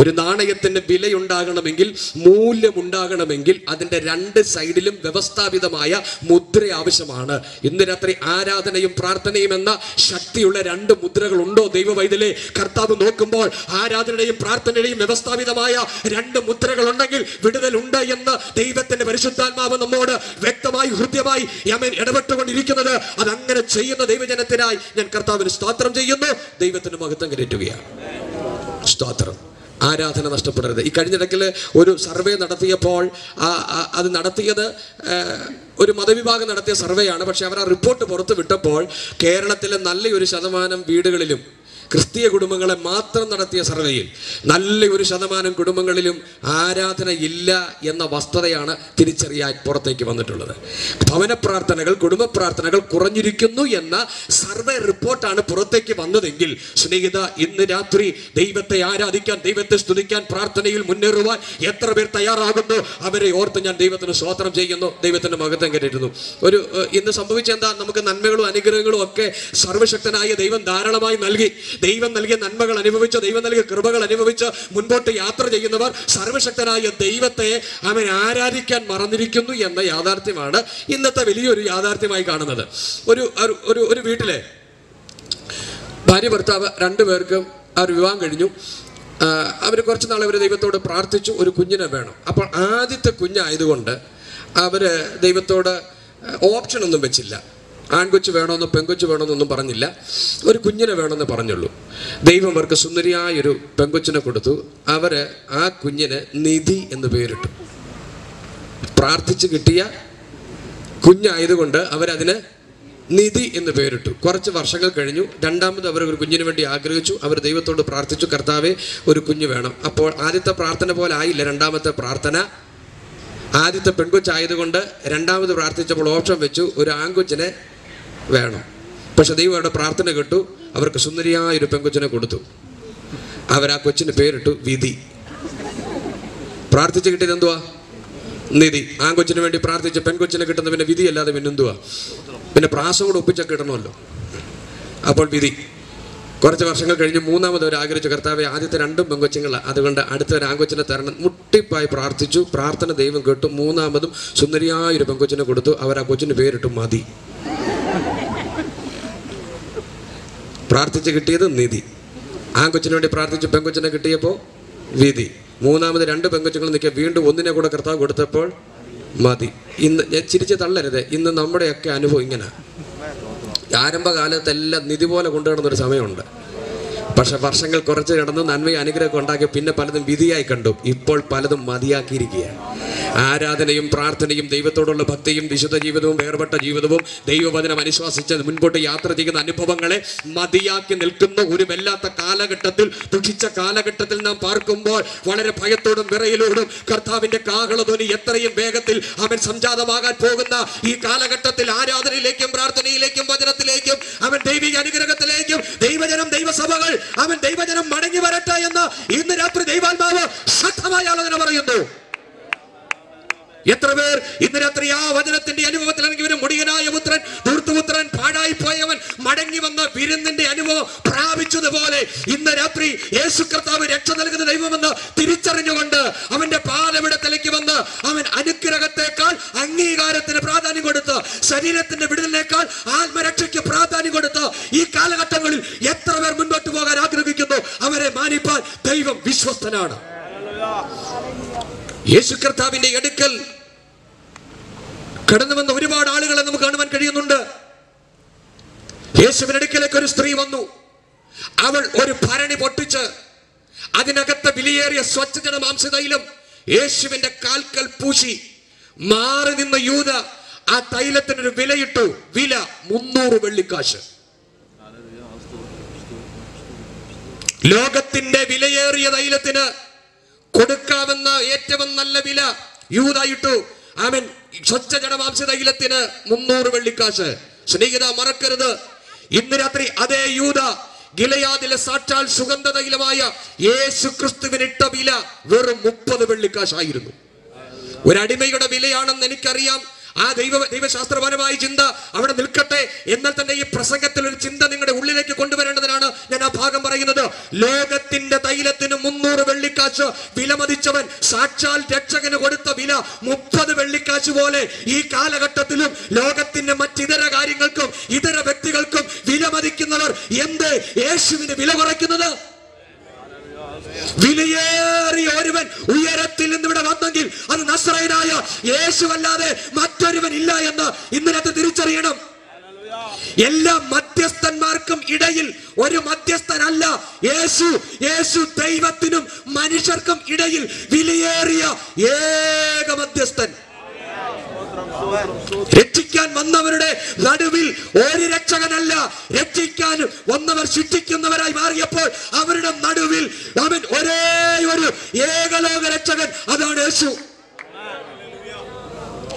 ഒരു നാണയത്തിന് വിലയുണ്ടാകണമെങ്കിൽ മൂല്യമുണ്ടാകണമെങ്കിൽ അതിന്റെ രണ്ട് സൈഡിലും വ്യവസ്ഥാപിതമായ മുദ്ര ആവശ്യമാണ്. ഇന്ന് രാത്രി ആരാധനയും പ്രാർത്ഥനയും എന്ന ശക്തിയുള്ള രണ്ട് മുദ്രകൾ ഉണ്ടോ ദൈവവൈദ്യലെ കർത്താവ് നോക്കുമ്പോൾ ആരാധനയുടെയും പ്രാർത്ഥനയുടെയും വ്യവസ്ഥാപിതമായ രണ്ട് മുദ്രകൾ ഉണ്ടെങ്കിൽ വിടുതലുണ്ട് എന്ന് ദൈവത്തിന്റെ പരിശുദ്ധാത്മാവ് നമ്മോട് വ്യക്തമായി ഹൃദ്യമായി യമൻ ഇടപെട്ടുകൊണ്ടിരിക്കുന്നത്. അതങ്ങനെ ചെയ്യുന്ന ദൈവജനത്തിനായി ഞാൻ കർത്താവിന് സ്തോത്രം ചെയ്യുന്നു. ദൈവത്തിന് മഹത്വം കരറ്റുകയാണ്. സ്തോത്രം. ആരാധന നഷ്ടപ്പെടരുത്. ഈ കഴിഞ്ഞിടയ്ക്കിൽ ഒരു സർവേ നടത്തിയപ്പോൾ അത് നടത്തിയത് ഒരു മതവിഭാഗം നടത്തിയ സർവേയാണ്. പക്ഷേ അവർ ആ റിപ്പോർട്ട് പുറത്തുവിട്ടപ്പോൾ കേരളത്തിലെ നല്ലൊരു ശതമാനം വീടുകളിലും ക്രിസ്തീയ കുടുംബങ്ങളെ മാത്രം നടത്തിയ സർവേയിൽ നല്ല ഒരു ശതമാനം കുടുംബങ്ങളിലും ആരാധന ഇല്ല എന്ന വസ്തുതയാണ് തിരിച്ചറിയാൻ പുറത്തേക്ക് വന്നിട്ടുള്ളത്. ഭവന പ്രാർത്ഥനകൾ കുടുംബ പ്രാർത്ഥനകൾ കുറഞ്ഞിരിക്കുന്നു എന്ന സർവേ റിപ്പോർട്ടാണ് പുറത്തേക്ക് വന്നതെങ്കിൽ സ്നേഹിത ഇന്ന് രാത്രി ദൈവത്തെ ആരാധിക്കാൻ ദൈവത്തെ സ്തുതിക്കാൻ പ്രാർത്ഥനയിൽ മുന്നേറുവാൻ എത്ര പേർ തയ്യാറാകുന്നു അവരെ ഓർത്ത് ഞാൻ ദൈവത്തിന് സ്തോത്രം ചെയ്യുന്നു ദൈവത്തിന്റെ മഹത്വം കേട്ടിരുന്നു. ഒരു ഇന്ന് സംഭവിച്ച എന്താ നമുക്ക് നന്മകളും അനുഗ്രഹങ്ങളും ഒക്കെ സർവശക്തനായ ദൈവം ധാരാളമായി നൽകി. ദൈവം നൽകിയ നന്മകൾ അനുഭവിച്ച് ദൈവം നൽകിയ കൃപകൾ അനുഭവിച്ച് മുൻപോട്ട് യാത്ര ചെയ്യുന്നവർ സർവശക്തനായ ദൈവത്തെ അവൻ ആരാധിക്കാൻ മറന്നിരിക്കുന്നു എന്ന യാഥാർത്ഥ്യമാണ് ഇന്നത്തെ വലിയൊരു യാഥാർത്ഥ്യമായി കാണുന്നത്. ഒരു ഒരു- ഒരു വീട്ടിലെ ഭാര്യ ഭർത്താവ് രണ്ടു രണ്ടുപേർക്കും അവർ വിവാഹം കഴിഞ്ഞു. അവർ കുറച്ച് നാൾ അവർ ദൈവത്തോട് പ്രാർത്ഥിച്ചു ഒരു കുഞ്ഞിനെ വേണം. അപ്പോൾ ആദ്യത്തെ കുഞ്ഞായതുകൊണ്ട് അവർ ദൈവത്തോട് ഓപ്ഷൻ ഒന്നും വെച്ചില്ല. ആൺകൊച്ചു വേണമെന്നോ പെങ്കൊച്ചു വേണമെന്നൊന്നും പറഞ്ഞില്ല. ഒരു കുഞ്ഞിനെ വേണമെന്ന് പറഞ്ഞുള്ളൂ. ദൈവം അവർക്ക് സുന്ദരിയായൊരു പെങ്കൊച്ചിനെ കൊടുത്തു. അവർ ആ കുഞ്ഞിന് നിധി എന്ന് പേരിട്ടു. പ്രാർത്ഥിച്ച് കിട്ടിയ കുഞ്ഞായതുകൊണ്ട് അവരതിന് നിധി എന്ന് പേരിട്ടു. കുറച്ച് വർഷങ്ങൾ കഴിഞ്ഞു. രണ്ടാമത് അവർ ഒരു കുഞ്ഞിന് വേണ്ടി ആഗ്രഹിച്ചു. അവർ ദൈവത്തോട് പ്രാർത്ഥിച്ചു കർത്താവെ ഒരു കുഞ്ഞ് വേണം. അപ്പോൾ ആദ്യത്തെ പ്രാർത്ഥന പോലെ ആയില്ല. രണ്ടാമത്തെ പ്രാർത്ഥന. ആദ്യത്തെ പെൺകൊച്ചായതുകൊണ്ട് രണ്ടാമത് പ്രാർത്ഥിച്ചപ്പോൾ ഓപ്ഷൻ വെച്ചു. ഒരു ആൺകൊച്ചിനെ വേണം. പക്ഷെ ദൈവം അവരുടെ പ്രാർത്ഥന കേട്ടു. അവർക്ക് സുന്ദരിയായ ഒരു പെൺകൊച്ചിനെ കൊടുത്തു. അവർ ആ കൊച്ചിന് പേരിട്ടു വിധി. പ്രാർത്ഥിച്ച് കിട്ടിയത് എന്തുവാ? നിധി. ആ കൊച്ചിന് വേണ്ടി പ്രാർത്ഥിച്ച് പെൺകൊച്ചിനെ കിട്ടുന്ന പിന്നെ വിധി അല്ലാതെ പിന്നെ എന്തുവാ? പിന്നെ പ്രാസം കൂടെ ഒപ്പിച്ചൊക്കെ കിട്ടണമല്ലോ. അപ്പോൾ വിധി. കുറച്ച് വർഷങ്ങൾ കഴിഞ്ഞ് മൂന്നാമത് അവർ ആഗ്രഹിച്ച കർത്താവെ ആദ്യത്തെ രണ്ടും പെങ്കൊച്ചുങ്ങളാണ് അതുകൊണ്ട് അടുത്ത ഒരു ആങ്കൊച്ചിനെ തരണം. മുട്ടിപ്പായി പ്രാർത്ഥിച്ചു. പ്രാർത്ഥന ദൈവം കേട്ടു. മൂന്നാമതും സുന്ദരിയായ ഒരു പെങ്കൊച്ചിനെ കൊടുത്തു. അവർ ആ കൊച്ചിന് പേരിട്ടു മതി. പ്രാർത്ഥിച്ച് കിട്ടിയത് നിധി. കൊച്ചിന് വേണ്ടി പ്രാർത്ഥിച്ച് പെങ്കൊച്ചിനെ കിട്ടിയപ്പോൾ വിധി. മൂന്നാമത് രണ്ട് പെങ്കൊച്ചുങ്ങൾ നിൽക്കുക വീണ്ടും ഒന്നിനെ കൂടെ കർത്താവ് കൊടുത്തപ്പോൾ മതി. ഇന്ന് ഞാൻ ചിരിച്ച് തള്ളരുത്. ഇന്ന് നമ്മുടെയൊക്കെ അനുഭവം ഇങ്ങനെ. ആരംഭകാലത്തെല്ലാം നിധി പോലെ കൊണ്ടുവരുന്നൊരു സമയമുണ്ട്. പക്ഷെ വർഷങ്ങൾ കുറച്ച് കിടന്ന് നന്മയും അനുഗ്രഹമൊക്കെ ഉണ്ടാക്കി പിന്നെ പലതും വിധിയായി കണ്ടു. ഇപ്പോൾ പലതും മതിയാക്കിയിരിക്കുകയാണ്. ആരാധനയും പ്രാർത്ഥനയും ദൈവത്തോടുള്ള ഭക്തിയും വിശുദ്ധ ജീവിതവും വേർപെട്ട ജീവിതവും ദൈവവചനം അനുശ്വാസിച്ച് മുൻപോട്ട് യാത്ര ചെയ്യുന്ന അനുഭവങ്ങളെ മതിയാക്കി നിൽക്കുന്ന ഒരു വല്ലാത്ത കാലഘട്ടത്തിൽ ദുഃഖിച്ച കാലഘട്ടത്തിൽ നാം പാർക്കുമ്പോൾ വളരെ ഭയത്തോടും വിറയിലോടും കർത്താവിന്റെ കാഹളധ്വനി എത്രയും വേഗത്തിൽ അവൻ സംജാതമാകാൻ പോകുന്ന ഈ കാലഘട്ടത്തിൽ ആരാധനയിലേക്കും പ്രാർത്ഥനയിലേക്കും വചനത്തിലേക്കും അവൻ ദൈവിക അനുഗ്രഹത്തിലേക്കും ദൈവജനം ദൈവസഭകൾ അവൻ ദൈവജനം മടങ്ങി വരട്ടെ എന്ന് ഇന്ന് രാത്രി ദൈവാത്മാവ് ശക്തമായ ആലോചന പറയുന്നു. എത്ര പേർ ഇന്ന് രാത്രി ആ വചനത്തിന്റെ അനുഭവത്തിൽ ഇറങ്ങി വരും മുടിയനായ പുത്രൻ ദൂർത്തുപുത്രൻ പാടായി പോയവൻ മടങ്ങി വന്ന വിരുന്നിന്റെ അനുഭവം പ്രാപിച്ചതുപോലെ ഇന്ന് രാത്രി യേശു കർത്താവ് രക്ഷ നൽകുന്ന ദൈവമെന്ന് തിരിച്ചറിഞ്ഞുകൊണ്ട് അവന്റെ പാലവിടത്തിലേക്ക് വന്ന് അവൻ അനുഗ്രഹത്തെക്കാൾ അംഗീകാരത്തിന് പ്രാധാന്യം കൊടുത്ത് ശരീരത്തിന്റെ വിടുതലിനേക്കാൾ ആത്മരക്ഷയ്ക്ക് പ്രാധാന്യം കൊടുത്ത് ഈ കാലഘട്ടങ്ങളിൽ എത്ര പേർ മുൻപോട്ട് പോകാൻ ആഗ്രഹിക്കുന്നു? അവരെ മാനിപ്പാൻ ദൈവം വിശ്വസ്തനാണ്. യേശു കർത്താവിന്റെ അടുക്കൽ കടന്നു വന്ന ഒരുപാട് ആളുകളെ നമുക്ക് കാണുവാൻ കഴിയുന്നുണ്ട്. യേശുവിന് അടുക്കലേക്ക് ഒരു സ്ത്രീ വന്നു. അവൾ ഒരു ഭരണി പൊട്ടിച്ച് അതിനകത്ത് വിലയേറിയ സ്വച്ഛജന മാംസതൈലം യേശുവിന്റെ കാൽക്കൽ പൂശി മാറി നിന്ന യൂത ആ തൈലത്തിനൊരു വിലയിട്ടു വില മുന്നൂറ് വെള്ളിക്കാശ്. ലോകത്തിന്റെ വിലയേറിയ തൈലത്തിന് കൊടുക്കാമെന്ന ഏറ്റവും നല്ല വില യൂതായിട്ടു ആമൻ. സ്വച്ഛ ജനമാംസ തൈലത്തിന് മുന്നൂറ് വെള്ളിക്കാശ്. സ്നേഹിത മറക്കരുത്. ഇന്ന് രാത്രി അതേ യൂത ഗിലയാദിലെ സാക്ഷാൽ സുഗന്ധ തൈലമായ യേശു ക്രിസ്തുവിനിട്ട വില വെറും മുപ്പത് വെള്ളിക്കാശായിരുന്നു. ഒരടിമയുടെ വിലയാണെന്ന് എനിക്കറിയാം. ആ ദൈവ ദൈവശാസ്ത്രപരമായ ചിന്ത അവിടെ നിൽക്കട്ടെ എന്നാൽ തന്നെ ഈ പ്രസംഗത്തിൽ ഒരു ചിന്ത നിങ്ങളുടെ ഉള്ളിലേക്ക് കൊണ്ടുവരേണ്ടതിനാണ് ഞാൻ ആ ഭാഗം പറയുന്നത്. ലോകത്തിന്റെ തൈലത്തിന് മുന്നൂറ് വെള്ളിക്കാശ് വിലമതിച്ചവൻ സാക്ഷാൽ രക്ഷകന് കൊടുത്ത വില മുപ്പത് വെള്ളിക്കാശ് പോലെ ഈ കാലഘട്ടത്തിലും ലോകത്തിന്റെ മറ്റിതര കാര്യങ്ങൾക്കും ഇതര വ്യക്തികൾക്കും വിലമതിക്കുന്നവർ എന്ത് യേശുവിന് വില കുറയ്ക്കുന്നത്? വിലയേറിയ ഒരുവൻ ഉയരത്തിൽ നിന്ന് ഇവിടെ വന്നെങ്കിൽ അത് നസ്രയനായ യേശുവല്ലാതെ മറ്റൊരുവൻ ഇല്ല എന്ന് ഇന്നലത്തെ തിരിച്ചറിയണം. എല്ലാ മധ്യസ്ഥന്മാർക്കും ഇടയിൽ ഒരു മധ്യസ്ഥനല്ല. യേശു യേശു ദൈവത്തിനും മനുഷ്യർക്കും ഇടയിൽ വിലയേറിയ ഏക മധ്യസ്ഥൻ. രക്ഷിക്കാൻ വന്നവരുടെ നടുവിൽ ഒരു രക്ഷകനല്ല. രക്ഷിക്കാൻ വന്നവർ ശിക്ഷിക്കുന്നവരായി മാറിയപ്പോൾ അവരുടെ നടുവിൽ അവൻ ഒരേ ഒരു ഏകലോക രക്ഷകൻ. അതാണ് യേശു.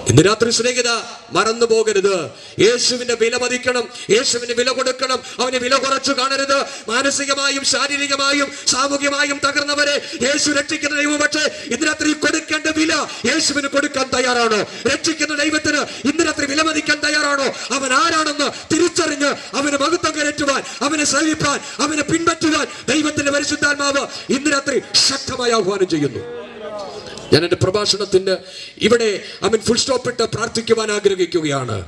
ഇന്ന് രാത്രി സ്നേഹിത മറന്നു പോകരുത്. യേശുവിന്റെ വില മതിക്കണം യേശുവിന് വില കൊടുക്കണം അവന് വില കുറച്ചു കാണരുത്. മാനസികമായും ശാരീരികമായും സാമൂഹികമായും തകർന്നവരെ യേശു രക്ഷിക്കുന്ന ദൈവം പക്ഷേ ഇന്ന് രാത്രി കൊടുക്കേണ്ട വില യേശുവിന് കൊടുക്കാൻ തയ്യാറാണോ? രക്ഷിക്കുന്ന ദൈവത്തിന് ഇന്ന് രാത്രി വില വിലമതിക്കാൻ തയ്യാറാണോ? അവൻ ആരാണെന്ന് തിരിച്ചറിഞ്ഞ് അവന് മഹത്വം കയറ്റുവാൻ അവനെ സേവിപ്പാൻ അവനെ പിൻപറ്റുവാൻ ദൈവത്തിന്റെ പരിശുദ്ധാത്മാവ് ഇന്ന് രാത്രി ശക്തമായി ആഹ്വാനം ചെയ്യുന്നു. ഞാൻ എന്റെ പ്രഭാഷണത്തിന് ഇവിടെ അവൻ ഫുൾ സ്റ്റോപ്പ് ഇട്ട് പ്രാർത്ഥിക്കുവാൻ ആഗ്രഹിക്കുകയാണ്.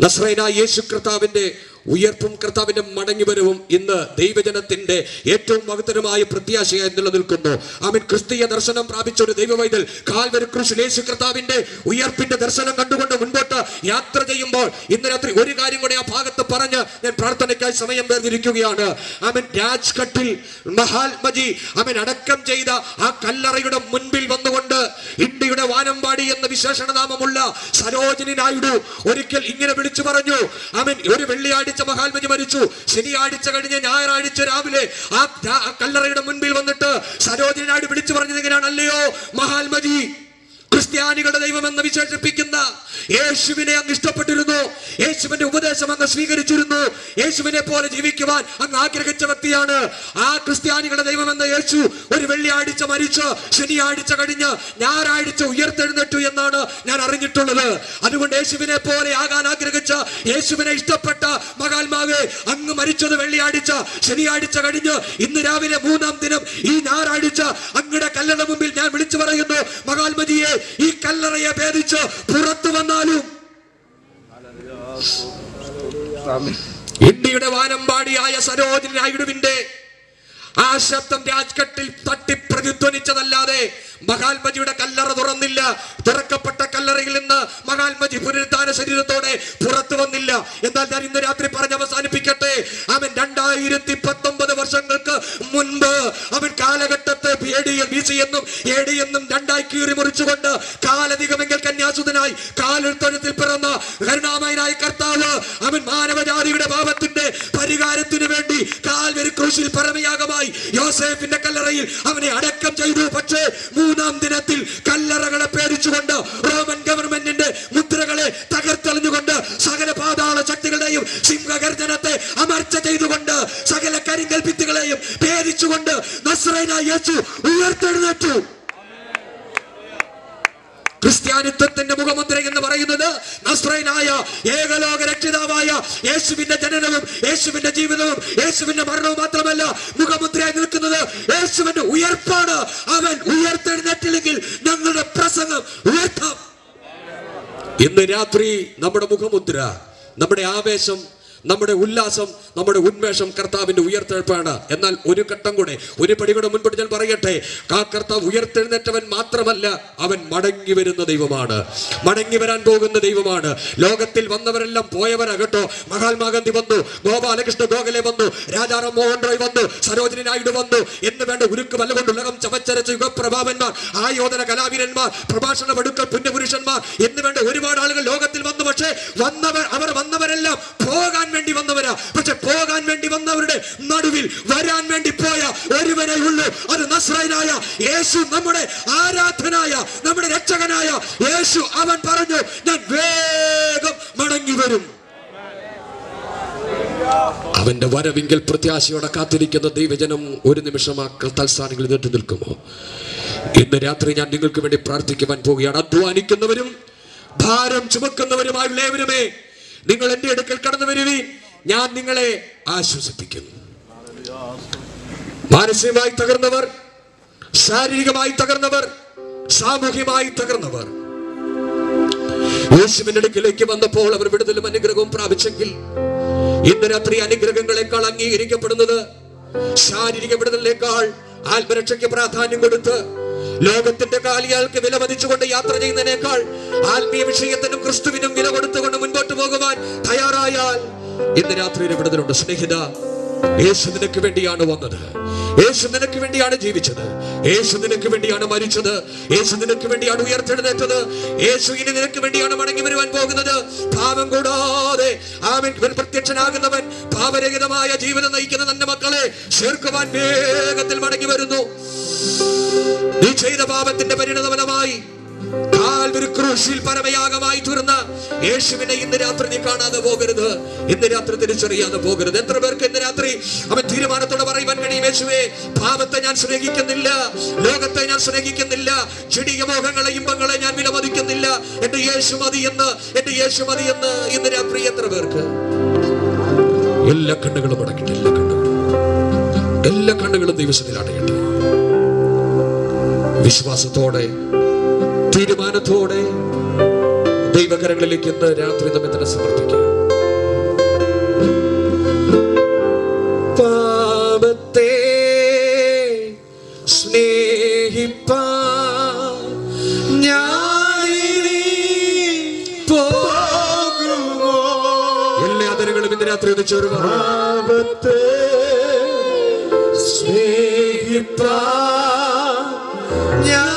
നസ്രൈന യേശു കർത്താവിന്റെ ഉയർപ്പും കർത്താവിന്റെ മടങ്ങിവരവും ഇന്ന് ദൈവജനത്തിന്റെ ഏറ്റവും മഹത്തരമായ പ്രത്യാശയായി നിലനിൽക്കുന്നു. അവൻ ക്രിസ്തീയ ദർശനം പ്രാപിച്ച ഒരു ദൈവവൈതൽ കാൽവരി ക്രൂശിൽ യേശു കർത്താവിന്റെ ഉയർപ്പിന്റെ ദർശനം കണ്ടുകൊണ്ട് മുൻപോട്ട് യാത്ര ചെയ്യുമ്പോൾ ഇന്ന് രാത്രി ഒരു കാര്യം കൂടി ആ ഭാഗത്ത് പറഞ്ഞ് ഞാൻ പ്രാർത്ഥനയ്ക്കായി സമയം വേർതിരിക്കുകയാണ്. അവൻ രാജ്ഘട്ടിൽ മഹാത്മജി അവൻ അടക്കം ചെയ്ത ആ കല്ലറയുടെ മുൻപിൽ വന്നുകൊണ്ട് ഇന്ത്യയുടെ വാനമ്പാടി എന്ന വിശേഷണനാമമുള്ള സരോജിനി നായിഡു ഒരിക്കൽ ഇങ്ങനെ വിളിച്ചു പറഞ്ഞു. അവൻ ഒരു വെള്ളിയാഴ്ച മഹാത്മജി മരിച്ചു. ശനിയാഴ്ച കഴിഞ്ഞ ഞായറാഴ്ച രാവിലെ ആ കല്ലറയുടെ മുൻപിൽ വന്നിട്ട് സരോജിനി നായിഡു വിളിച്ചു പറഞ്ഞത് എങ്ങനെയാണ് അല്ലയോ മഹാത്മജി ക്രിസ്ത്യാനികളുടെ ദൈവമെന്ന് വിശേഷിപ്പിക്കുന്ന യേശുവിനെ അങ്ങ് ഇഷ്ടപ്പെട്ടിരുന്നു. യേശുവിന്റെ ഉപദേശം അങ്ങ് സ്വീകരിച്ചിരുന്നു. യേശുവിനെ പോലെ ജീവിക്കുവാൻ അങ്ങ് ആഗ്രഹിച്ച വ്യക്തിയാണ് ആ ക്രിസ്ത്യാനികളുടെ ദൈവമെന്ന യേശു. ഒരു വെള്ളിയാഴ്ച മരിച്ച് ശനിയാഴ്ച കഴിഞ്ഞ് ഞായറാഴ്ച ഉയർത്തെഴുന്നേറ്റു എന്നാണ് ഞാൻ അറിഞ്ഞിട്ടുള്ളത്. അതുകൊണ്ട് യേശുവിനെ പോലെ ആകാൻ ആഗ്രഹിച്ച യേശുവിനെ ഇഷ്ടപ്പെട്ട മകാത്മാവെ അങ്ങ് മരിച്ചത് വെള്ളിയാഴ്ച ശനിയാഴ്ച കഴിഞ്ഞ് ഇന്ന് രാവിലെ മൂന്നാം ദിനം ഈ ഞായറാഴ്ച അങ്ങയുടെ കല്ലറ മുമ്പിൽ ഞാൻ വിളിച്ചു പറയുന്നു മകാത്മജിയെ ഈ കല്ലറയെ ഭേദിച്ച് പുറത്തു ഇന്ത്യയുടെ വാനമ്പാടിയായ സരോജിനി നായിഡുവിന്റെ ആ ശബ്ദം രാജ്ഘട്ടിൽ തട്ടി പ്രതിധ്വനിച്ചതല്ലാതെ മഹാത്മജിയുടെ കല്ലറ തുറന്നില്ല. തുറക്കപ്പെട്ട കല്ലറയിൽ നിന്ന് മഹാത്മജി പുനരുദ്ധാന ശരീരത്തോടെ പുറത്തു വന്നില്ല. എന്നാൽ ഞാൻ ഇന്ന് രാത്രി പറഞ്ഞ് അവസാനിപ്പിക്കട്ടെ. അവൻ രണ്ടായിരത്തി പത്തൊമ്പത് വർഷങ്ങൾക്ക് മുൻപ് അവൻ കാലഘട്ടത്തെ എന്നും എ ഡി എന്നും രണ്ടായി കീറി മുറിച്ചുകൊണ്ട് കാലധികമെങ്കിൽ കന്യാസുതനായി കാലെഴുത്തൊഴുത്തിൽ പിറന്ന കരുണാമയനായ കർത്താവ് അവൻ മാനവജാതിയുടെ പാപത്തിന്റെ പരിഹാരത്തിന് വേണ്ടി കാൽവരി ക്രൂശിൽ പരമയാഗമായി യോസേഫിന്റെ കല്ലറയിൽ അവനെ അടക്കം ചെയ്തു. പക്ഷേ മൂന്നാം ദിനത്തിൽ കല്ലറകളെ പേരിച്ചുകൊണ്ട് റോമൻ ഗവൺമെന്റിന്റെ മുദ്രകളെ തകർത്തെളിഞ്ഞുകൊണ്ട് സകല പാതാള ശക്തികളുടെയും സിംഹഗർജനത്തെ അമർച്ച ചെയ്തുകൊണ്ട് സകല കരിങ്കൽ ഭിത്തികളെയും ഭേദിച്ചുകൊണ്ട് നസ്രൈന യേശു ഉയർത്തെഴുന്നേറ്റു. ക്രിസ്ത്യാനിത്വത്തിന്റെ മുഖമുദ്ര എന്ന് പറയുന്നത് നസ്രൈനായ ഏകലോക രക്ഷിതാവായ യേശുവിന്റെ ജനനവും യേശുവിന്റെ ജീവിതവും യേശുവിന്റെ മരണവും മാത്രമല്ല മുഖമുദ്രയായി നിൽക്കുന്നത് യേശുവിന്റെ ഉയർപ്പാണ്. അവൻ ഉയർത്തെഴുന്നേറ്റില്ലെങ്കിൽ ഞങ്ങളുടെ പ്രസംഗം ഉയർത്താം. ഇന്ന് രാത്രി നമ്മുടെ മുഖമുദ്ര നമ്മുടെ ആവേശം നമ്മുടെ ഉല്ലാസം നമ്മുടെ ഉന്മേഷം കർത്താവിന്റെ ഉയർത്തെഴുപ്പാണ്. എന്നാൽ ഒരു ഘട്ടം കൂടെ ഒരു പടി കൂടെ മുൻപോട്ട് ഞാൻ പറയട്ടെ. ആ കർത്താവ് ഉയർത്തെഴുന്നേറ്റവൻ മാത്രമല്ല അവൻ മടങ്ങി വരുന്ന ദൈവമാണ്. മടങ്ങി വരാൻ പോകുന്ന ദൈവമാണ്. ലോകത്തിൽ വന്നവരെല്ലാം പോയവരാകട്ടോ. മഹാത്മാഗാന്ധി വന്നു ഗോപാലകൃഷ്ണ ഗോഖലെ വന്നു രാജാറാം മോഹൻ റോയ് വന്നു സരോജിനി നായിഡു വന്നു. എന്ന് വേണ്ട ഉരുക്ക് വല്ലകൊണ്ട് ഉലകം ചവച്ചരച്ച യുഗപ്രഭാവന്മാർ ആയോധന കലാവീരന്മാർ പ്രഭാഷണ വടുക്കൽ പുണ്യപുരുഷന്മാർ എന്ന് വേണ്ട ഒരുപാട് ആളുകൾ ലോകത്തിൽ വന്നു. പക്ഷേ വന്നവർ അവർ വന്നവരെല്ലാം പോകാൻ വേണ്ടി വന്നവരാ. പക്ഷെ പോകാൻ വേണ്ടി വന്നവരുടെ നടുവിൽ വരാൻ വേണ്ടി പോയ ഒരുവനെ ഉള്ളൂ. അത് നസ്രായനായ യേശു നമ്മുടെ ആരാധനായ നമ്മുടെ രക്ഷകനായ യേശു. അവൻ പറഞ്ഞു ഞാൻ വേഗം മടങ്ങി വരും. അവന്റെ വരവിങ്കിൽ പ്രത്യാശയോടെ കാത്തിരിക്കുന്ന ദൈവജനം ഒരു നിമിഷം തൽസ്ഥാനങ്ങളിൽ നീട്ടു നിൽക്കുമോ? ഇന്ന് രാത്രി ഞാൻ നിങ്ങൾക്ക് വേണ്ടി പ്രാർത്ഥിക്കുവാൻ പോവുകയാണ്. അധ്വാനിക്കുന്നവരും ഭാരം ചുമക്കുന്നവരുമായുള്ള ഏവരുമേ നിങ്ങൾ എന്റെ അടുക്കൽ കടന്നു വരുവീൻ. ഞാൻ നിങ്ങളെ ആശ്വസിപ്പിക്കുന്നു. മാനസികമായി തകർന്നവർ ശാരീരികമായി തകർന്നവർ സാമൂഹികമായി തകർന്നവർ. യേശുവിന്റെ അടുക്കിലേക്ക് വന്നപ്പോൾ അവർ വിടുതലും അനുഗ്രഹവും പ്രാപിച്ചെങ്കിൽ ഇന്ന് രാത്രി അനുഗ്രഹങ്ങളെക്കാൾ അംഗീകരിക്കപ്പെടുന്നത് ശാരീരിക വിടുതലിനേക്കാൾ ആത്മരക്ഷയ്ക്ക് പ്രാധാന്യം കൊടുത്ത് ലോകത്തിന്റെ കാലിയാൾക്ക് വില മതിച്ചുകൊണ്ട് യാത്ര ചെയ്യുന്നതിനേക്കാൾ ആത്മീയ വിഷയത്തിനും ക്രിസ്തുവിനും വില കൊടുത്തുകൊണ്ട് മുൻപോട്ട് പോകുവാൻ തയ്യാറായാൽ ഇന്ന് രാത്രി ഒരു വിടുതലുണ്ട് സ്നേഹിത യേശു നിനക്ക് വേണ്ടിയാണ് വന്നത്. യേശു നിനക്ക് വേണ്ടിയാണ് ജീവിച്ചത്. യേശു നിനക്ക് വേണ്ടിയാണ് മരിച്ചത്. യേശു നിനക്ക് വേണ്ടിയാണ് ഉയർത്തെഴുന്നേറ്റത്. യേശു ഇനി നിനക്ക് വേണ്ടിയാണ് മടങ്ങി വരുവാൻ പോകുന്നത്. പാപം കൂടാതെ ആമൻ. പ്രത്യക്ഷനാകുന്നവൻ പാപരഹിതമായ ജീവിതം നയിക്കുന്ന തന്റെ മക്കളെ ചേർക്കുവാൻ വേഗത്തിൽ മടങ്ങി വരുന്നു. നീ ചെയ്ത പാപത്തിന്റെ പരിണതഫലമായി ക്രൂശിൽ പരമയാഗമായി തീർന്ന യേശുവിനെ ഇന്ന് രാത്രി നീ കാണാതെ പോകരുത്. ഇന്ന് രാത്രി തിരിച്ചറിയാതെ പോകരുത്. എത്ര പേർക്ക് ഇന്ന് രാത്രി അവൻ തീരുമാനത്തോടെ പറയുവാൻ കഴിയും യേശുവേ പാപത്തെ ഞാൻ സ്നേഹിക്കുന്നില്ല ലോകത്തെ ഞാൻ സ്നേഹിക്കുന്നില്ല ചെടിയ മോഹങ്ങളെ ഇമ്പങ്ങളെ ഞാൻ വിലമതിക്കുന്നില്ല. എന്റെ യേശു മതി എന്ന് എന്റെ യേശു മതി എന്ന് ഇന്ന് രാത്രി എത്ര പേർക്ക്? എല്ലാ കണ്ണുകളും അടക്കട്ടെ എല്ലാ കണ്ണുകളും. എല്ലാ കണ്ണുകളും ദിവസത്തിൽ അടയട്ടെ. വിശ്വാസത്തോടെ തീരുമാനത്തോടെ ദൈവകരങ്ങളിലേക്ക് ഇന്ന് രാത്രി നമ്മെ തന്നെ സമർപ്പിക്കുക. പാപത്തെ എല്ലാ അതിരുകളും ഇന്ന് രാത്രി ഒന്ന് ചേരുവാ പാപത്തെ സ്നേഹിപ്പാ ഞാനിനി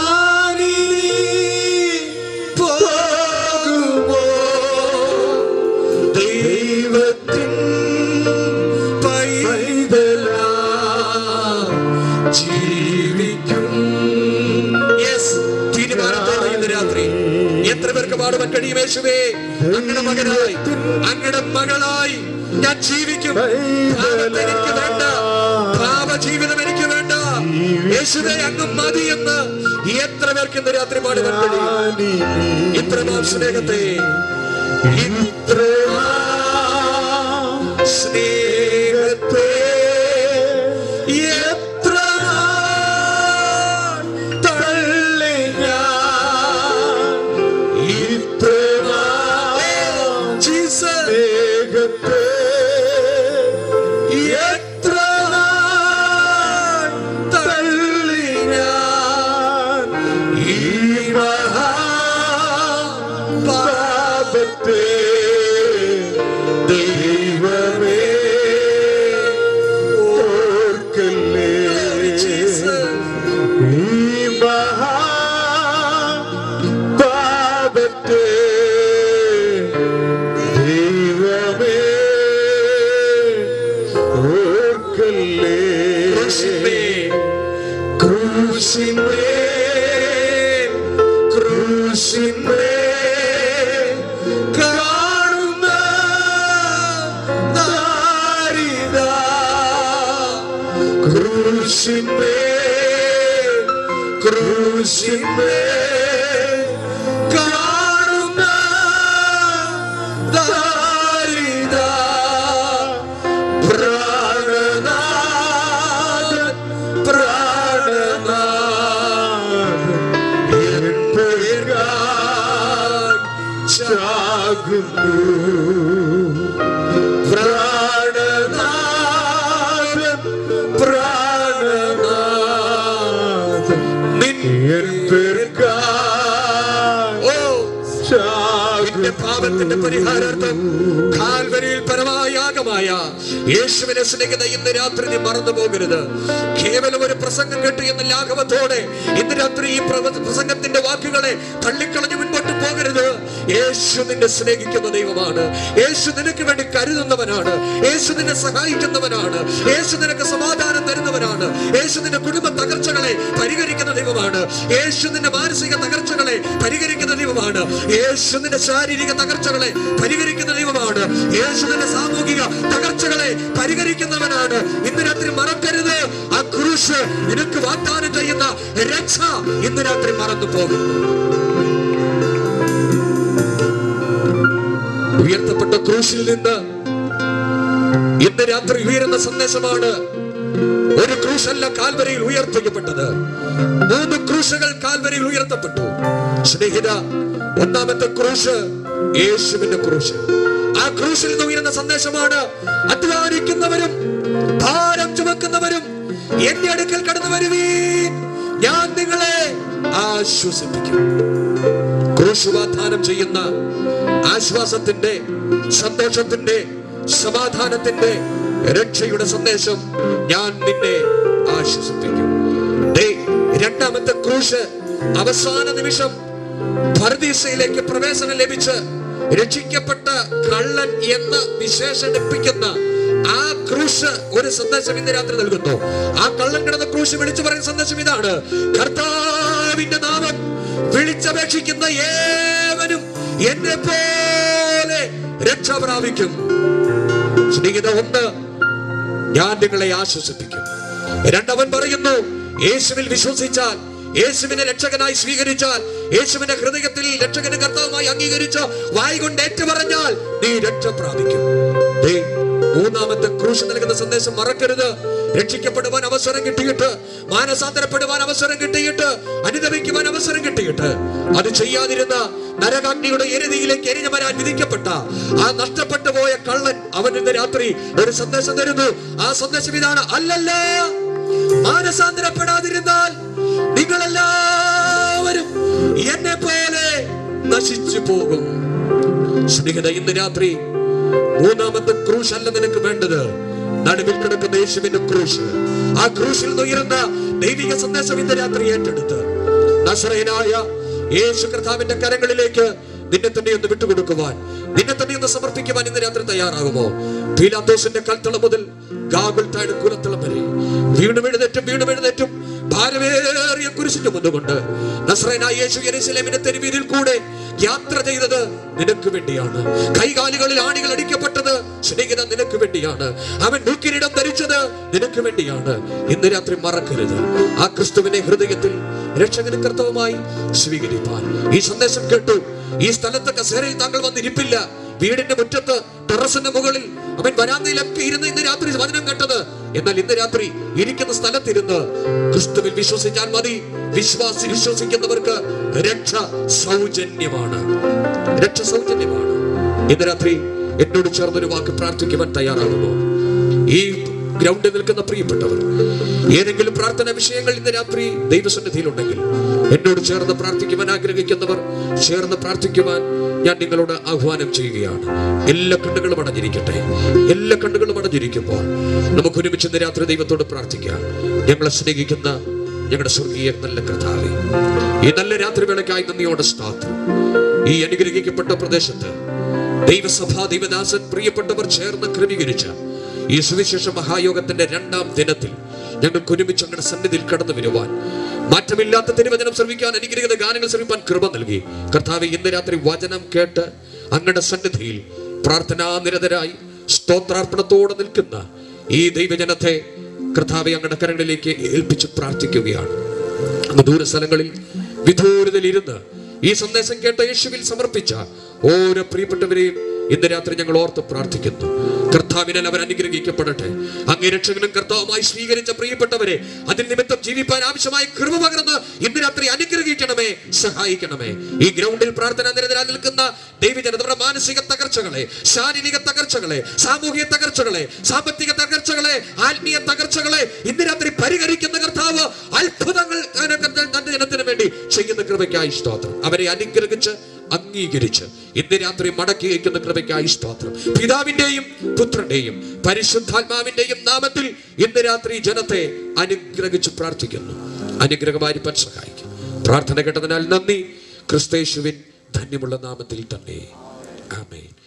യേശുവേ അങ്ങയുടെ മകനായി അങ്ങടെ മകളായി ഞാൻ ജീവിക്കും. എനിക്ക് വേണ്ട. പാപ ജീവിതം എനിക്ക് വേണ്ട. യേശുവേ അങ്ങ് മതി എന്ന് എത്ര പേർക്ക് ഇന്ന് രാത്രി പാടുവാൻ കഴിയും ഇത്ര സ്നേഹത്തെ. ഇത്രമാം പാപത്തിന്റെ പരിഹാരാർത്ഥം കാൽവരിയിൽ പരമായാഗമായ യേശുവിനെ സ്നേഹിത ഇന്ന് രാത്രി നീ മറന്നു പോകരുത് കേവലം ഒരു പ്രസംഗം കേട്ടു എന്ന ലാഘവത്തോടെ ഇന്ന് രാത്രി ഈ പ്രസംഗത്തിന്റെ വാക്കുകളെ തള്ളിക്കളഞ്ഞു മുൻപോട്ട് പോകരുത്. യേശു നിന്നെ സ്നേഹിക്കുന്ന ദൈവമാണ്. യേശു നിനക്ക് വേണ്ടി കരുതുന്നവനാണ്. യേശു നിന്നെ സഹായിക്കുന്നവനാണ്. യേശു നിനക്ക് സമാധാനം തരുന്നവനാണ്. യേശു നിന്റെ കുടുംബ തകർച്ചകളെ പരിഹരിക്കുന്ന ദൈവമാണ്. യേശു നിന്റെ മാനസിക തകർച്ചകളെ പരിഹരിക്കുന്ന ദൈവമാണ്. യേശു നിന്റെ ശാരീരിക തകർച്ചകളെ പരിഹരിക്കുന്ന ദൈവമാണ്. യേശു നിന്റെ സാമൂഹിക തകർച്ചകളെ പരിഹരിക്കുന്നവനാണ്. ഇന്ന് രാത്രി മറക്കരുത്. ആ ക്രൂശ് നിനക്ക് വാഗ്ദാനം ചെയ്യുന്ന രക്ഷ ഇന്ന് രാത്രി മറന്നു പോകുന്നു ക്രൂശിൽ നിന്ന് ഇന്ന് രാത്രി ഉയരുന്ന സന്ദേശമാണ് ഒരു ക്രൂശല്ല കാൽവരയിൽ ഉയർത്തിക്കപ്പെട്ടത്. മൂന്ന് ക്രൂശകൾ കാൽവരയിൽ ഉയർത്തപ്പെട്ടു. സ്നേഹിത ഒന്നാമത്തെ ക്രൂശ് യേശുവിന്റെ ക്രൂശ്. ആ ക്രൂശിൽ നിന്ന് ഉയരുന്ന സന്ദേശമാണ് അധ്വാനിക്കുന്നവരും ഭാരം ചുമക്കുന്നവരും എന്റെ അടുക്കൽ കടന്നു വരുവീൻ. ഞാൻ നിങ്ങളെ ആശ്വസിപ്പിക്കും. ക്രൂശ് വാഗ്ദാനം ചെയ്യുന്ന ആശ്വാസത്തിന്റെ സന്തോഷത്തിന്റെ സമാധാനത്തിന്റെ രക്ഷയുടെ സന്ദേശം ഞാൻ നിന്നെ ആശ്വസിപ്പിക്കും. രണ്ടാമത്തെ ക്രൂശ് അവസാന നിമിഷം ഭരതീസയിലേക്ക് പ്രവേശനം ലഭിച്ച് രക്ഷിക്കപ്പെട്ട കള്ളൻ എന്ന് വിശേഷണിപ്പിക്കുന്ന ആ ക്രൂശ് ഒരു സന്ദേശം ഇന്ന് രാത്രി നൽകുന്നു. ആ കള്ളൻ കിടന്ന ക്രൂശ് വിളിച്ചു പറയുന്ന സന്ദേശം ഇതാണ്. കർത്താവിന്റെ നാമം വിളിച്ചപേക്ഷിക്കുന്ന ഏവനും എന്നെ പോലെ രക്ഷ പ്രാപിക്കും സ്നേഹിത ഒന്ന് ഞാൻ നിങ്ങളെ ആശ്വസിപ്പിക്കും. രണ്ടവൻ പറയുന്നു യേശുവിൽ വിശ്വസിച്ചാൽ യേശുവിനെ രക്ഷകനായി സ്വീകരിച്ചാൽ യേശുവിന്റെ ഹൃദയത്തിൽ രക്ഷകന് കർത്താവുമായി അംഗീകരിച്ച് വായി കൊണ്ട് ഏറ്റുപറഞ്ഞാൽ നീ രക്ഷ പ്രാപിക്കും മൂന്നാമത്തെ ക്രൂശ് നൽകുന്ന സന്ദേശം മറക്കരുത്. രക്ഷിക്കപ്പെടുവാൻ അവസരം കിട്ടിയിട്ട് മാനസാന്തരപ്പെടുവാൻ അവസരം കിട്ടിയിട്ട് അനുദമിക്കുവാൻ അവസരം കിട്ടിയിട്ട് അത് ചെയ്യാതിരുന്ന നരകാഗ്നിയുടെ എരുതിയിലേക്ക് എരിഞ്ഞു വരാൻ വിധിക്കപ്പെട്ട ആ നഷ്ടപ്പെട്ടു പോയ കള്ളൻ അവൻ ഇന്ന് രാത്രി ഒരു സന്ദേശം തരുന്നു. ആ സന്ദേശം ഇതാണ് അല്ലല്ല മാനസാന്തരപ്പെടാതിരുന്നാൽ നിങ്ങളെല്ലാവരും എന്നെ പോലെ നശിച്ചു പോകും. സ്നേഹിത ഇന്ന് രാത്രി മൂന്നാമത്തെ ക്രൂശ് അല്ല നിനക്ക് വേണ്ടത്. നടുവിൽ കിടക്കുന്ന യേശുവിന്റെ ക്രൂശ്. ആ ക്രൂശിൽ നിന്ന് ഉയർന്ന ദൈവിക സന്ദേശം ഇന്ന് രാത്രി ഏറ്റെടുത്ത്. നസറയനായ യേശു കർത്താവിന്റെ കരങ്ങളിലേക്ക് നിന്നെ തന്നെ ഒന്ന് വിട്ടുകൊടുക്കുവാൻ നിന്നെ തന്നെ ഒന്ന് സമർപ്പിക്കുവാൻ ഇന്ന് രാത്രി തയ്യാറാകുമോ? പീലാത്തോസിന്റെ കൽത്തളം മുതൽ ഗാഗുൽത്തായുടെ കുലത്തളം വരെ. വീണ്ടും എഴുന്നേറ്റും വീണ്ടും എഴുന്നേറ്റും. ഭാരമേറിയ കുരിശിന്റെ മുന്നുകൊണ്ട് നസ്രനായ യേശു കൂടെ യാത്ര ചെയ്തത് നിനക്ക് വേണ്ടിയാണ്. കൈകാലുകളിൽ ആണികൾ അടിക്കപ്പെട്ടത് സ്നേഹിത നിനക്ക് വേണ്ടിയാണ്. അവൻ ദുഃഖിരിടം ധരിച്ചത് നിനക്ക് വേണ്ടിയാണ്. ഇന്ന് രാത്രി മറക്കരുത്. ആ ക്രിസ്തുവിനെ ഹൃദയത്തിൽ രക്ഷകന് കർത്തവുമായി സ്വീകരിപ്പാൻ. ഈ സന്ദേശം കേട്ടു. ഈ സ്ഥലത്ത് കസേരയിൽ താങ്കൾ വന്നിരിപ്പില്ല. വീടിന്റെ മുറ്റത്ത് ടെറസിന്റെ മുകളിൽ അവൻ വരാന്തയിലൊക്കെ ഇരുന്ന് ഇന്ന് രാത്രി വചനം കേട്ടത്. എന്നാൽ ഇന്ന് രാത്രി ഇരിക്കുന്ന സ്ഥലത്തിരുന്ന് ക്രിസ്തുവിൽ വിശ്വസിച്ചാൽ മതി. വിശ്വാസി വിശ്വസിക്കുന്നവർക്ക് രക്ഷ സൗജന്യമാണ്. രക്ഷ സൗജന്യമാണ്. ഇന്ന് രാത്രി എന്നോട് ചേർന്നൊരു വാക്ക് പ്രാർത്ഥിക്കുവാൻ തയ്യാറാകുമോ ഈ ഗ്രൗണ്ടിൽ നിൽക്കുന്ന പ്രിയപ്പെട്ടവർ ഏതെങ്കിലും പ്രാർത്ഥന വിഷയങ്ങൾ ഇന്ന് രാത്രി ദൈവസന്നിധിയിലുണ്ടെങ്കിൽ എന്നോട് ചേർന്ന് പ്രാർത്ഥിക്കുവാൻ ആഗ്രഹിക്കുന്നവർ ചേർന്ന് പ്രാർത്ഥിക്കുവാൻ ഞാൻ നിങ്ങളോട് ആഹ്വാനം ചെയ്യുകയാണ്. എല്ലാ കണ്ണുകളും അടഞ്ഞിരിക്കട്ടെ. എല്ലാ കണ്ണുകളും അടഞ്ഞിരിക്കുമ്പോൾ നമുക്ക് ഒരുമിച്ച് ഇന്ന് രാത്രി ദൈവത്തോട് പ്രാർത്ഥിക്കാം. ഞങ്ങളെ സ്നേഹിക്കുന്ന ഞങ്ങളുടെ സ്വർഗീയ നല്ല കർത്താവേ ഈ നല്ല രാത്രി വേളയ്ക്കായി നന്ദിയോടെ സ്തോത്രം. ഈ അനുഗ്രഹിക്കപ്പെട്ട പ്രദേശത്ത് ദൈവസഭാ ദൈവദാസൻ പ്രിയപ്പെട്ടവർ ചേർന്ന് ക്രമീകരിച്ച ഈ സുവിശേഷ മഹായോഗത്തിന്റെ രണ്ടാം ദിനത്തിൽ ഞങ്ങൾക്ക് ഒരുമിച്ച് അങ്ങയുടെ സന്നിധിയിൽ കടന്നു വരുവാൻ. മാറ്റമില്ലാത്ത തിരുവചനം ശ്രമിക്കാൻ അനുഗ്രഹിക്കുന്ന ഗാനങ്ങൾ ശ്രമിക്കാൻ കൃപ നൽകി. കർത്താവ് ഇന്ന് രാത്രി വചനം കേട്ട് അങ്ങയുടെ സന്നിധിയിൽ പ്രാർത്ഥനാനിരതരായി സ്തോത്രാർപ്പണത്തോടെ നിൽക്കുന്ന ഈ ദൈവജനത്തെ കർത്താവ് അങ്ങയുടെ കരങ്ങളിലേക്ക് ഏൽപ്പിച്ച് പ്രാർത്ഥിക്കുകയാണ്. അങ്ങ് ദൂരസ്ഥലങ്ങളിൽ വിദൂരതയിൽ ഇരുന്ന് ഈ സന്ദേശം കേട്ട യേശുവിൽ സമർപ്പിച്ച ഓരോ പ്രിയപ്പെട്ടവരെയും ഇന്ന് രാത്രി ഞങ്ങൾ ഓർത്ത് പ്രാർത്ഥിക്കുന്നു. കർത്താവിനാൽ അവർ അനുഗ്രഹിക്കപ്പെടട്ടെ. അങ്ങേ രക്ഷകനും കർത്താവുമായി സ്വീകരിച്ച പ്രിയപ്പെട്ടവരെ അതിൽ നിമിത്തം ജീവിപ്പാൻ ആവശ്യമായ കൃപ പകർന്ന് ഇന്ന് രാത്രി അനുഗ്രഹിക്കണമേ സഹായിക്കണമേ. ഈ ഗ്രൗണ്ടിൽ പ്രാർത്ഥന നിരതരാ നിൽക്കുന്ന ദൈവജനതയുടെ മാനസിക തകർച്ചകളെ ശാരീരിക തകർച്ചകളെ സാമൂഹിക തകർച്ചകളെ സാമ്പത്തിക തകർച്ചകളെ ആത്മീയ തകർച്ചകളെ ഇന്ന് രാത്രി പരിഹരിക്കുന്ന കർത്താവ് അത്ഭുതങ്ങൾ തന്റെ ജനത്തിന് വേണ്ടി ചെയ്യുന്ന കൃപയ്ക്കായി സ്തോത്രം. അവരെ അനുഗ്രഹിച്ച് അംഗീകരിച്ച് ഇന്ന് രാത്രി മടക്കി വയ്ക്കുന്ന കൃപയ്ക്കായി സ്തോത്രം. പിതാവിന്റെയും പുത്രന്റെയും പരിശുദ്ധാത്മാവിന്റെയും നാമത്തിൽ ഇന്ന് രാത്രി ജനത്തെ അനുഗ്രഹിച്ച് പ്രാർത്ഥിക്കുന്നു. അനുഗ്രഹമായിരിക്കാൻ സഹായിക്കും. പ്രാർത്ഥന കേട്ടതിനാൽ നന്ദി. ക്രിസ്തേശുവിൻ ധന്യമുള്ള നാമത്തിൽ തന്നെ. ആമേൻ.